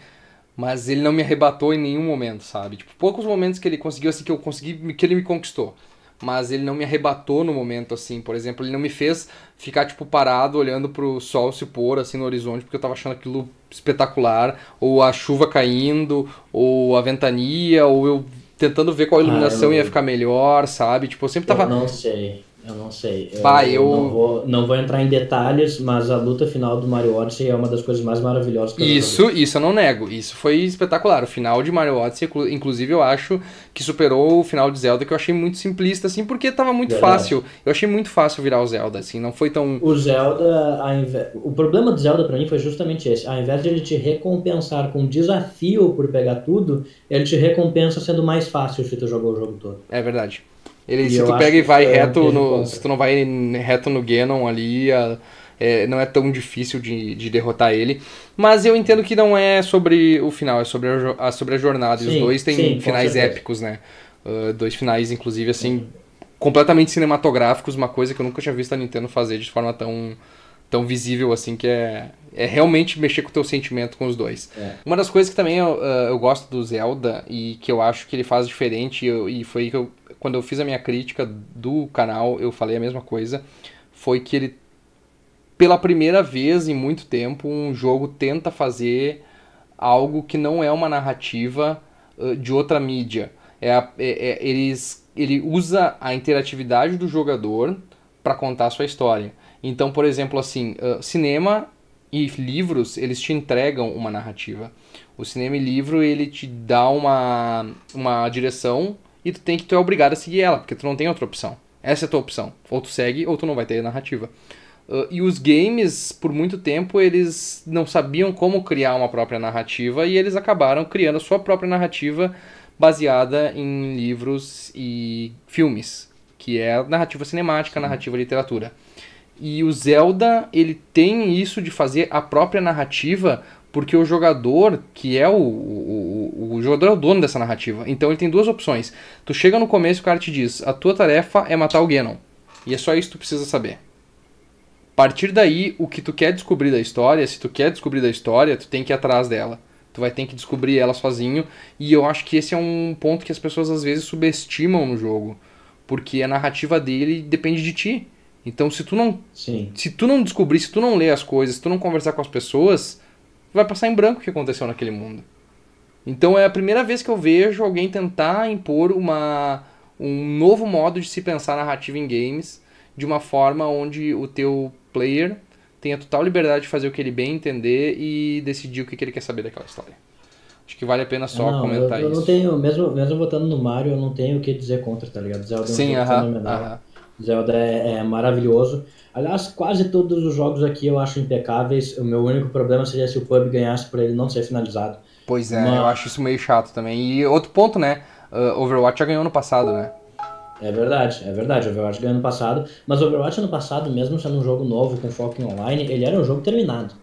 mas ele não me arrebatou em nenhum momento, sabe? Tipo, poucos momentos que ele conseguiu, assim, que eu consegui, que ele me conquistou mas ele não me arrebatou no momento, assim. Por exemplo, ele não me fez ficar, tipo, parado olhando pro sol se pôr, assim, no horizonte, porque eu tava achando aquilo espetacular, ou a chuva caindo, ou a ventania, ou eu tentando ver qual iluminação ah, eu... ia ficar melhor, sabe? Tipo, eu sempre tava... Eu não sei. Eu não sei. Eu, bah, eu... Não, vou, não vou entrar em detalhes, mas a luta final do Mario Odyssey é uma das coisas mais maravilhosas que eu Isso, isso eu não nego. Isso foi espetacular. O final de Mario Odyssey, inclusive, eu acho que superou o final de Zelda, que eu achei muito simplista, assim, porque tava muito Verdade. fácil. Eu achei muito fácil virar o Zelda, assim, não foi tão... O Zelda, invés... o problema do Zelda para mim foi justamente esse. Ao invés de ele te recompensar com desafio por pegar tudo, ele te recompensa sendo mais fácil se tu jogou o jogo todo. É verdade. Ele, e se tu pega e vai reto no. Se tu não vai reto no Ganon ali, a, é, não é tão difícil de, de derrotar ele. Mas eu entendo que não é sobre o final, é sobre a, sobre a jornada. Sim, e os dois têm sim, finais épicos, né? Uh, dois finais, inclusive, assim, completamente cinematográficos, uma coisa que eu nunca tinha visto a Nintendo fazer de forma tão, tão visível assim, que é, é realmente mexer com o teu sentimento com os dois. É. Uma das coisas que também eu, uh, eu gosto do Zelda e que eu acho que ele faz diferente, e, eu, e foi que eu quando eu fiz a minha crítica do canal, eu falei a mesma coisa. Foi que ele, pela primeira vez em muito tempo, um jogo tenta fazer algo que não é uma narrativa uh, de outra mídia. É, a, é, é eles, ele usa a interatividade do jogador para contar a sua história. Então, por exemplo, assim, uh, cinema e livros, eles te entregam uma narrativa. O cinema e livro, ele te dá uma, uma direção e tu tem que tu é obrigado a seguir ela, porque tu não tem outra opção. Essa é a tua opção. Ou tu segue ou tu não vai ter narrativa. Uh, e os games, por muito tempo, eles não sabiam como criar uma própria narrativa e eles acabaram criando a sua própria narrativa baseada em livros e filmes, que é a narrativa cinemática, a narrativa literatura. E o Zelda, ele tem isso de fazer a própria narrativa, porque o jogador, que é o, o, jogador é o dono dessa narrativa. Então ele tem duas opções. Tu chega no começo e o cara te diz: a tua tarefa é matar o Ganon. E é só isso que tu precisa saber. A partir daí, o que tu quer descobrir da história, se tu quer descobrir da história, tu tem que ir atrás dela. Tu vai ter que descobrir ela sozinho. E eu acho que esse é um ponto que as pessoas às vezes subestimam no jogo. Porque a narrativa dele depende de ti. Então, se tu não, Sim. se tu não descobrir, se tu não ler as coisas, se tu não conversar com as pessoas, vai passar em branco o que aconteceu naquele mundo. Então, é a primeira vez que eu vejo alguém tentar impor uma, um novo modo de se pensar narrativa em games, de uma forma onde o teu player tenha total liberdade de fazer o que ele bem entender e decidir o que ele quer saber daquela história. Acho que vale a pena só não, comentar eu, eu isso. não tenho, mesmo, mesmo votando no Mario, eu não tenho o que dizer contra, tá ligado? Zelda é um Sim, aham, fenomenal. aham. Zelda é, é maravilhoso. Aliás, quase todos os jogos aqui eu acho impecáveis. O meu único problema seria se o pub ganhasse por ele não ser finalizado. Pois é, Mas- eu acho isso meio chato também. E outro ponto, né? uh, Overwatch já ganhou no passado, né? É verdade, é verdade. Overwatch ganhou ano passado. Mas Overwatch ano passado, mesmo sendo um jogo novo com foco em online, ele era um jogo terminado.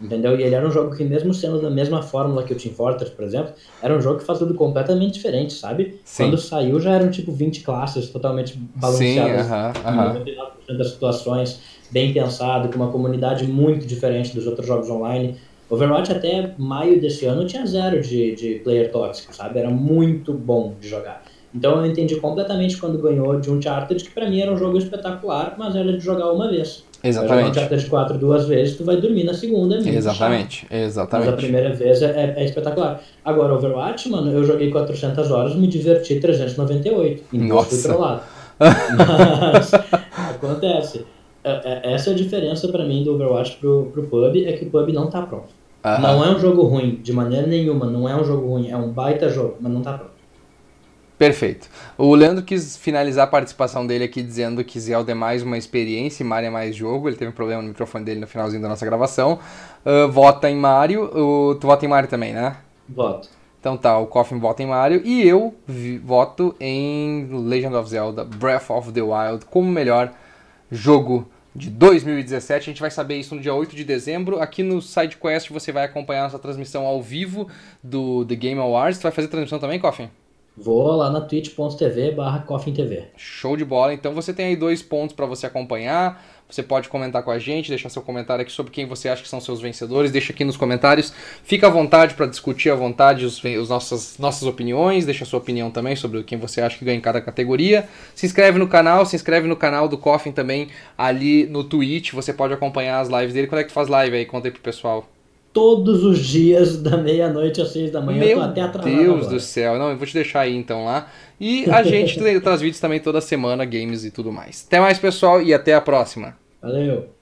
Entendeu? E ele era um jogo que, mesmo sendo da mesma fórmula que o Team Fortress, por exemplo, era um jogo que faz tudo completamente diferente, sabe? Sim. Quando saiu já eram tipo 20 classes totalmente Sim, balanceadas aham, em aham. 99% das situações, bem pensado, com uma comunidade muito diferente dos outros jogos online. Overwatch até maio desse ano tinha zero de, de player tóxico, sabe? Era muito bom de jogar. Então eu entendi completamente quando ganhou de Uncharted, que pra mim era um jogo espetacular, mas era de jogar uma vez. Vai jogar Exatamente. Uncharted 4 duas vezes, tu vai dormir na segunda, é Exatamente, chato. Mas a exatamente. primeira vez é, é- é espetacular. Agora, Overwatch, mano, eu joguei 400 horas, me diverti 398. E não fui Nossa. trollado. Mas acontece. É- é- Essa é a diferença pra mim do Overwatch pro, pro PUB, é que o PUB não tá pronto. Aham. Não é um jogo ruim, de maneira nenhuma, não é um jogo ruim, é um baita jogo, mas não tá pronto. Perfeito. O Leandro quis finalizar a participação dele aqui dizendo que Zelda é mais uma experiência e Mario é mais jogo. Ele teve um problema no microfone dele no finalzinho da nossa gravação. Ah, vota em Mario. O- tu vota em Mario também, né? Voto. Então tá, o Coffin vota em Mario e eu voto em Legend of Zelda Breath of the Wild como melhor jogo de 2017. A gente vai saber isso no dia 8 de dezembro. Aqui no SideQuest você vai acompanhar nossa transmissão ao vivo do The Game Awards. Tu vai fazer transmissão também, Coffin? Vou lá na twitch.tv barra. Show de bola. Então você tem aí dois pontos para você acompanhar. Você pode comentar com a gente, deixar seu comentário aqui sobre quem você acha que são seus vencedores. Deixa aqui nos comentários. Fica à vontade para discutir à vontade os, os nossas, nossas opiniões. Deixa sua opinião também sobre quem você acha que ganha em cada categoria. Se inscreve no canal, se inscreve no canal do Coffin também ali no Twitch. Você pode acompanhar as lives dele. Quando é que tu faz live aí? Conta aí pro pessoal. Todos os dias, da meia-noite às seis da manhã, eu Meu tô até atrasado Deus agora. do céu. Não, eu vou te deixar aí então lá. E a gente traz vídeos também toda semana, games e tudo mais. Até mais, pessoal, e até a próxima. Valeu.